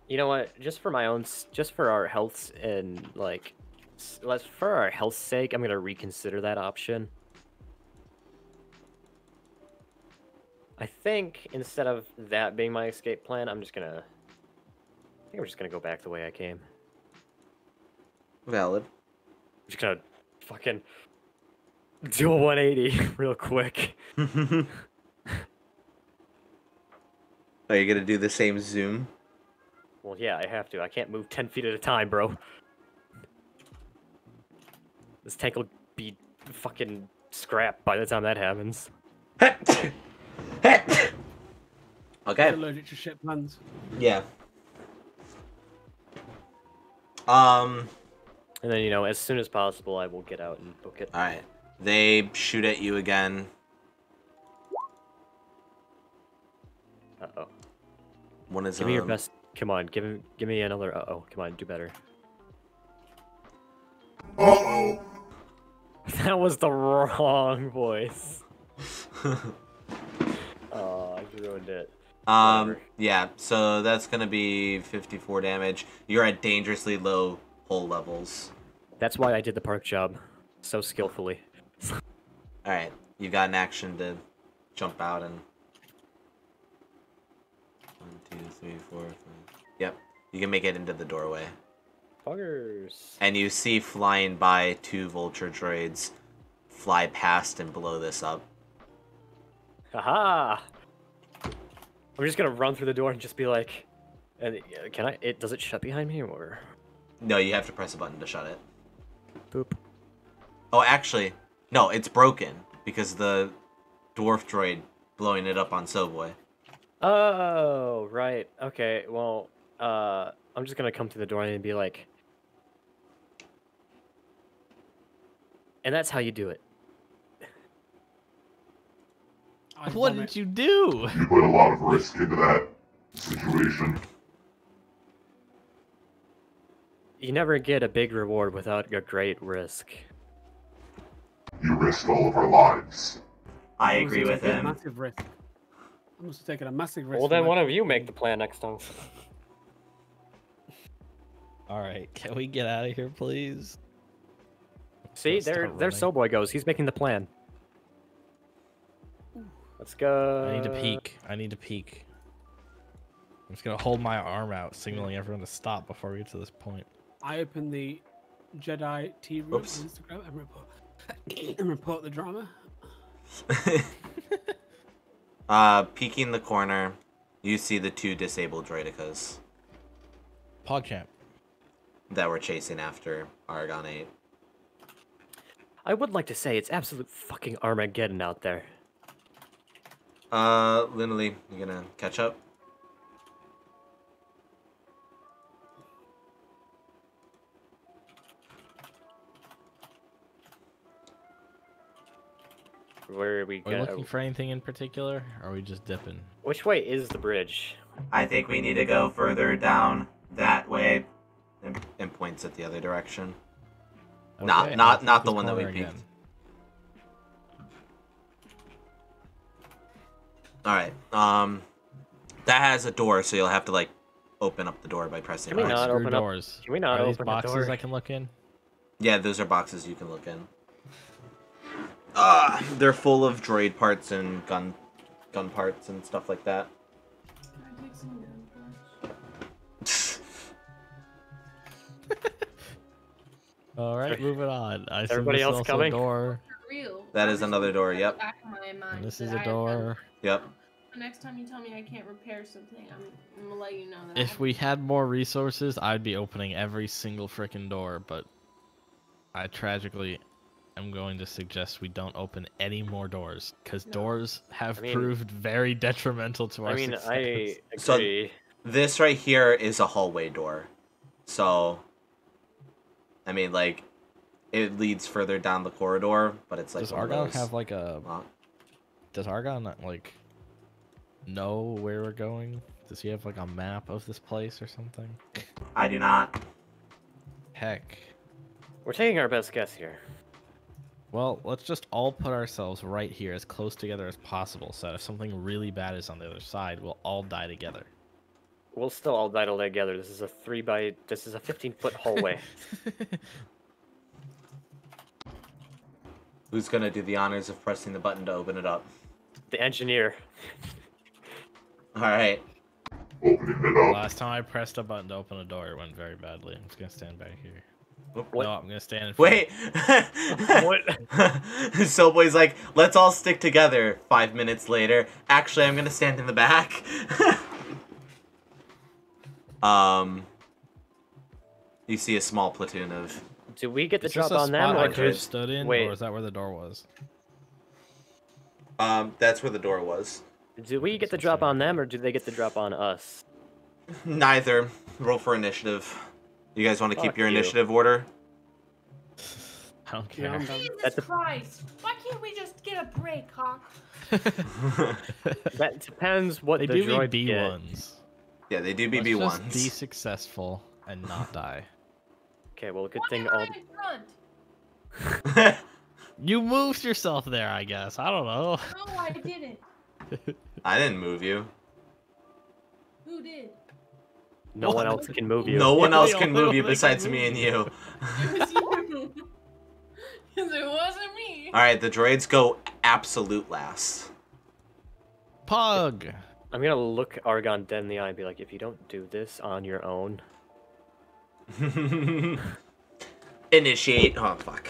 You know what? Just for my own, just for our healths and like, let's for our health's sake, I'm gonna reconsider that option. I think instead of that being my escape plan, I'm just gonna. I think I'm just gonna go back the way I came. Valid. I'm just gonna fucking do a 180 <laughs> real quick. <laughs> Oh, Are you gonna do the same zoom? Well, yeah, I have to. I can't move 10 feet at a time, bro. This tank will be fucking scrapped by the time that happens. <laughs> <laughs> okay. He's allergic to shit plans. Yeah. Um. And then, you know, as soon as possible, I will get out and book it. All right. They shoot at you again. Uh oh. One is Give me your um, best. Come on, give me, give me another. Uh oh. Come on, do better. Uh-oh. <laughs> That was the wrong voice. <laughs> I ruined it. Um. Whatever. Yeah. So that's gonna be 54 damage. You're at dangerously low hull levels. That's why I did the park job so skillfully. <laughs> All right. You got an action to jump out and. One, two, three, four, five. Yep. You can make it into the doorway. Buggers. And you see flying by two vulture droids fly past and blow this up. Haha! I'm just gonna run through the door and just be like, and uh, can I? It does it shut behind me or? No, you have to press a button to shut it. Boop. Oh, actually, no, it's broken because the dwarf droid blowing it up on Soulboy. Oh, right. Okay. Well, uh, I'm just gonna come to the door and be like, and that's how you do it. I What vomit. did you do? You put a lot of risk into that situation. You never get a big reward without a great risk. You risked all of our lives. I agree with taken him. Massive risk. I must have taken a massive risk. Well, then my- one of you make the plan next time. <laughs> All right, can we get out of here, please? See, Let's there, start there, running. Soulboy goes. He's making the plan. Let's go. I need to peek. I need to peek. I'm just gonna hold my arm out, signaling everyone to stop before we get to this point. I open the Jedi T room on Oops. Instagram and report <coughs> and report the drama. <laughs> uh, peeking the corner, you see the two disabled droidekas PogChamp. that were chasing after Argon 8. I would like to say it's absolute fucking Armageddon out there. Uh, Lindley, you gonna catch up? Where are we going? Are we looking for anything in particular? Or are we just dipping? Which way is the bridge? I think we need to go further down that way. And, and points at the other direction. Not- Okay, not- I'll not the one that we corner peeked. Again. All right. Um, that has a door, so you'll have to like open up the door by pressing. Can we not Screw open up- doors. Can we not Are these open the boxes door? I can look in? Yeah, those are boxes you can look in. Uh, they're full of droid parts and gun, gun parts and stuff like that. Can I take some gun parts? <laughs> All right, moving on. I Everybody else also a coming? door. For real. That I'm is just another door, yep. back in my mind And this is a have door. Yep. The next time you tell me I can't repair something, I'm, I'm gonna let you know that. If we had more resources, I'd be opening every single freaking door, but I tragically am going to suggest we don't open any more doors because No. doors have I mean- proved very detrimental to our I mean, success. I So- This right here is a hallway door, so. I mean, like, it leads further down the corridor, but it's like. Does one Argon have like a? lock- Does Argon like know where we're going? Does he have like a map of this place or something? I do not. Heck. We're taking our best guess here. Well, let's just all put ourselves right here as close together as possible so that if something really bad is on the other side, we'll all die together. We'll still all die together. This is a three by. This is a 15 foot hallway. <laughs> Who's gonna do the honors of pressing the button to open it up? The engineer. All right. Opening. Last time I pressed a button to open a door, it went very badly. I'm just gonna stand back here. What? No, I'm gonna stand in front. Wait. What? <laughs> so boy's like, let's all stick together. Five minutes later, actually, I'm gonna stand in the back. <laughs> um, you see a small platoon of. Do we get the Is this drop a on them, spot or I could have just stood in, wait. or is that where the door was? Um, that's where the door was. do we get the drop on them, or do they get the drop on us? <laughs> Neither. Roll for initiative. You guys want to keep your you. initiative order? I don't care. I'm done. Jesus That's a- Christ! Why can't we just get a break, Hawk? <laughs> That depends what they the do be droid B get. ones. yeah, they do Let's BB just ones. be successful and not <laughs> die. Okay, well, good Why thing am all. I in front? You moved yourself there, I guess. I don't know. No, I didn't. I didn't move you. Who did? No one else can move you. No one else can move you one that can besides me and you. you. It was you. <laughs> Because it wasn't me. All right, the droids go absolute last. Pug. I'm gonna look Argon dead in the eye and be like, if you don't do this on your own, <laughs> Initiate. Oh fuck.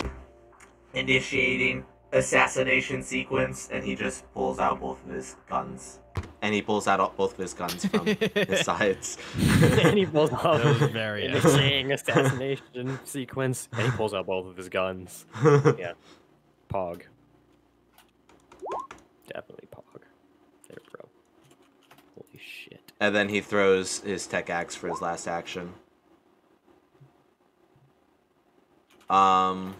Initiating assassination sequence, and he just pulls out both of his guns. And he pulls out both of his guns from <laughs> his sides. and he pulls <laughs> off That was very in the epic. same assassination sequence, and he pulls out both of his guns. <laughs> Yeah, Pog. Definitely Pog. There, bro. Holy shit. and then he throws his tech axe for his last action. Um.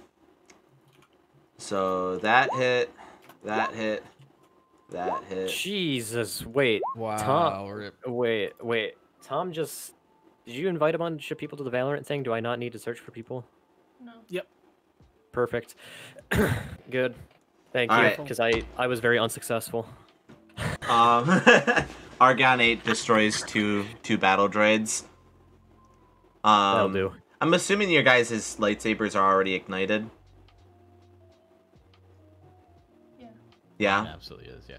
So that hit, that hit, that hit. Jesus, wait, Wow. Tom. rip. wait, wait. Tom just. Did you invite a bunch of people to the Valorant thing? Do I not need to search for people? No. Yep. Perfect. <coughs> Good. Thank All you, right. because I I was very unsuccessful. Um, <laughs> Argon Eight destroys two two battle droids. Um, That'll do. I'm assuming your guys' lightsabers are already ignited. Yeah. It absolutely is, yeah.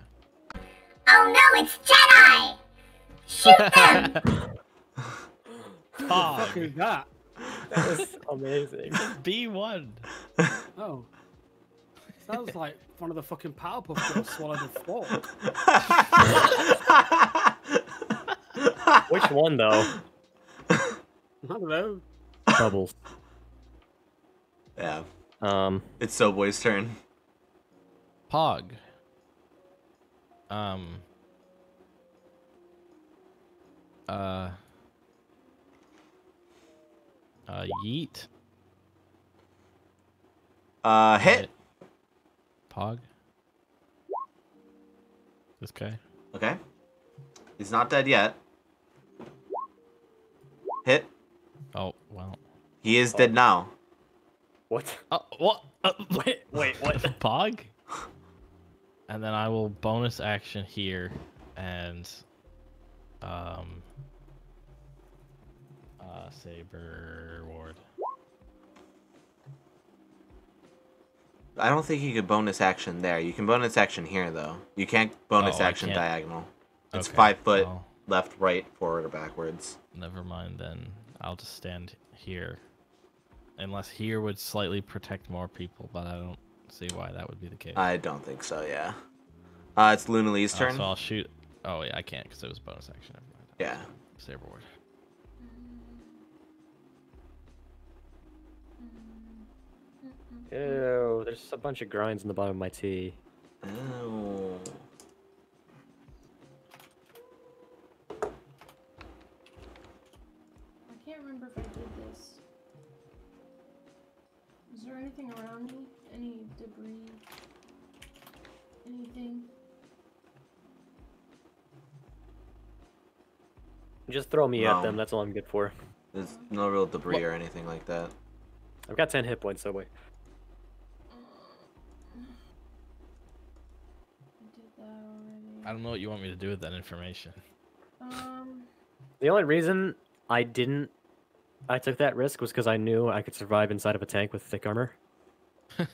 Oh no, it's Jedi! Shoot <laughs> them! Fuck is that? That was amazing. <laughs> B1. Oh. Sounds like one of the fucking Powerpuff Girls swallowed a fork. Which one though? I don't know. Bubbles. yeah. Um. It's Soulboy's turn. Pog. Um. Uh. Uh, yeet. Uh, hit. Pog. This guy. Okay. He's not dead yet. Hit. Oh well. He is dead now. What? Oh, what? Uh, <laughs> Wait, wait, what? <laughs> Pog? And then I will bonus action here and um uh saber ward. I don't think you could bonus action there. You can bonus action here though. You can't bonus Oh, action can't. diagonal. It's Okay, five foot well, left, right, forward, or backwards. never mind then. I'll just stand here. Unless here would slightly protect more people, but I don't see why that would be the case. I don't think so. Yeah. Uh, it's Luna Lee's Uh, turn. so I'll shoot. Oh yeah, I can't because it was bonus action. Yeah. Saber ward. Ew, there's a bunch of grinds in the bottom of my tea. Oh. I can't remember if I did this. Is there anything around me? Any debris? Anything? Just throw me at them. That's all I'm good for. There's no real debris or anything like that. I've got 10 hit points, so wait. I did that already. I don't know what you want me to do with that information. Um, The only reason I didn't, I took that risk was because I knew I could survive inside of a tank with thick armor. Mm,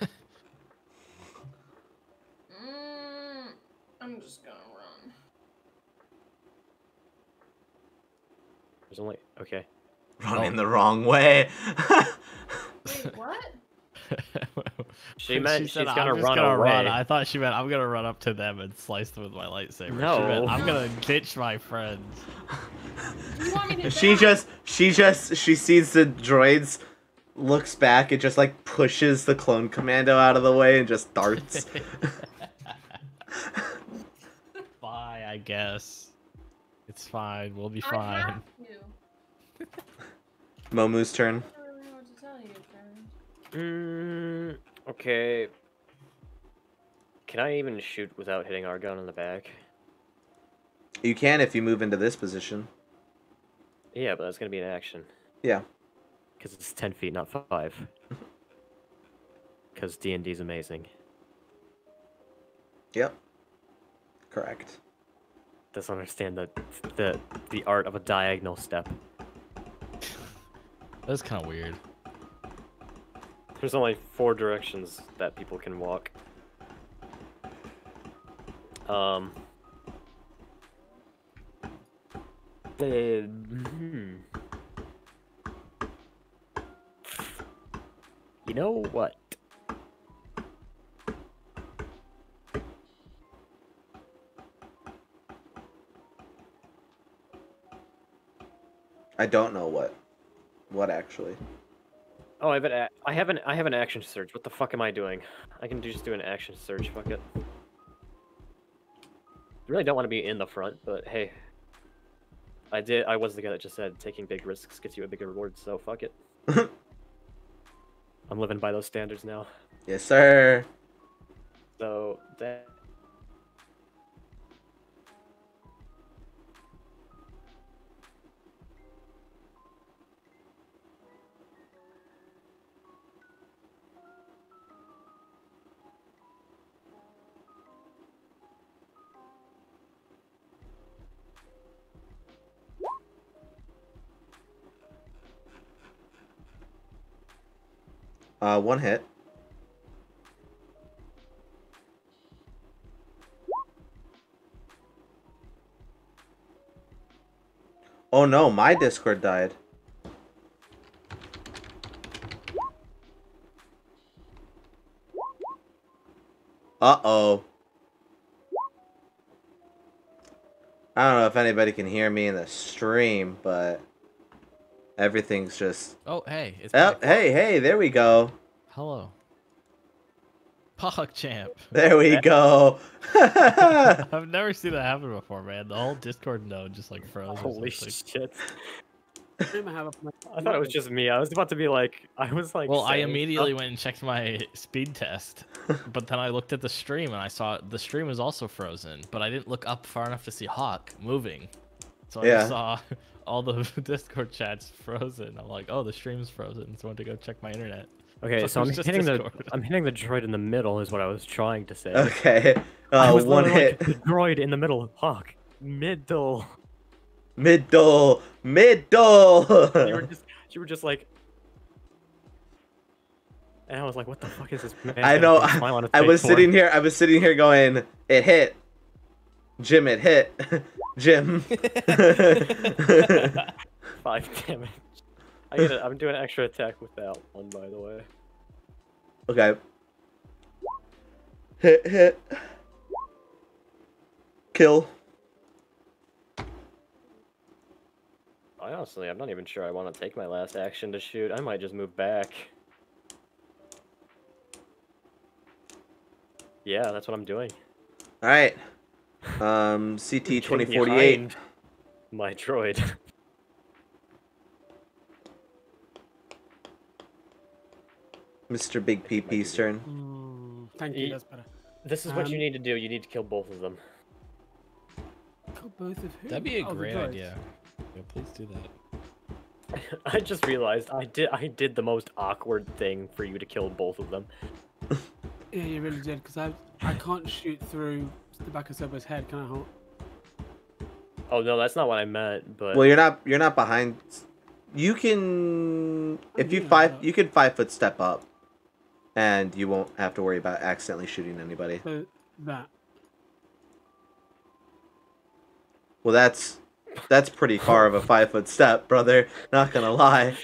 I'm just gonna run. There's only okay. Running Oh. the wrong way. Wait, what? <laughs> She meant she's said, gonna "I'm run gonna away." Run. I thought she meant I'm gonna run up to them and slice them with my lightsaber. She No. meant, I'm gonna ditch my friends. You want me to she die? just, she just, she sees the droids, looks back, and just like pushes the clone commando out of the way and just darts. <laughs> Bye, I guess. It's fine. We'll be I fine. have <laughs> to. Momu's turn. I don't really know what to tell you, Mm, okay. Can I even shoot without hitting our gun in the back? You can if you move into this position. Yeah, but that's gonna be an action. Yeah. Because it's 10 feet, not 5. Because D&D is amazing. Yep. Correct. Doesn't understand the, the, the art of a diagonal step. <laughs> That's kind of weird. There's only four directions that people can walk. Um. uh, hmm. You know what? I don't know what. What actually? Oh, I have an I have an I have an action search. What the fuck am I doing? I can do, just do an action search. Fuck it. Really don't want to be in the front, but hey, I did. I was the guy that just said taking big risks gets you a bigger reward. So fuck it. <laughs> I'm living by those standards now. Yes, sir. So that. Uh, one hit. Oh no, my Discord died. Uh-oh. I don't know if anybody can hear me in the stream, but everything's just... Oh, hey, it's Oh, hey, hey, there we go. Hello. Pog champ. <laughs> There we go. <laughs> I've never seen that happen before, man. The whole Discord node just like froze. Holy shit! I have a- I thought it was just me. I was about to be like, I was like. Well, I immediately stuff. went and checked my speed test, <laughs> but then I looked at the stream and I saw the stream was also frozen, but I didn't look up far enough to see Hawk moving. So I Yeah. just saw all the <laughs> Discord chats frozen. I'm like, oh, the stream's frozen, so I went to go check my internet. Okay, So <laughs> so I'm was just hitting the I'm hitting the droid in the middle is what I was trying to say. Okay. <laughs> I Uh, was one hit. like, the droid in the middle. Hawk. Middle. Middle. Middle. You were just you were just like and I was like, what the fuck is this man? I know. big smile on I face was for? sitting here. I was sitting here going, "It hit, Jim. It hit, <laughs> Jim." <laughs> Five damage. I get it. I'm doing an extra attack with that one, by the way. okay. Hit, hit. Kill. I honestly, I'm not even sure I want to take my last action to shoot. I might just move back. Yeah, that's what I'm doing. All right. Um, CT twenty forty eight. My droid. Mr. Big PP's turn. Mm, thank you. That's better. This is what you Um, need to do. You need to kill both of them. Kill both of who? That'd be a Oh, great idea. Yeah, please do that. <laughs> I just realized I did I did the most awkward thing for you to kill both of them. Yeah, you really did. Because I I can't shoot through the back of Soulboy's head. Can I? Hold? Oh no, that's not what I meant. But Well, you're not. You're not behind. You can, oh, if you five, but- you can five foot step up, and you won't have to worry about accidentally shooting anybody. So that. Well, that's that's pretty far of a five foot step, brother. Not gonna lie.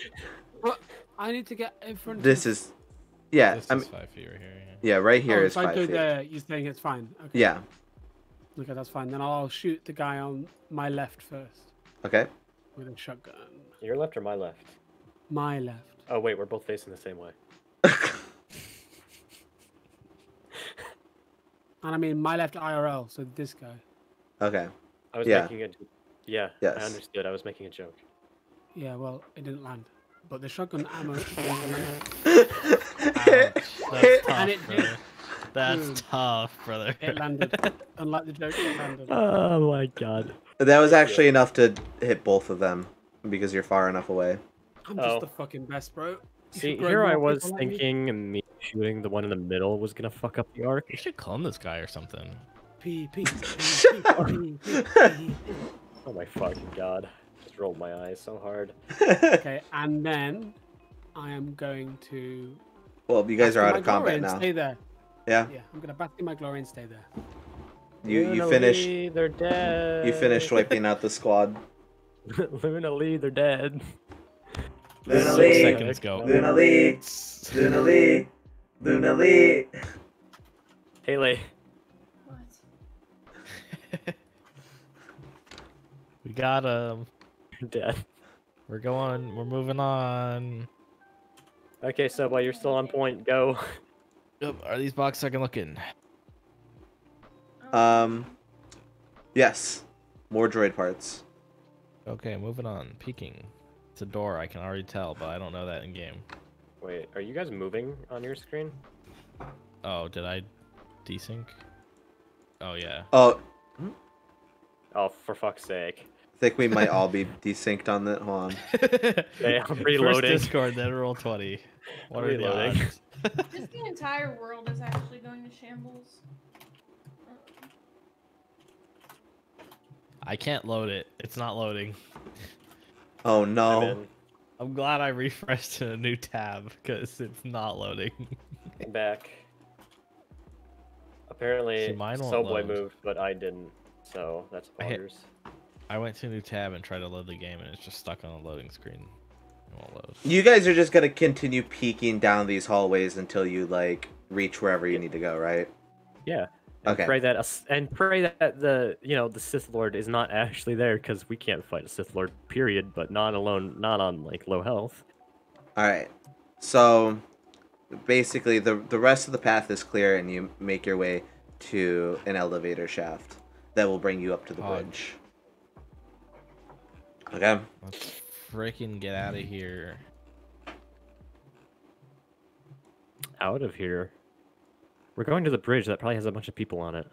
What? I need to get in front. of This is, yeah. This I is five feet right here. Yeah. yeah, right here oh, is if I five go feet. there, you're saying it's fine. Okay. Yeah. Okay, that's fine. Then I'll shoot the guy on my left first Okay. with a shotgun. your left or my left? My left. Oh wait, we're both facing the same way. <laughs> And I mean my left IRL, so this guy. Okay. I was Yeah. making a joke. yeah. Yes. I understood. I was making a joke. Yeah, well, it didn't land. But the shotgun ammo. <laughs> Ouch, <laughs> um, that's tough, And it did. Brother. <laughs> That's Boom. tough, brother. it landed. <laughs> Unlike the joke, it landed. Oh my god. that was actually enough to hit both of them because you're far enough away. I'm just Oh. the fucking best, bro. See, here I was people like me. thinking me shooting the one in the middle was gonna fuck up the arc. You should clone this guy or something. P P. Shut up. <laughs> Oh my fucking god. Just rolled my eyes so hard. Okay, and then I am going to. well, you guys are bask out in of my glory combat and now. Stay there. Yeah. Yeah, I'm gonna bask in my glory and stay there. You you Luna finished. Lee, they're dead. You finished wiping out the squad. <laughs> Luna Lee, they're dead. Luna Six Lee. seconds go. Luna Lee. Luna Lee. Luna Lee. Haley. What? We got him. You're dead. We're going. We're moving on. Okay, so while you're still on point, go. Yep. Are these box second looking? Um. Yes. More droid parts. Okay, moving on. Peeking. It's a door. I can already tell, but I don't know that in game. Wait, are you guys moving on your screen? Oh, did I desync? Oh yeah. Oh, Oh, for fuck's sake. I think we might all be <laughs> desynced on that. Hold on. <laughs> Okay, I'm First. Discord, then roll twenty. What are the Reloading. odds? Just the entire world is actually going to shambles. I can't load it. It's not loading. Oh <laughs> no. I'm glad I refreshed to a new tab because it's not loading. Back. Apparently, See, mine won't Subway load. moved, but I didn't. So that's I hit- I went to a new tab and tried to load the game, and it's just stuck on a loading screen. It won't. You guys are just gonna continue peeking down these hallways until you like reach wherever you need to go, right? Yeah. And Okay. Pray that us and pray that the you know the Sith Lord is not <laughs> actually there because we can't fight a Sith Lord. Period. But not alone, not on like low health. All right. So basically, the the rest of the path is clear, and you make your way to an elevator shaft that will bring you up to the Hog. bridge. Okay. Let's freaking get out of here. Out of here. We're going to the bridge that probably has a bunch of people on it.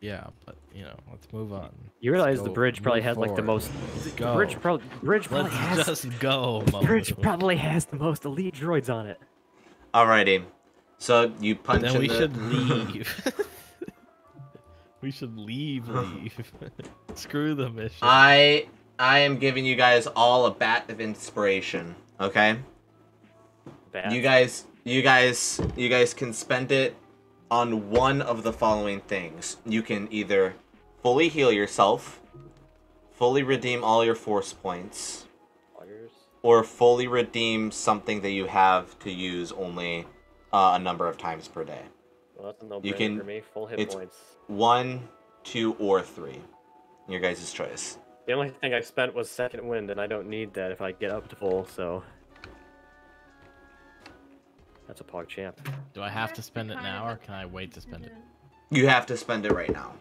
Yeah, but you know, let's move on. You realize the bridge probably move has like the most. Let's The bridge, pro- bridge probably Let's has. just go. the bridge probably has the most elite droids on it. Alrighty. So you punch Then in we the... should <laughs> leave. <laughs> we should leave. Leave. <laughs> Screw the mission. I I am giving you guys all a bat of inspiration. Okay. Bad. You guys, you guys, you guys can spend it on one of the following things. You can either fully heal yourself, fully redeem all your force points, or fully redeem something that you have to use only uh, a number of times per day. Well, that's a no You can- for me. Full hit it's- points. One, two, or three. Your guys' choice. The only thing I spent was second wind, and I don't need that if I get up to full. So that's a pog champ. Do I have to spend it now, or can I wait to spend it? You have to spend it right now.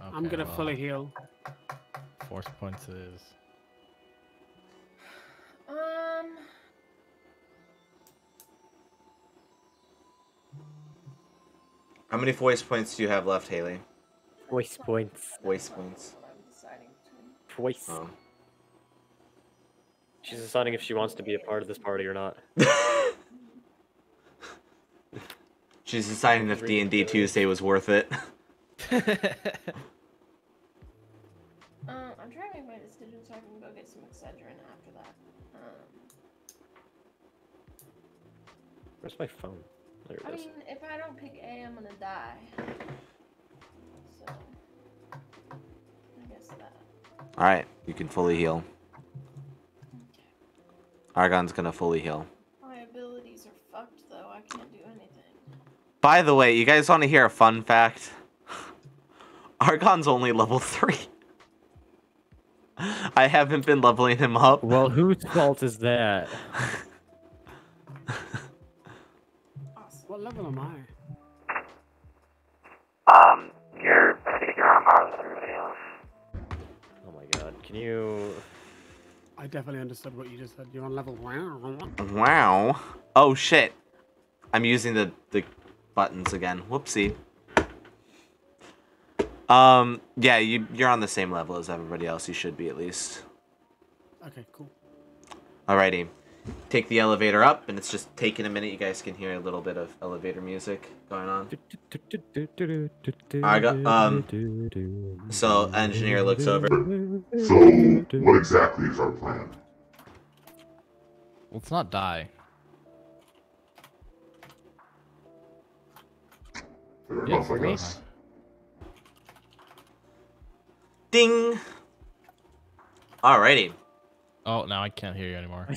I'm gonna well, fully heal. Force points is... Um. How many voice points do you have left, Haley? Voice points. Voice points. What I'm deciding between. Voice. Oh. She's deciding if she wants to be a part of this party or not. <laughs> She's deciding if D and D Tuesday was worth it. <laughs> Um, I'm trying to make my decision so I can go get some Excedrin after that. Um, Where's my phone? There I it is. mean, if I don't pick A, I'm gonna die. So, I guess that. All right, you can fully heal. Argon's gonna fully heal. My abilities are fucked though. I can't do anything. By the way, you guys want to hear a fun fact? <laughs> Argon's only level three. <laughs> I haven't been leveling him up. Well, whose fault is that? <laughs> Can you. I definitely understood what you just said. You're on level. One. Wow. Oh shit. I'm using the the buttons again. Whoopsie. Um. Yeah. You you're on the same level as everybody else. You should be at least. Okay, cool. Alrighty. Take the elevator up, and it's just taking a minute. You guys can hear a little bit of elevator music going on. I got um. So engineer looks over. So, what exactly is our plan? Let's not die. Fair Yeah, enough, for I guess. Ding. Alrighty. Oh, now I can't hear you anymore.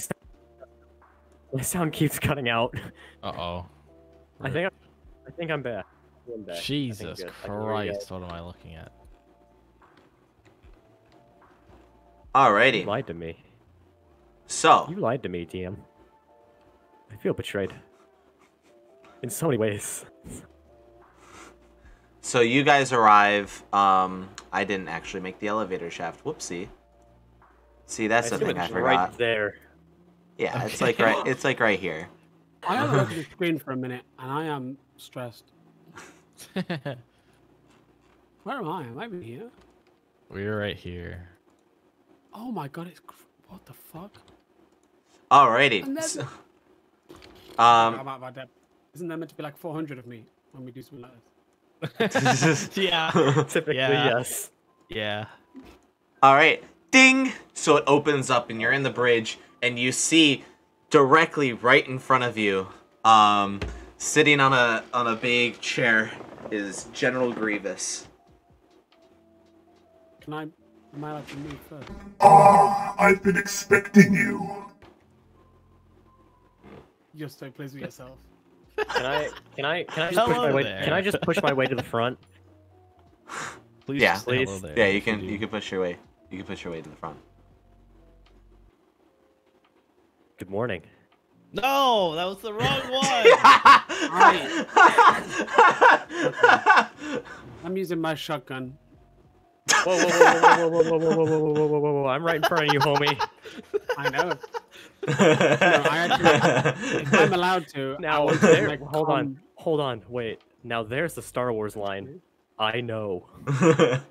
My sound keeps cutting out. Uh oh. I think. I'm, I think I'm back. I'm back. Jesus good. I can hear you Christ, what am I looking at? guys. You Alrighty. lied to me. So You lied to me, TM. I feel betrayed. In so many ways. So you guys arrive. Um, I didn't actually make the elevator shaft. Whoopsie. See, that's I the assume thing I it's right forgot. there. Yeah, it's like right. It's like right here. I haven't looked <laughs> at the screen for a minute, and I am stressed. <laughs> Where am I? Am I even here? We're right here. Oh my god, it's cr- what the fuck? Alrighty. And then- so- I'm <laughs> um. out of my depth. Isn't there meant to be like 400 of me when we do something like this? yeah. Typically, Yeah. yes. Yeah. All right. Ding. So it opens up, and you're in the bridge, and you see directly right in front of you, um, sitting on a on a big chair, is General Grievous. Can I? Am I allowed to move first? Ah, I've been expecting you. You're so pleased with yourself. Can I? Can I? Can I just push my way? there. Can I just push my way to the front? <laughs> Please Yeah. just say hello Please. Yeah, you can you can push your way. You can push your way to the front. Good morning. No, that was the wrong one. I'm using my shotgun. Whoa, whoa, whoa, whoa, whoa, whoa, whoa, whoa, whoa, whoa, whoa, whoa, whoa, whoa! I'm right in front of you, homie. I know. I actually- If I'm allowed to. Now, there, make hold on, hold on, wait. Now there's the Star Wars line. I know. I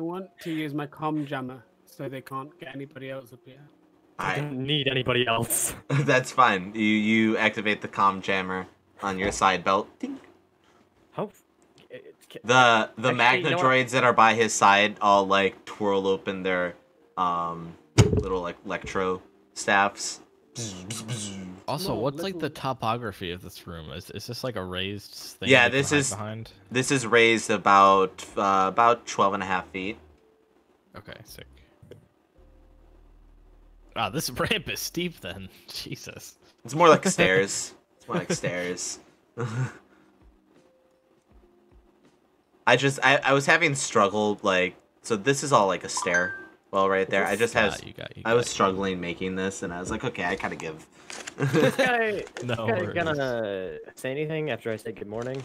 want to use my com jammer so they can't get anybody else up here. I I, don't need anybody else. <laughs> <laughs> that's fine. You you activate the comm jammer on your side belt. Ding. How? The the Actually, magna you know what? droids that are by his side all like twirl open their um little like electro staffs. <laughs> Also, No, what's like the topography of this room? Is is this like a raised thing? Yeah, you this hide is- behind. This is raised about uh, about 12 and a half feet. Okay, sick. Wow, this <laughs> ramp is steep then. <laughs> Jesus. It's more like stairs. <laughs> It's more like stairs. I just I, I was having struggle like so this is all like a stair. Well, right there. I just Ah, have you got, you I was got- struggling making this and I was like, okay, I gotta give. This guy, No this guy gonna say anything after I say good morning?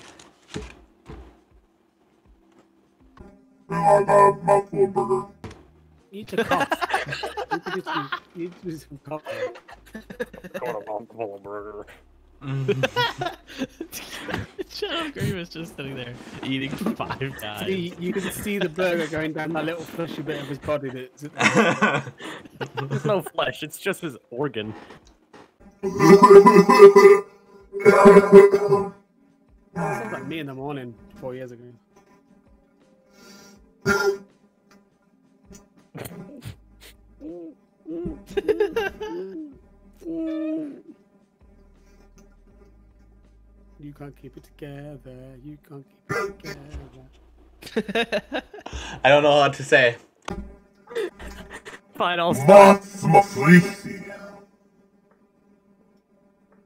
I have a mouthful of burger. You need to cough. You need to do some, you need to do some coughing. General Grievous just sitting there eating <laughs> five guys. See, you can see the burger going down that little fleshy bit of his body that's There's no flesh. It's just his organ. sounds like me in the morning four years ago. <laughs> You can't keep it together. You can't keep it together. <laughs> I don't know what to say. Fine, Mats Mafrisi.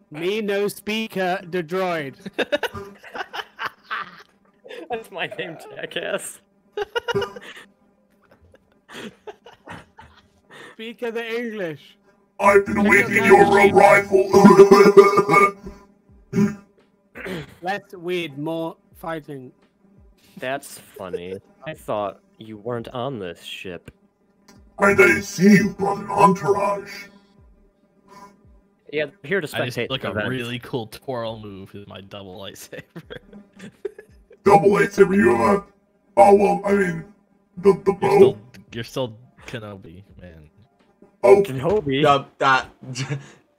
Me no speaker, the droid. <laughs> That's my name, jackass. <laughs> Speaker the English. I've been waiting your arrival. <coughs> Less weird, more fighting. That's funny. I thought you weren't on this ship. and I see you brought an entourage. Yeah, here to I just spectate like a event. really cool twirl move with my double lightsaber. <laughs> Double lightsaber, you have a... Oh, well, I mean, the, the You're bow? still, you're still Kenobi, man. Oh, Kenobi. Uh, uh,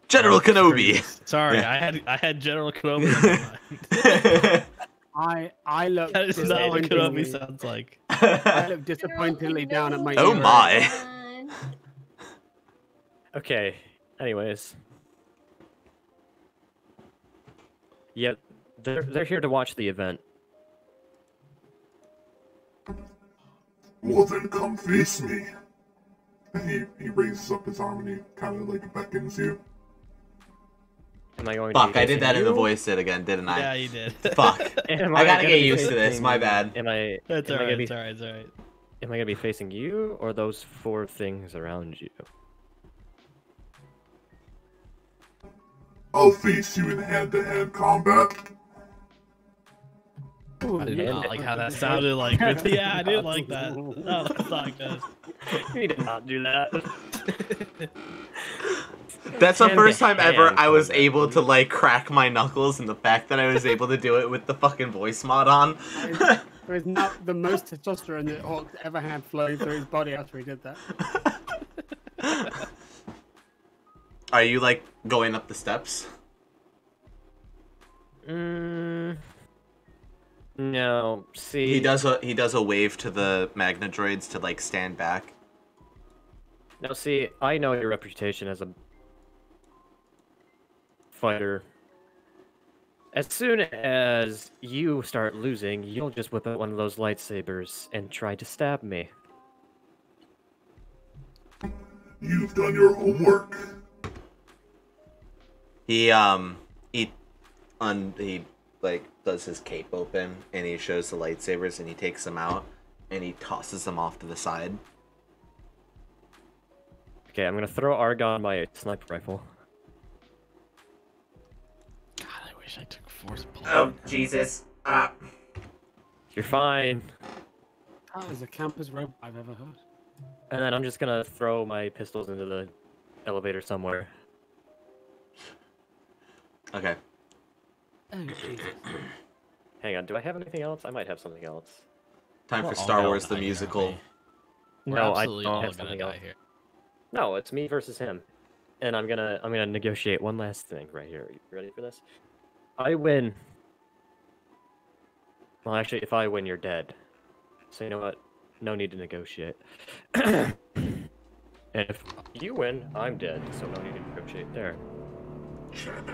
General Kenobi. Sorry, Yeah. I had I had General Kenobi. in mind. <laughs> I I look that is not what Kenobi sounds like. <laughs> I look disappointingly down at my oh hero. my. Okay. Anyways. Yeah, they're they're here to watch the event. well then come face me. And he, he raises up his arm and he kind of like beckons you. Am I going to Fuck, be I did facing that in the voice it again, didn't I? Yeah, you did. <laughs> Fuck. <laughs> Am I gotta gonna get be used to this, my bad. Am I That's am I gonna alright. be It's alright. It's alright. am I gonna be facing you or those four things around you? I'll face you in hand-to-hand combat. Ooh, I did yeah. not like how that <laughs> sounded like. But <laughs> yeah, I didn't like that. No, that's not good. you did not do that. <laughs> That's the first time ever I was able to like crack my knuckles, and the fact that I was able to do it with the fucking voice mod on. There is not the most testosterone that Hawk ever had flowing through his body after he did that. Are you like going up the steps? Mm, no. See, He does a he does a wave to the Magna droids to like stand back. Now, see, I know your reputation as a fighter. As soon as you start losing, you'll just whip out one of those lightsabers and try to stab me. You've done your homework. He um he un he like does his cape open and he shows the lightsabers and he takes them out and he tosses them off to the side. Okay, I'm gonna throw Argon my sniper rifle. God, I wish I took force pull. Oh Jesus! Ah. You're fine. That is the campus robot I've ever heard. And then I'm just gonna throw my pistols into the elevator somewhere. Okay. Oh, Jesus. <clears throat> Hang on, do I have anything else? I might have something else. Time We're for Star Wars the die here, musical. we? We're no, I don't have something else. here. No, it's me versus him, and I'm gonna I'm gonna negotiate one last thing right here. Are You ready for this? I win. Well, actually, if I win, you're dead. So you know what? No need to negotiate. <coughs> and if you win, I'm dead. So no need to negotiate there.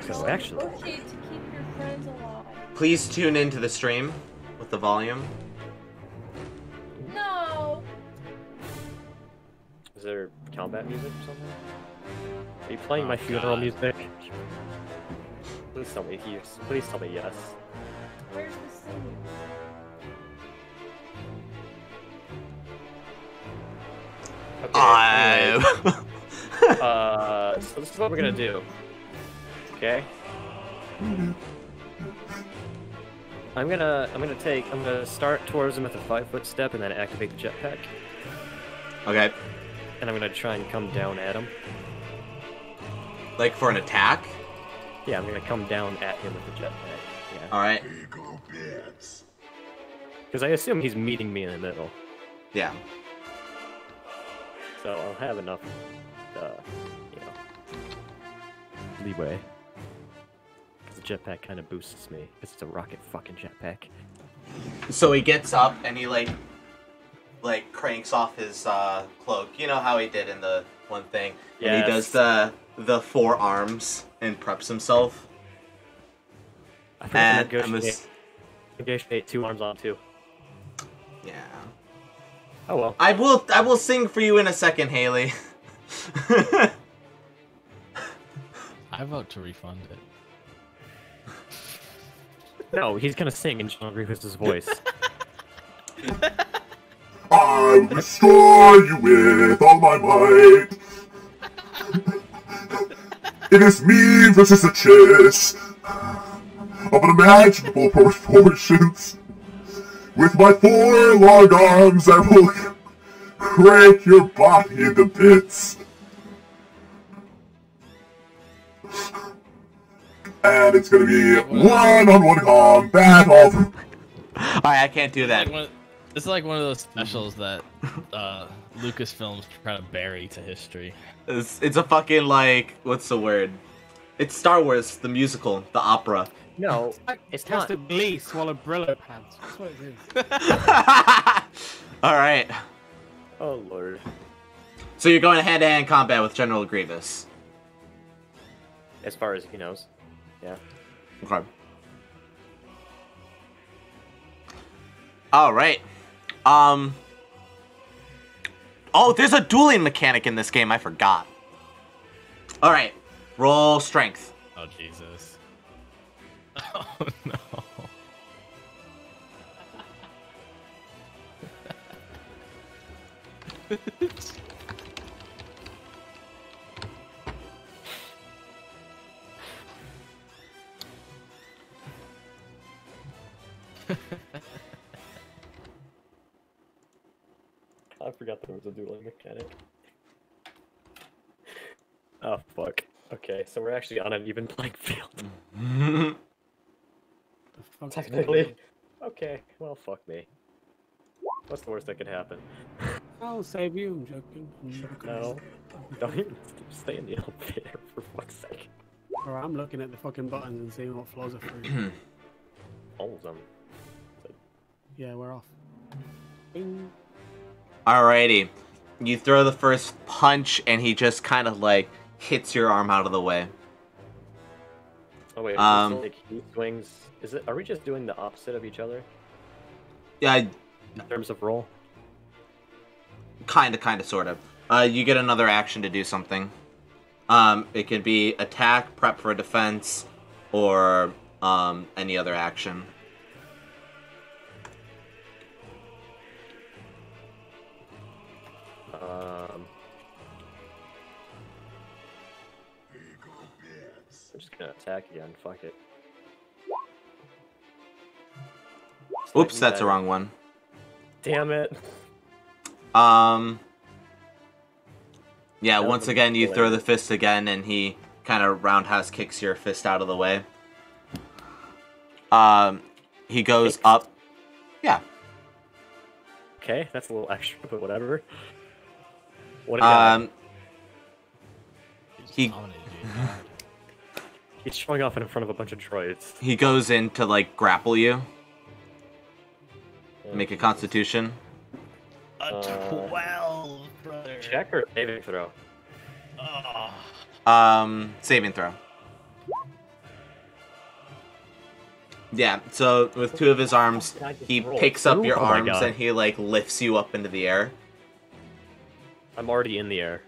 So actually, Okay, to keep your friends alive. Please tune into the stream with the volume. No. is there combat music or something? Are you playing my Oh, funeral God. music? Please tell me yes. Please tell me yes. Where's the singing? Okay. I. <laughs> Uh, so this is what we're gonna do. Okay. I'm gonna I'm gonna take I'm gonna start towards him with a five foot step and then activate the jetpack. okay. And I'm gonna try and come down at him. Like for an attack. Yeah, I'm gonna come down at him with the jetpack. Yeah. All right. Because I assume he's meeting me in the middle. Yeah. So I'll have enough uh you know leeway. Because the jetpack kinda boosts me. 'cause it's a rocket fucking jetpack. So he gets up and he like, like cranks off his uh, cloak. You know how he did in the one thing. And he does the the four arms and preps himself. I forgot to And I'm negotiate, ass- negotiate two arms on two. yeah. Oh well. I will I will sing for you in a second, Haley. <laughs> I vote to refund it. No, he's gonna sing in John Grievous' voice. I will destroy you with all my might. it is me versus a chess of unimaginable proportions. With my four long arms, I will <laughs> crank your body into bits. And it's gonna be one-on-one combat of Alright, I can't do that. Like one, it's like one of those specials that uh, Lucasfilms try to bury to history. It's, it's a fucking like what's the word? It's Star Wars, the musical, the opera. no, it's Just not. a Glee swallow Brillo pads. That's what it is. <laughs> All right. Oh lord. So you're going hand to hand combat with General Grievous. As far as he knows. Yeah. Okay. All right. Um. Oh, there's a dueling mechanic in this game. I forgot. All right. Roll strength. Oh Jesus! <laughs> Oh no! <laughs> <laughs> I forgot there was a dueling mechanic. <laughs> Oh fuck. Okay, so we're actually on an even playing field. The fuck is Technically. Okay, well fuck me. What's the worst that could happen? I'll save you. I'm joking. I'm joking. No. Don't even stay in the elevator for fuck's sake. Or I'm looking at the fucking buttons and seeing what floors are free. All of them. Yeah, we're off. Bing. Alrighty. You throw the first punch, and he just kind of like hits your arm out of the way. Oh wait, Um, like he swings. Is it? Are we just doing the opposite of each other Yeah, in terms of roll? kind of, kind of, sort of. Uh, you get another action to do something. Um, it could be attack, prep for defense, or um, any other action. Gonna attack again. Fuck it. Oops, that's the wrong one. Damn it. Um. Yeah, That once again, you throw the fist again, and he kind of roundhouse kicks your fist out of the way. Um, he goes up. Yeah. Okay, that's a little extra, but whatever. What do you got? Um. He He's showing off in front of a bunch of droids. he goes in to like grapple you. Make a Constitution. A Uh, 12, brother. Check or saving throw? Oh. Um, saving throw. Yeah, so with two of his arms, he picks up your Oh arms God. and he like lifts you up into the air. I'm already in the air.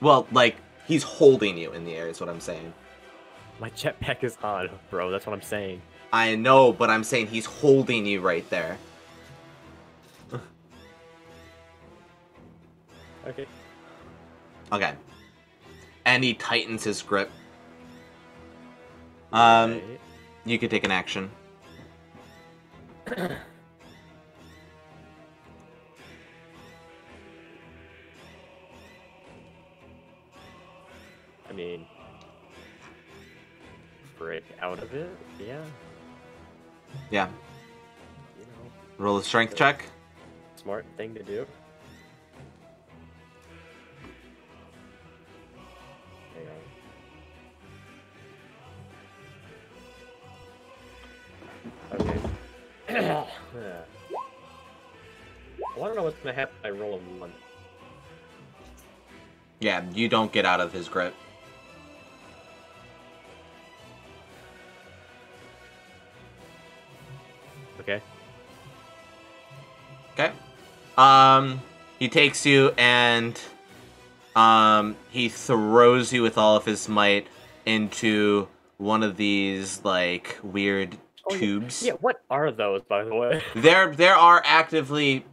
Well, like he's holding you in the air is what I'm saying. My jetpack is on, bro. That's what I'm saying. I know, but I'm saying he's holding you right there. <laughs> Okay. Okay. And he tightens his grip. Um, you could take an action. <clears throat> mean, break out of it. Yeah. Yeah. You know, Roll a strength check. smart thing to do. Hang on. Okay. <clears throat> I to know what's gonna happen if I roll a one. Yeah, you don't get out of his grip. Okay. Um, he takes you and um he throws you with all of his might into one of these like weird Oh, tubes. Yeah. What are those, by the way? <laughs> There there are actively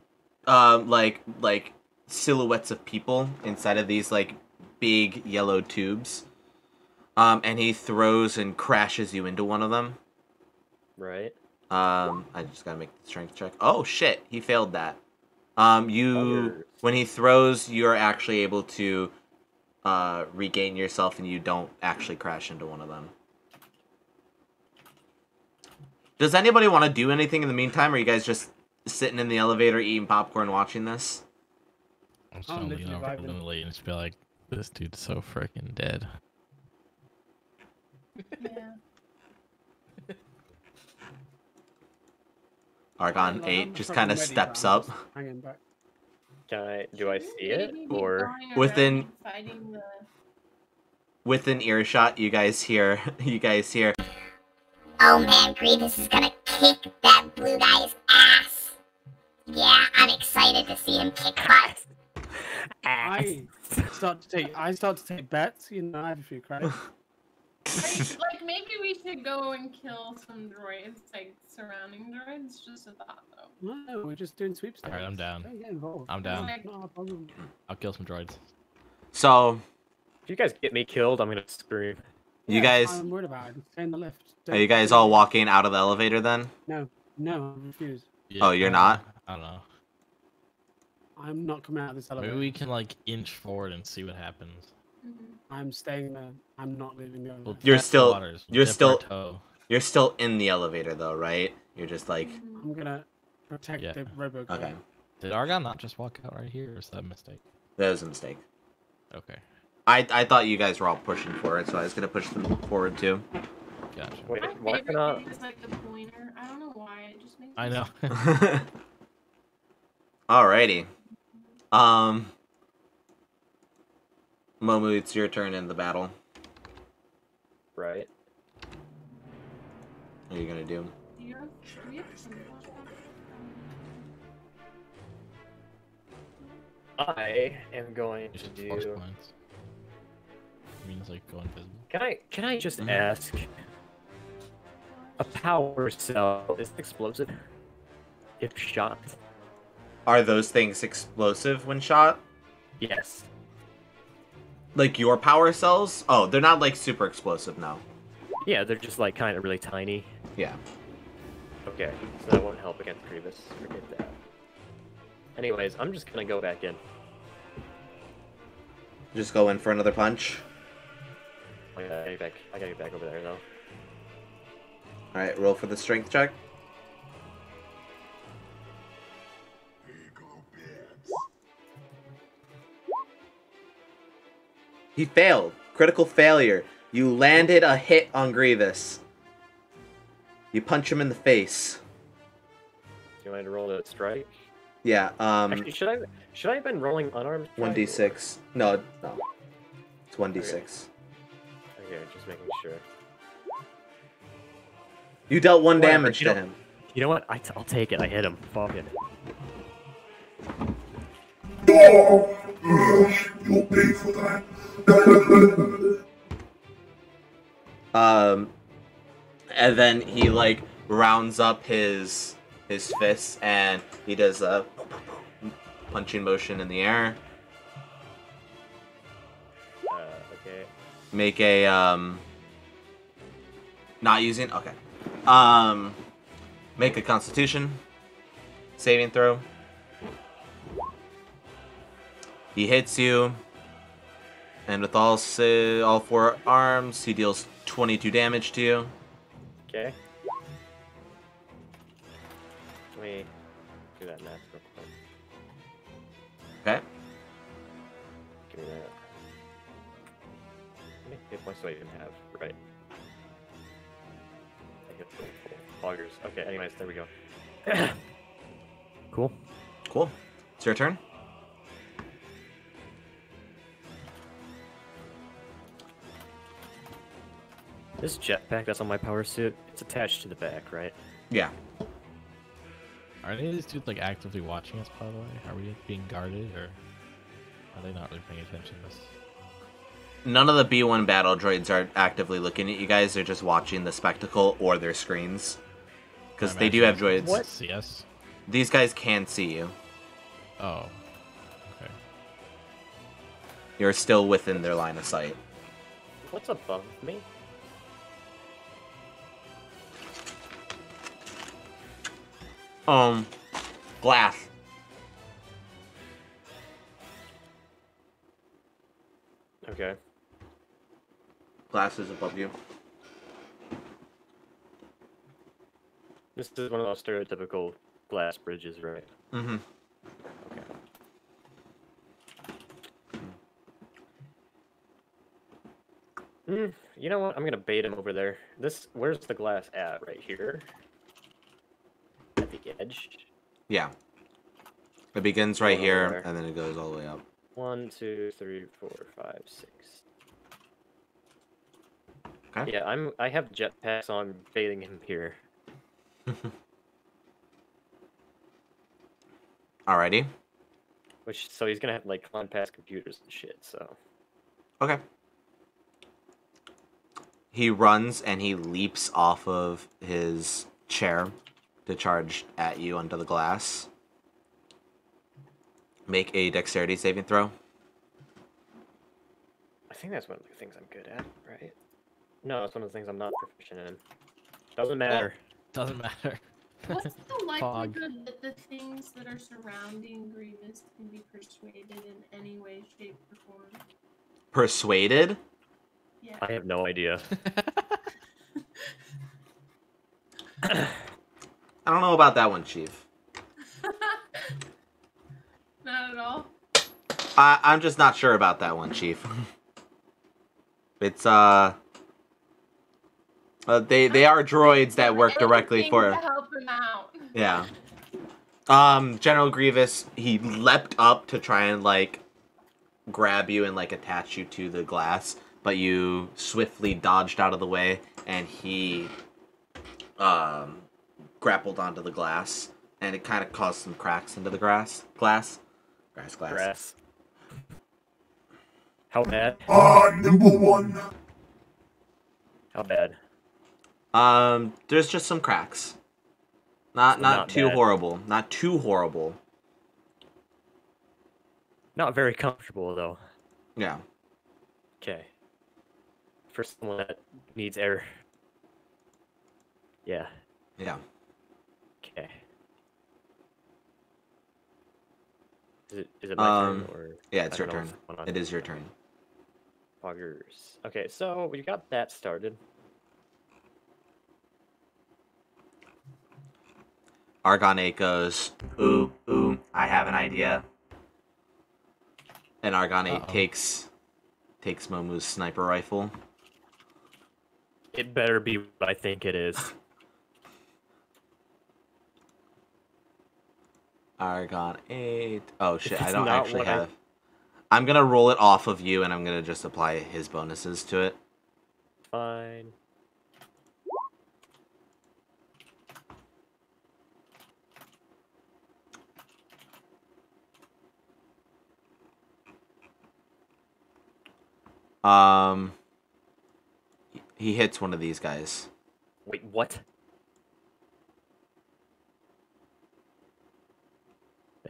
um like like silhouettes of people inside of these like big yellow tubes. Um and he throws and crashes you into one of them. Right. Um, I just gotta make the strength check. Oh shit, he failed that. Um, you when he throws, you're actually able to uh regain yourself, and you don't actually crash into one of them. Does anybody want to do anything in the meantime? Or are you guys just sitting in the elevator eating popcorn, watching this? I'm just I'm gonna lean literally over vibing. Lily and just be like, this dude's so freaking dead. Yeah. Argon I'm- eight just kind of steps up. Hanging back. Can I? Do I see it or? Within- the Within earshot, you guys hear <laughs> you guys hear Oh man, Grievous is gonna kick that blue guy's ass. Yeah, I'm excited to see him kick butt. I start to take. I start to take bets. You know, I have a few credits. <laughs> Like, <laughs> like maybe we should go and kill some droids, like surrounding droids. Just a thought, though. No, no, we're just doing sweepstakes. Alright, I'm down. Don't get involved. I'm down. Like, Not a problem. I'll kill some droids. so If you guys get me killed, I'm gonna scream. you Yeah, guys I'm worried about it. Stay in the lift. are you guys all walking out of the elevator then? No, no, I refuse. Oh, you're uh, not? I don't know. I'm not coming out of this elevator. Maybe we can like inch forward and see what happens. mhm. I'm staying there. I'm not leaving the elevator. You're test the still- you're still- toe. You're still in the elevator though, right? You're just like Mhm. I'm gonna protect Yeah. the robo. okay. Did Argon not just walk out right here, or is that a mistake? That was a mistake. Okay, I I thought you guys were all pushing forward, so I was gonna push them forward too. gotcha. Wait, My why favorite not? thing is like the pointer. I don't know why. It just makes. I know. <laughs> Alrighty. Um Momu, it's your turn in the battle. Right. What are you gonna do? Do you have, do we have some I am going to do. points. Means like go invisible. Can I? Can I just Mhm. ask? A power cell is it explosive. If shot, Are those things explosive when shot? yes. Like your power cells? Oh, they're not like super explosive now. Yeah, they're just like kind of really tiny. Yeah. Okay, so that won't help against Grievous. Forget that. Anyways, I'm just gonna go back in. Just go in for another punch. I gotta get back. I gotta get back over there though. All right, roll for the strength check. He failed. Critical failure. You landed a hit on Grievous. You punch him in the face. Do you to roll to strike? Yeah, um, Actually, should I should I have been rolling unarmed? 1d6. No, no. It's 1d6. Okay, just making sure. You dealt one Whatever, damage to know- him. You know what? I t- I'll take it. I hit him. Fuck it. You'll pay for that. Um, and then he like rounds up his his fists and he does a punching motion in the air. Uh, okay. Make a um. Not using okay. Um, make a Constitution saving throw. He hits you, and with all all four arms, he deals 22 damage to you. Okay. Let me do that math real quick. Okay. Give me that. How many hit points do I even have? Right. I hit. Augers. Okay, anyways, there we go. <clears throat> cool. Cool. It's your turn. This jetpack that's on my power suit, it's attached to the back, right? Yeah. Are any of these dudes like actively watching us? By the way, are we being guarded or are they not really paying attention to us? None of the B1 battle droids are actively looking at you guys. They're just watching the spectacle or their screens. Because they do have droids. What? See us? These guys can see you. Oh. Okay. You're still within their line of sight. What's above me? Um, glass. Okay. Glass is above you. This is one of those stereotypical glass bridges, right? Mm-hmm. Okay. Mm, you know what? I'm gonna bait him over there. This, where's the glass at? Right here. Edge. Yeah. It begins right over here, there. and then it goes all the way up. One, two, three, four, five, six. Okay. Yeah, I'm. I have jetpacks, so I'm baiting him here. <laughs> Alrighty. Which, so he's gonna have like climb past computers and shit. So. Okay. He runs and he leaps off of his chair to charge at you under the glass. Make a dexterity saving throw. I think that's one of the things I'm good at, right? No, it's one of the things I'm not proficient in. Doesn't matter. Doesn't matter. <laughs> What's the <laughs> Fog. likelihood that the things that are surrounding Grievous can be persuaded in any way, shape, or form? Persuaded? Yeah. I have no idea. <laughs> <clears throat> I don't know about that one, Chief. <laughs> Not at all. I, I'm just not sure about that one, Chief. <laughs> it's uh, uh they they are droids that work directly for to help him out. yeah. Um, General Grievous, he leapt up to try and like grab you and like attach you to the glass, but you swiftly dodged out of the way, and he um grappled onto the glass, and it kind of caused some cracks into the grass glass, grass glass. Grass. How bad? Ah, nimble one. How bad? Um, there's just some cracks. Not So not, not too bad. horrible. Not too horrible. Not very comfortable though. Yeah. Okay. For someone that needs air. Yeah. Yeah. Okay. Is it is it my Um, turn or? yeah, it's I your turn. if one on- It is your turn. Poggers. Okay, so we got that started. Argon 8 goes, ooh, ooh, I have an idea. And Argon 8 Uh-oh. takes takes Momu's sniper rifle. It better be what I think it is. Argon 8. Oh shit, I don't actually what I- have. I'm gonna roll it off of you and I'm gonna just apply his bonuses to it. Fine. Um, he hits one of these guys. Wait, what?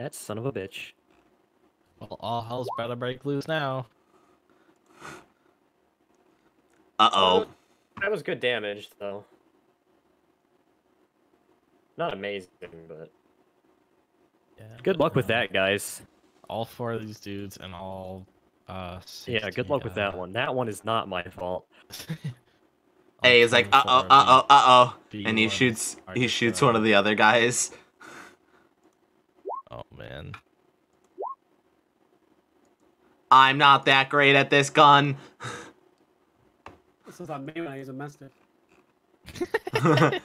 That son of a bitch. Well, all hell's about to break loose now. Uh oh. That was good damage, though. Not amazing, but Yeah. good luck with that, guys. All four of these dudes and all. Uh, Yeah, good luck with that one. That one is not my fault. <laughs> Hey, he's like, uh oh, uh oh, uh oh, and he shoots. He shoots one of the other guys. Oh man. I'm not that great at this gun. This is like me when I use a mastiff. <laughs>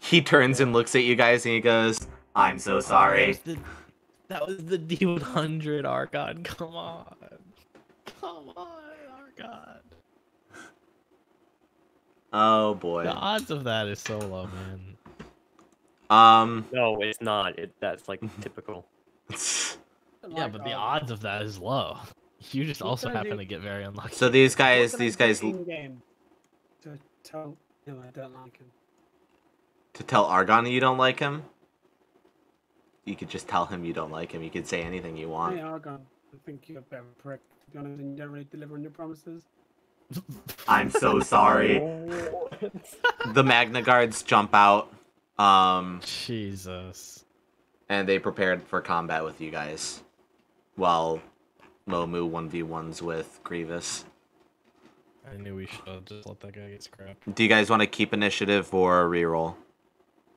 he turns and looks at you guys and he goes, "I'm so sorry." That was the, that was the D100 Argon. <laughs> Come on. Come on, Argon. Oh boy. The odds of that is so low, man. Um. No, it's not. It that's like <laughs> typical. Yeah, but the odds of that is low. <laughs> You just also happen do? to get very unlucky. So these guys, What can I these guys, game to tell him I don't like him. to tell Argon you don't like him. You could just tell him you don't like him. You could say anything you want. Hey Argon, I think you're a bit of a prick. To be honest, and you don't really deliver on your promises. I'm so sorry. <laughs> the Magna Guards jump out. Um, Jesus. and they prepared for combat with you guys. While Momu 1v1s with Grievous. I knew we should have just let that guy get scrapped. Do you guys want to keep initiative or reroll?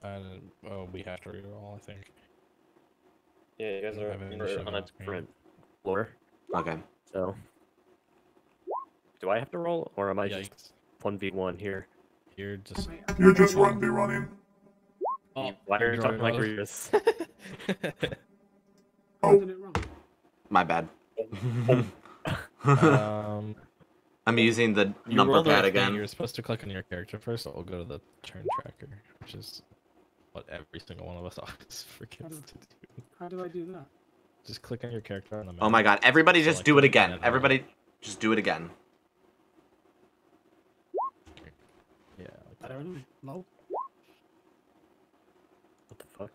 And oh, we have to reroll, I think. Yeah, you guys are Have it we're initiative on a different floor. Okay. So, do I have to roll, or am I Yikes. just one v one here? You're just. You're just run be running. Oh, Why are you're talking like drawing Grievous? I did it wrong. My bad. <laughs> um, I'm using the number pad again. You're supposed to click on your character first, so we'll go to the turn tracker, which is what every single one of us <laughs> always forgets to do. How do I do that? Just click on your character on the map. Oh my god, everybody just Select do it again. planet on Everybody just do it again. Yeah. I don't know. Lol. What the fuck?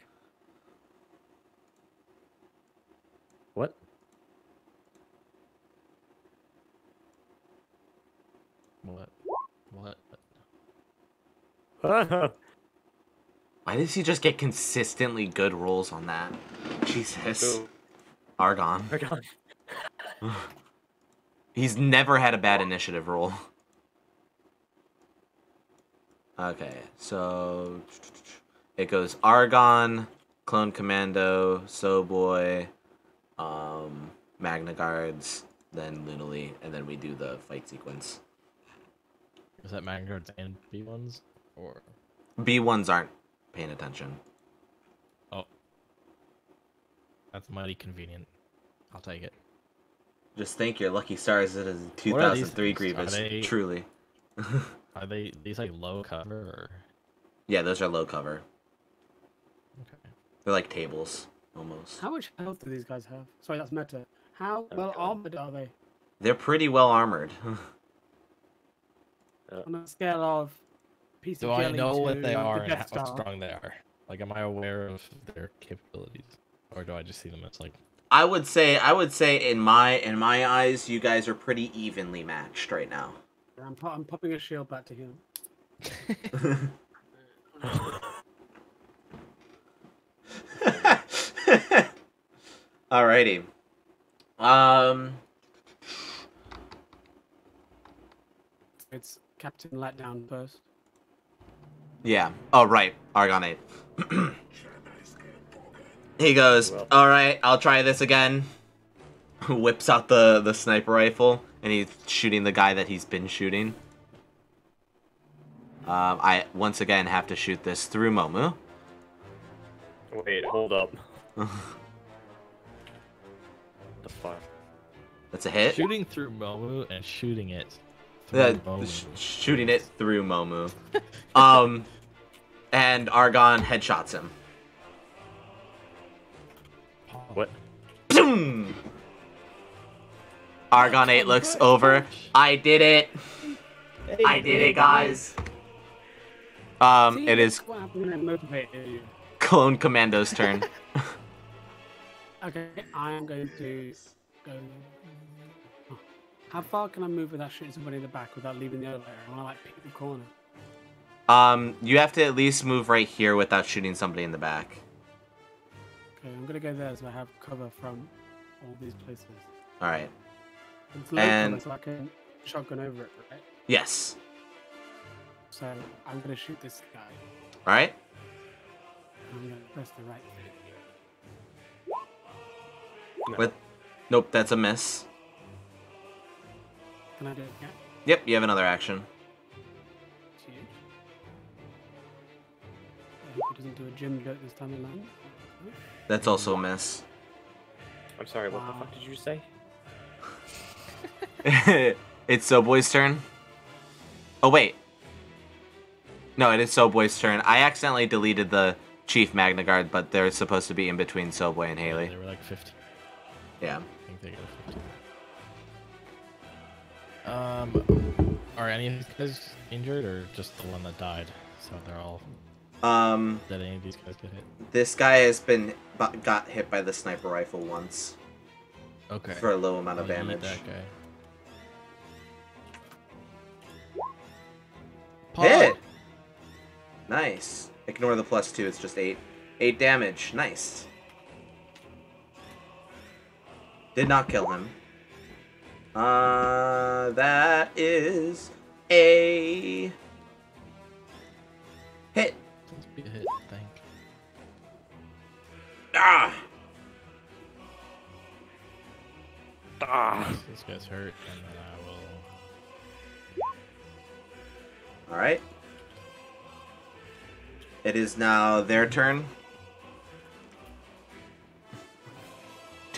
What? What? What? <laughs> Why does he just get consistently good rolls on that? Jesus. Who? Argon. Argon. <laughs> He's never had a bad initiative roll. Okay, so it goes Argon, Clone Commando, Soulboy, um, Magna Guards, then Luna Lee, and then we do the fight sequence. Is that Magna Guards and B ones? Or B1s aren't paying attention. oh, that's mighty convenient. I'll take it. Just thank your lucky stars it is What are these 2003 things? Are Grievous. they- Truly. <laughs> Are they these like low cover or? yeah, those are low cover. Okay. They're like tables, almost. How much health do these guys have? Sorry, that's meta. How Oh, well armored are they? They're pretty well armored. <laughs> On a scale of piece Do of I know what they the are and Death how strong they are? Like, am I aware of their capabilities, or do I just see them as like? I would say I would say in my in my eyes you guys are pretty evenly matched right now. I'm, po- I'm popping a shield back to him. <laughs> <laughs> <laughs> Alrighty. Um It's Captain Letdown first. yeah. Oh right. Argon 8. <clears throat> He goes, "All right, I'll try this again." <laughs> Whips out the the sniper rifle and he's shooting the guy that he's been shooting. Um, I once again have to shoot this through Momu. Wait, hold up. The fuck? That's a hit. Shooting through Momu and shooting it. Yeah, through Momu. sh- shooting it through Momu. <laughs> um, and Argon headshots him. What? Boom! Argon 8 looks over. I did it. I did it, guys. Um, See, it that's is what happened when I motivated you. Clone Commando's turn. <laughs> Okay, I'm going to go. oh, How far can I move without shooting somebody in the back without leaving the elevator? I want to like peek the corner. um, you have to at least move right here without shooting somebody in the back. Okay, I'm gonna go there so I have cover from all these places. All right. It's low And- so I can shotgun over it, right? Yes. So I'm gonna shoot this guy. All right. I'm gonna press the right thing. With, nope, that's a miss. Can I do it again? Yep, you have another action. It's huge. Uh, I hope he doesn't do a gym joke this time around. That's also a miss. I'm sorry, what the fuck did you say? <laughs> it's Soulboy's turn. Oh wait. No, it is Soulboy's turn. I accidentally deleted the Chief Magna Guard, but they're supposed to be in between Soulboy and Haley. They were like 15. Yeah. I think they got 15. Um, are any of these guys injured or just the one that died? So they're all. Um, Did any of these guys get hit? this guy has been got hit by the sniper rifle once Okay. for a low amount of damage. That guy. Hit. Nice. Ignore the plus two. It's just eight. Eight damage. Nice. Did not kill him. Uh, that is a hit. Be a hit, I think. Ah. Ah. This guy's hurt, and then I will. All right. It is now their turn.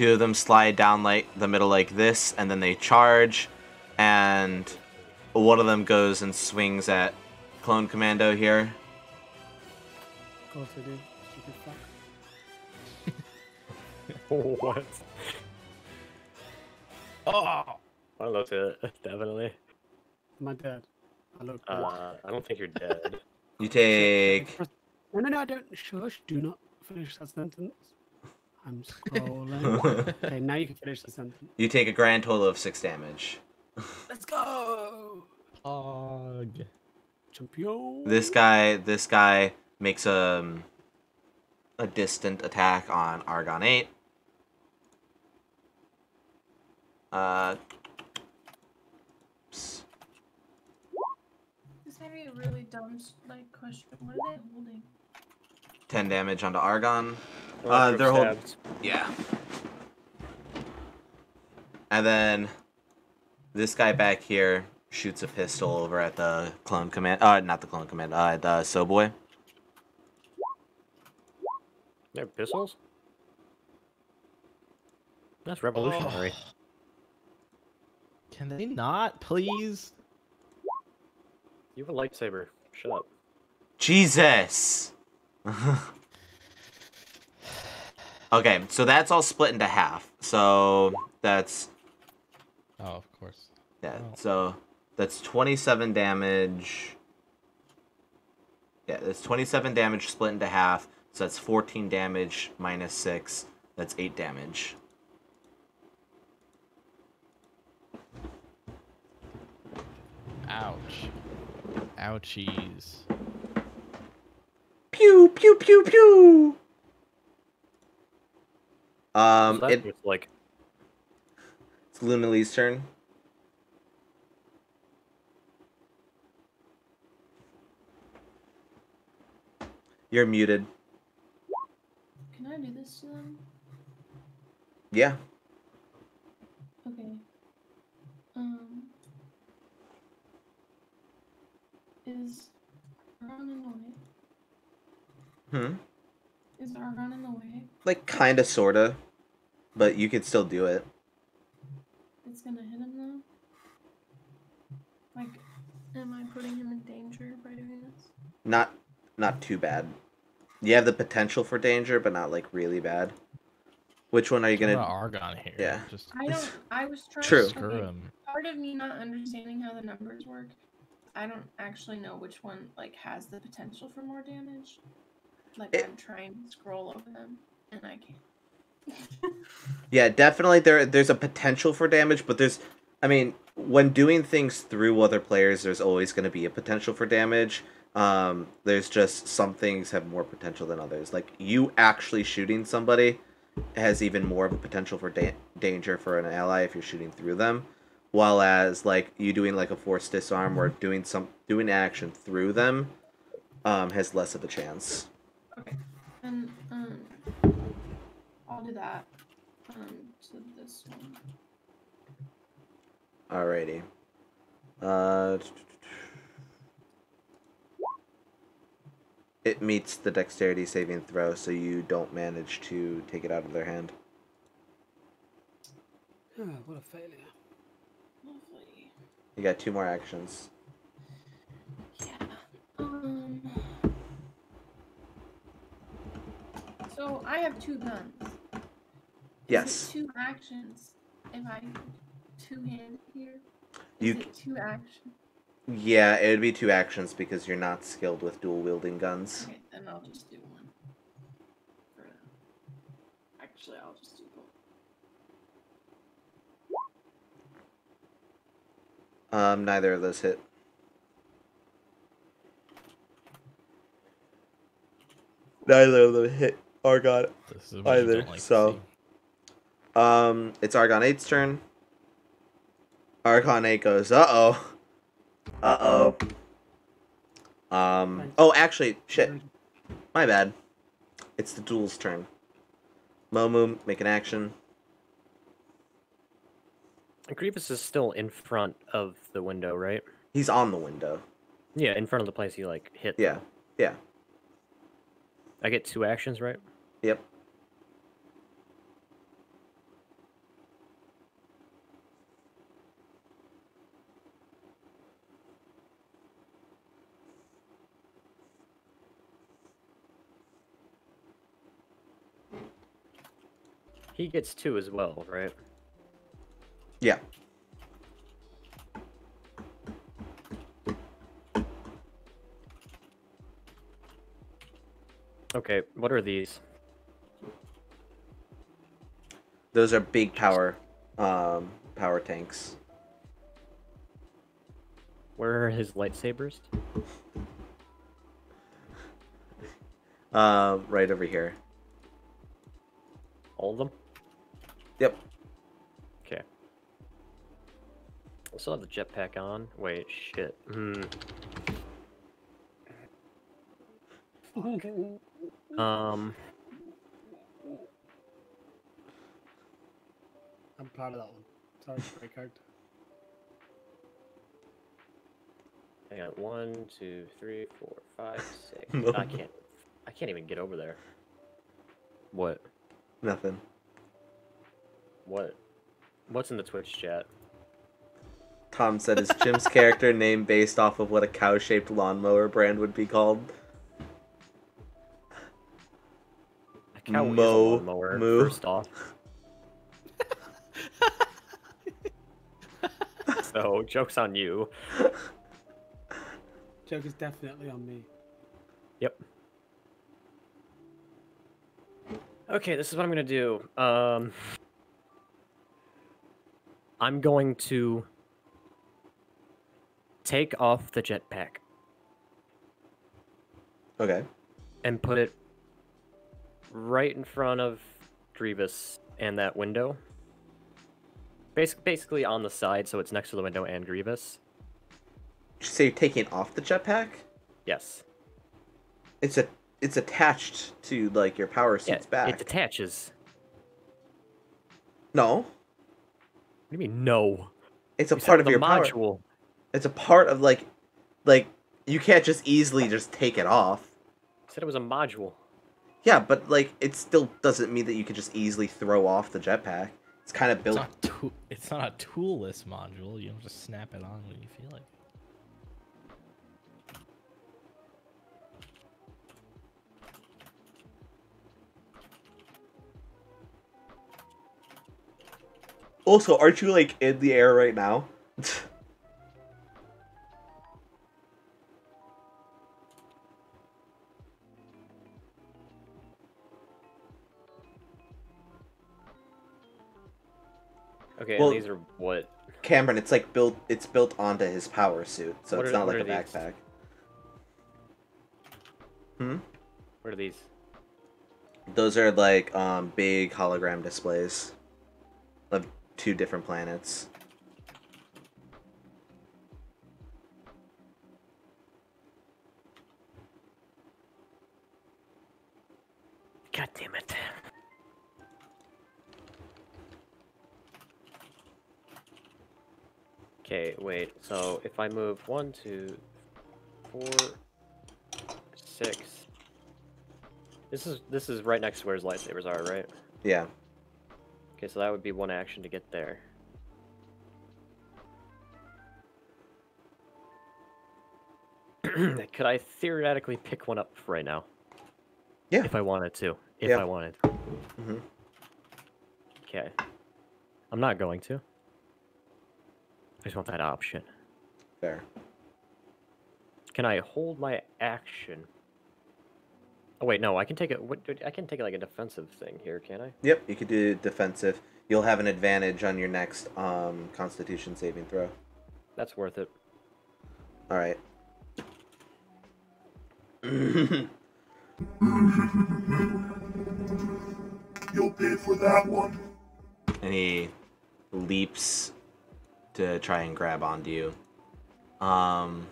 Two of them slide down like the middle like this, and then they charge, and one of them goes and swings at Clone Commando here. Of course I do. Stupid fuck. <laughs> what? Oh! I looked at it, <laughs> definitely. Am I dead? I look. Uh, I don't think you're dead. You take No, no, no, I don't. Shush. Do not finish that sentence. I'm scrolling. okay, now you can finish the sentence. you take a grand total of six damage. Let's go. Pog. Champion. This guy, this guy makes a a distant attack on Argon Eight. Uh, oops. This may be a really dumb like question. What are they holding? Ten damage onto Argon. Oh, Uh, group they're hold- Yeah. And then this guy back here shoots a pistol over at the clone command. Uh, not the clone command. Uh, the Soulboy. They're pistols? That's revolutionary. Can they not, please? You have a lightsaber. Shut up. Jesus. <laughs> okay, so that's all split into half. So that's Oh, of course. yeah. Oh. So that's twenty-seven damage. Yeah, that's twenty-seven damage split into half. So that's fourteen damage minus six. That's eight damage. Ouch. Ouchies. Pew pew pew pew. Um, So it, was like it's Luna Lee's turn. You're muted. Can I do this to them? Yeah. Okay. Um. Is Argon in the way? Hmm. Is Argon in the way? Like kinda sorta. But you could still do it. It's gonna hit him though. Like, am I putting him in danger by doing this? Not not too bad. You have the potential for danger, but not like really bad. Which one are you gonna about Argon here. Yeah. Just I don't. I was trying. True. To, screw okay, him. Part of me not understanding how the numbers work. I don't actually know which one like has the potential for more damage. Like It- I'm trying to scroll over them and I can't. <laughs> Yeah, definitely there there's a potential for damage, but there's I mean, when doing things through other players, there's always going to be a potential for damage. Um, there's just some things have more potential than others. Like you actually shooting somebody has even more of a potential for da- danger for an ally if you're shooting through them, while as like you doing like a forced disarm or doing some doing action through them um, has less of a chance. Okay. And um, I'll do that. Um, to this one. Alrighty. Uh, it meets the dexterity saving throw, so you don't manage to take it out of their hand. Oh, what a failure. Lovely. You got two more actions. Yeah. Um. So I have two guns. Is it Yes. two actions. If I two hand here. Is You- it two actions? Yeah, it would be two actions because you're not skilled with dual wielding guns. Okay, then I'll just do one. For now. Actually, I'll just do both. Um, neither of those hit. Neither of them hit Argon This is what you either. like so, um, it's Argon 8's turn. Argon 8 goes, uh oh. Uh oh. Um, oh, actually, shit. My bad. It's the duel's turn. Momu, make an action. Grievous is still in front of the window, right? He's on the window. Yeah, in front of the place he like hit. Yeah, yeah. I get two actions, right? Yep. He gets two as well, right? Yeah. Okay, what are these? Those are big power, um, power tanks. Where are his lightsabers? Um, right over here. All of them? Yep. Okay. I still have the jetpack on. Wait, shit. Hmm. Um. I'm proud of that one. Sorry, great character. I got one, two, three, four, five, six. No. <laughs> I can't. I can't even get over there. What? Nothing. What? What's in the Twitch chat? Tom said is Jim's <laughs> character name based off of what a cow-shaped lawnmower brand would be called. A cow is a Mo- lawnmower, moo. first off. So, joke's on you. <laughs> Joke is definitely on me. Yep. Okay, this is what I'm gonna do. Um, I'm going to take off the jetpack Okay. and put it right in front of Grievous and that window. Basic, basically on the side, so it's next to the window and Grievous. So you're taking off the jetpack? Yes. It's a it's attached to like your power Yeah, suit's back. it detaches. No, What do you mean no? it's a You part of your power. module. It's a part of like, like you can't just easily just take it off. You said it was a module. Yeah, but like it still doesn't mean that you can just easily throw off the jetpack. It's kind of It's built. not, tool- it's not a toolless module. You don't just snap it on when you feel like. Also, aren't you like in the air right now? <laughs> Okay, Well- and these are what? Cameron, it's like built. It's built onto his power suit, so What it's are- not like a are these? backpack. Hmm. What are these? Those are like um big hologram displays of two different planets. God damn it. Okay, wait. So if I move one, two, four, six. This is this is right next to where his lightsabers are, right? Yeah. Okay, so that would be one action to get there. <clears throat> Could I theoretically pick one up right now? Yeah. If I wanted to. If Yeah. I wanted. hmm Okay. I'm not going to. I just want that option. Fair. Can I hold my action? Oh wait, no. I can take it. What? I can take it like a defensive thing here, can I? Yep, you could do defensive. You'll have an advantage on your next um Constitution saving throw. That's worth it. All right. <laughs> You'll pay for that one. and he leaps to try and grab onto you. Um.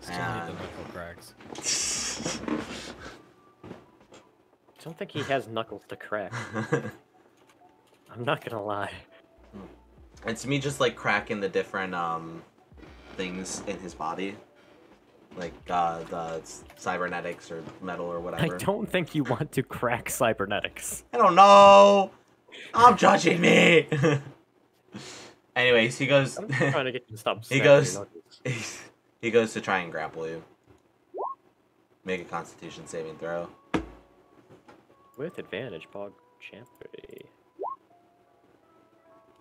Still need the and- knuckle cracks. I <laughs> don't think he has knuckles to crack. <laughs> I'm not gonna lie. It's me just like cracking the different um things in his body, like uh, the cybernetics or metal or whatever. I don't think you want to crack cybernetics. I don't know. I'm judging me. <laughs> Anyways, he goes. I'm trying to get you to stop. <laughs> he goes. <laughs> he goes to try and grapple you. Make a Constitution saving throw. with advantage, Bog Pog Champy.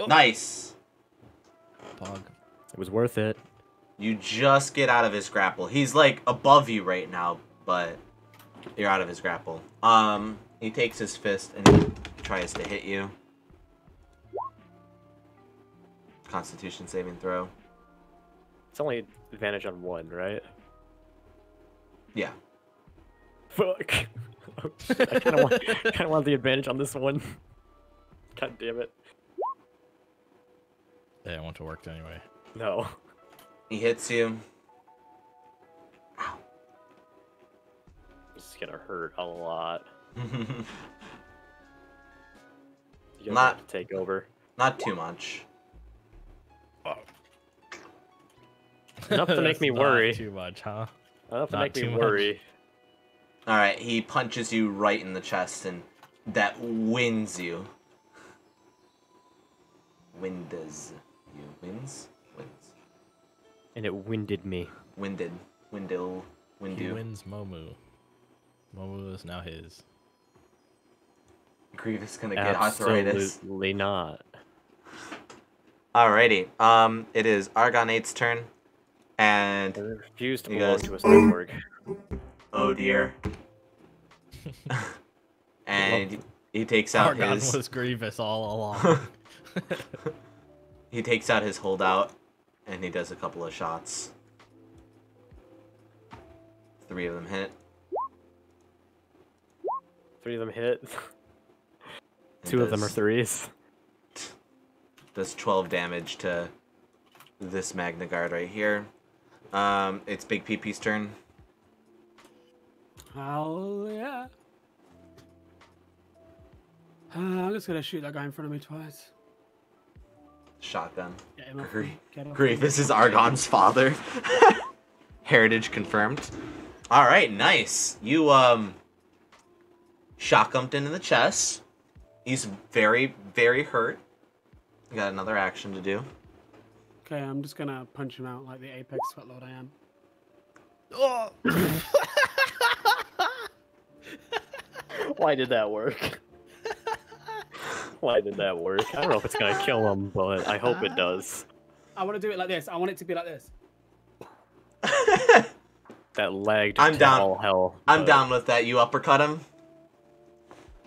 Nice. Pog. It was worth it. You just get out of his grapple. He's like above you right now, but you're out of his grapple. Um, he takes his fist and he tries to hit you. Constitution saving throw. It's only advantage on one, right? Yeah. Fuck. Oh, <laughs> shit, I kind of want, kind of want the advantage on this one. God damn it. Yeah, I want to work anyway. No. He hits you. Ow. This is gonna hurt a lot. <laughs> You guys Not- to take over. Not too much. Enough to <laughs> make me worry. Too much, huh? Enough to Not make me too much. worry. All right, he punches you right in the chest, and that wins you. Windows. You wins? Wins. And it winded me. Winded. Windle. He wins Momu. Momu is now his. Grievous gonna get arthritis. Absolutely not. Alrighty. Um, it is Argon Argonate's turn, and I refuse to You belong guys- to a cyborg. oh dear. <laughs> and he takes out Argon his. was Grievous all along. <laughs> he takes out his holdout, and he does a couple of shots. Three of them hit. Three of them hit. <laughs> and Two of them are threes. Does 12 damage to this Magna Guard right here. Um, it's Big PP's turn. Hell yeah. Uh, I'm just gonna shoot that guy in front of me twice. Shotgun. Get him off Grie- me, get off me. Grievous is Argon's father. <laughs> Heritage confirmed. All right, nice. You um shotgunned into the chest. He's very, very hurt. You got another action to do. Okay, I'm just gonna punch him out like the apex sweatlord I am. Oh. <laughs> Why did that work? Why did that work? I don't know if it's gonna kill him, but I hope it does. I want to do it like this. I want it to be like this. <laughs> That lagged I'm down. all hell. I'm but- down with that. You uppercut him.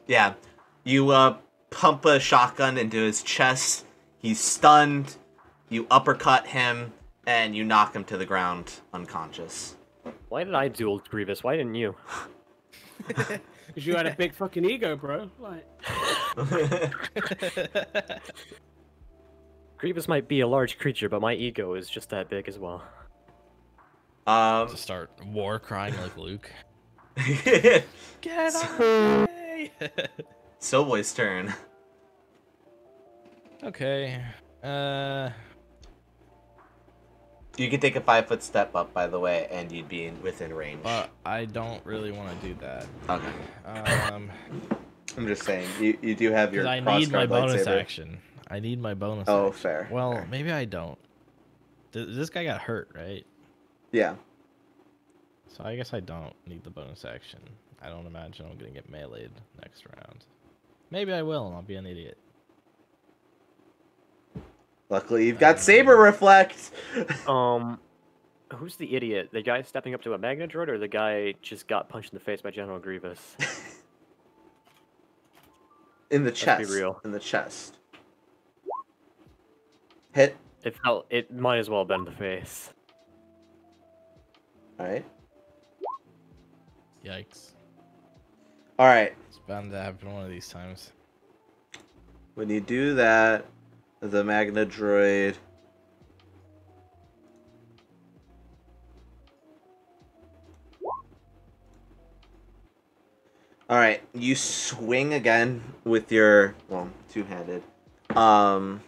Yeah. You uh pump a shotgun into his chest. He's stunned. You uppercut him and you knock him to the ground unconscious. Why did I duel Grievous? Why didn't you? <laughs> Because you had a big fucking ego, bro. Like, <laughs> Grievous might be a large creature, but my ego is just that big as well. Um to start war crying like Luke. <laughs> Get away! Soulboy's turn. Okay. Uh. You could take a five foot step up, by the way, and you'd be in, within range. But I don't really want to do that. Okay. Um. <laughs> I'm just saying, you, you do have your. I need my bonus lightsaber. action. I need my bonus. Oh, action. fair, Well, fair. maybe I don't. Th- This guy got hurt, right? Yeah. So I guess I don't need the bonus action. I don't imagine I'm gonna get meleeed next round. Maybe I will, and I'll be an idiot. Luckily, you've got saber reflect. <laughs> Um, who's the idiot? The guy stepping up to a Magna droid, or the guy just got punched in the face by General Grievous? <laughs> in the chest? be chest. real. In the chest. Hit. It felt. It might as well have been the face. All right. Yikes! All right. It's bound to happen one of these times. When you do that, the Magna Droid. All right, you swing again with your well, two-handed, um,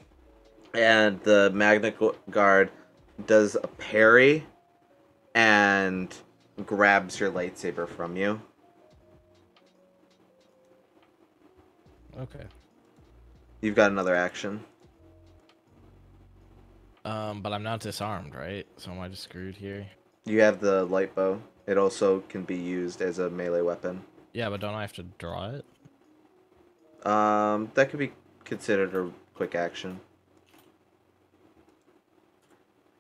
and the Magna Guard does a parry and grabs your lightsaber from you. Okay. You've got another action. Um, but I'm not disarmed, right? So am I just screwed here? You have the light bow. It also can be used as a melee weapon. Yeah, but don't I have to draw it? Um, that could be considered a quick action.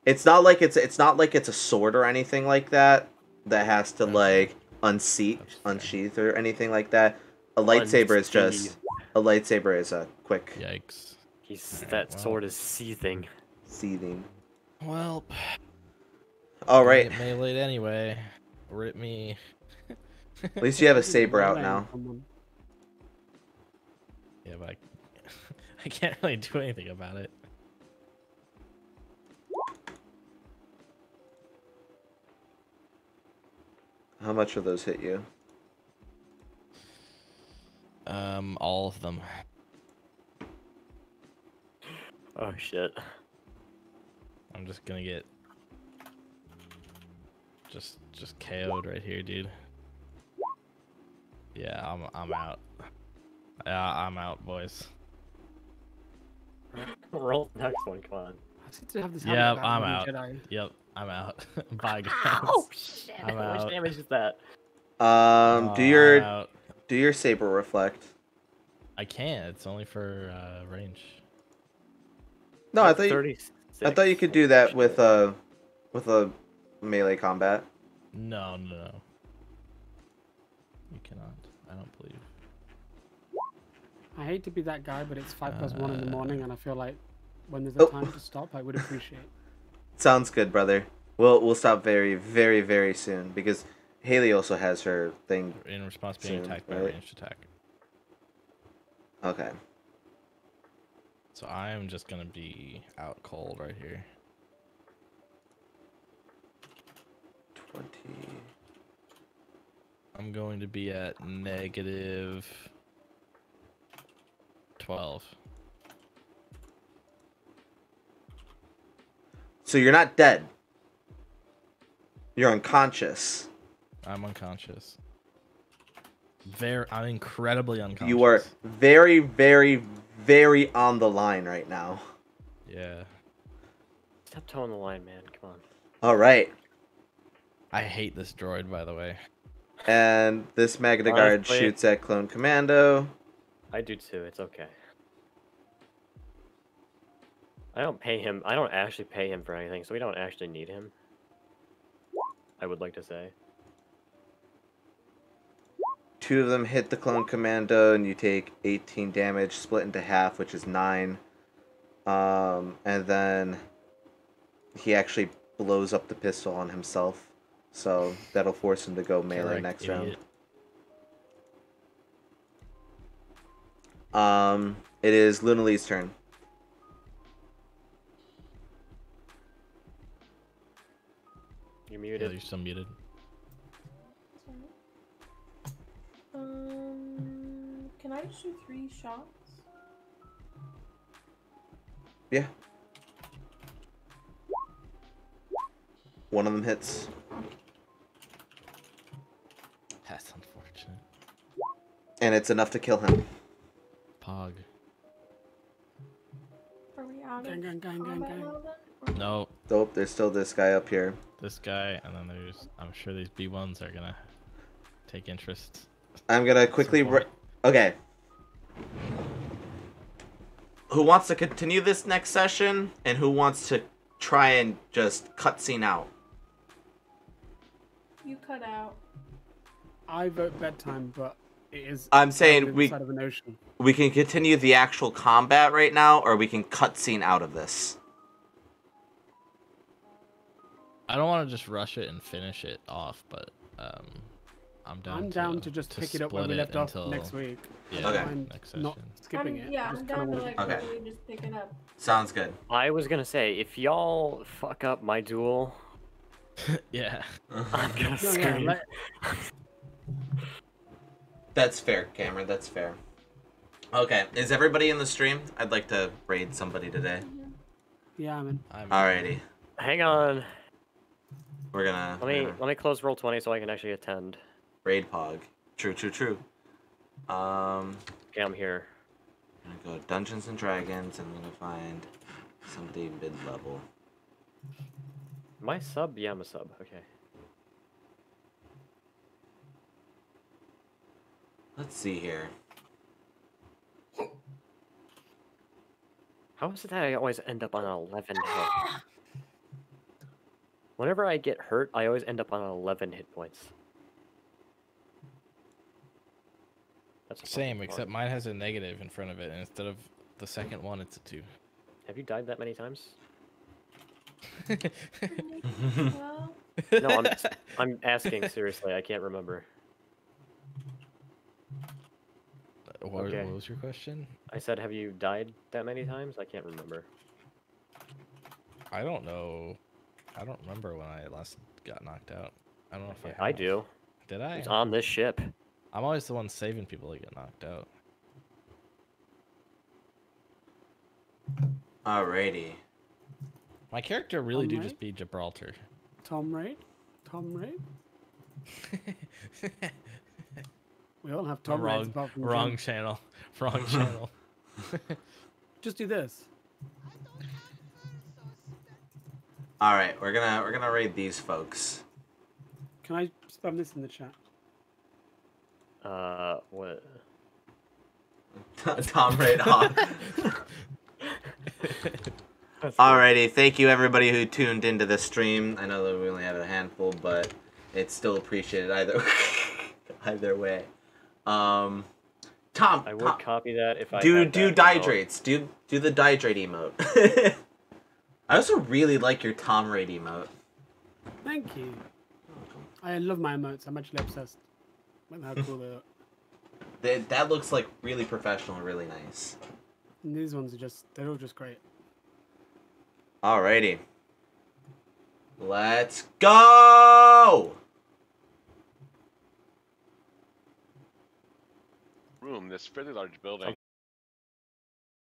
It's not like it's it's not like it's a sword or anything like that that has to like unseat, unsheath or anything like that. A lightsaber is just a lightsaber is a quick Yikes. He's that well. sword is seething. Seething. Well, All right, Get meleeed anyway. Rip me. at least you have a <laughs> saber out now. Yeah, but I, <laughs> I can't really do anything about it. How much of those hit you? Um, all of them. Oh shit. I'm just gonna get just just KO'd right here, dude. Yeah, I'm I'm out. Yeah, I'm out, boys. <laughs> Roll the next one. Come on. I seem to have this Yep, I'm out. Jedi. Yep, I'm out. <laughs> Bye, <laughs> guys. Oh shit! I'm How much out. damage is that? Um, Oh, do your out. do your saber reflect. I can't. It's only for uh, range. No, I thought you, Thirty. I thought you could do that with a with a melee combat. No, no, no. You cannot. I don't believe. I hate to be that guy, but it's five plus one in the uh, morning, and I feel like when there's Oh. a time to stop, I would appreciate. <laughs> Sounds good, brother. We'll we'll stop very very very soon because Haley also has her thing. In response, to being Soon, attacked by right? ranged attack. Okay. So I'm just gonna be out cold right here. Twenty. I'm going to be at negative 12. So you're not dead. You're unconscious. I'm unconscious. Very, I'm incredibly unconscious. You are very, very, very on the line right now. Yeah. Stop towing the line, man. Come on. All right. I hate this droid, by the way. And this Magna Guard shoots at Clone Commando. I do too. It's okay. I don't pay him. I don't actually pay him for anything, so we don't actually need him. I would like to say. Two of them hit the Clone Commando, and you take 18 damage, split into half, which is 9. Um, and then he actually blows up the pistol on himself. So that'll force him to go melee Correct, next idiot. round. Um, it is Luna Lee's turn. You're muted. Yeah, muted. you're still muted. Can I just do three shots? Yeah. One of them hits. That's unfortunate. And it's enough to kill him. Pog. Are we out Gang, of gang, gang, gang, gang. mode then? Or- No, Nope, there's still this guy up here. this guy, and then there's. I'm sure these B1s are gonna take interest. I'm gonna quickly. Re- okay. Who wants to continue this next session, and who wants to try and just cutscene out? You cut out. I vote bedtime, but it is. I'm saying we- of an ocean. We can continue the actual combat right now, or we can cutscene out of this. I don't want to just rush it and finish it off, but um, I'm down. I'm down to just pick it up where split we left off next week. Yeah, Okay. I'm next not skipping I'm, it. yeah, I I'm down to like Okay. literally just pick it up. Sounds good. I was gonna say, if y'all fuck up my duel, <laughs> yeah. <laughs> I'm gonna No, <laughs> yeah, scream. let- That's fair, Cameron. That's fair. Okay, is everybody in the stream? I'd like to raid somebody today. yeah, I'm in. I'm, Alrighty, Hang on. we're gonna, Let me we're gonna let me close roll twenty so I can actually attend. Raid Pog. True, true, true. Um, Okay, I'm here. I'm gonna go Dungeons and Dragons. And I'm gonna find somebody mid level. My sub? Yeah, I'm a sub. Okay. Let's see here. How is it that I always end up on 11 hit? <gasps> Whenever I get hurt, I always end up on 11 hit points. That's a Same, except mine has a negative in front of it, and instead of the second one, it's a two. Have you died that many times? <laughs> No, I'm I'm asking seriously. I can't remember. Uh, what, Okay. what was your question? I said, have you died that many times? I can't remember. I don't know. I don't remember when I last got knocked out. I don't know if I. I have. do. Did I? It's on this ship. I'm always the one saving people that get knocked out. Alrighty. My character really do Alright. just be Gibraltar. Tom Raid? Tom Raid? <laughs> We all have Tom Raids wrong, apart from wrong John. channel. <laughs> Wrong channel. <laughs> Just do this. All right, we're gonna we're gonna raid these folks. Can I spam this in the chat? Uh, what? <laughs> Tom raid <laughs> on. Alrighty, thank you everybody who tuned into the stream. I know that we only have a handful, but it's still appreciated either <laughs> either way. Um, Tom, I would Tom copy that if I do do that remote. dihydrates. Do do the dihydrate emote. I also really like your Tom raid emote. Thank you. I love my emotes. I'm actually obsessed with how cool they are. That that looks like really professional, and really nice. And these ones are just, they're all just great. Alrighty. Let's go! Room, this fairly large building.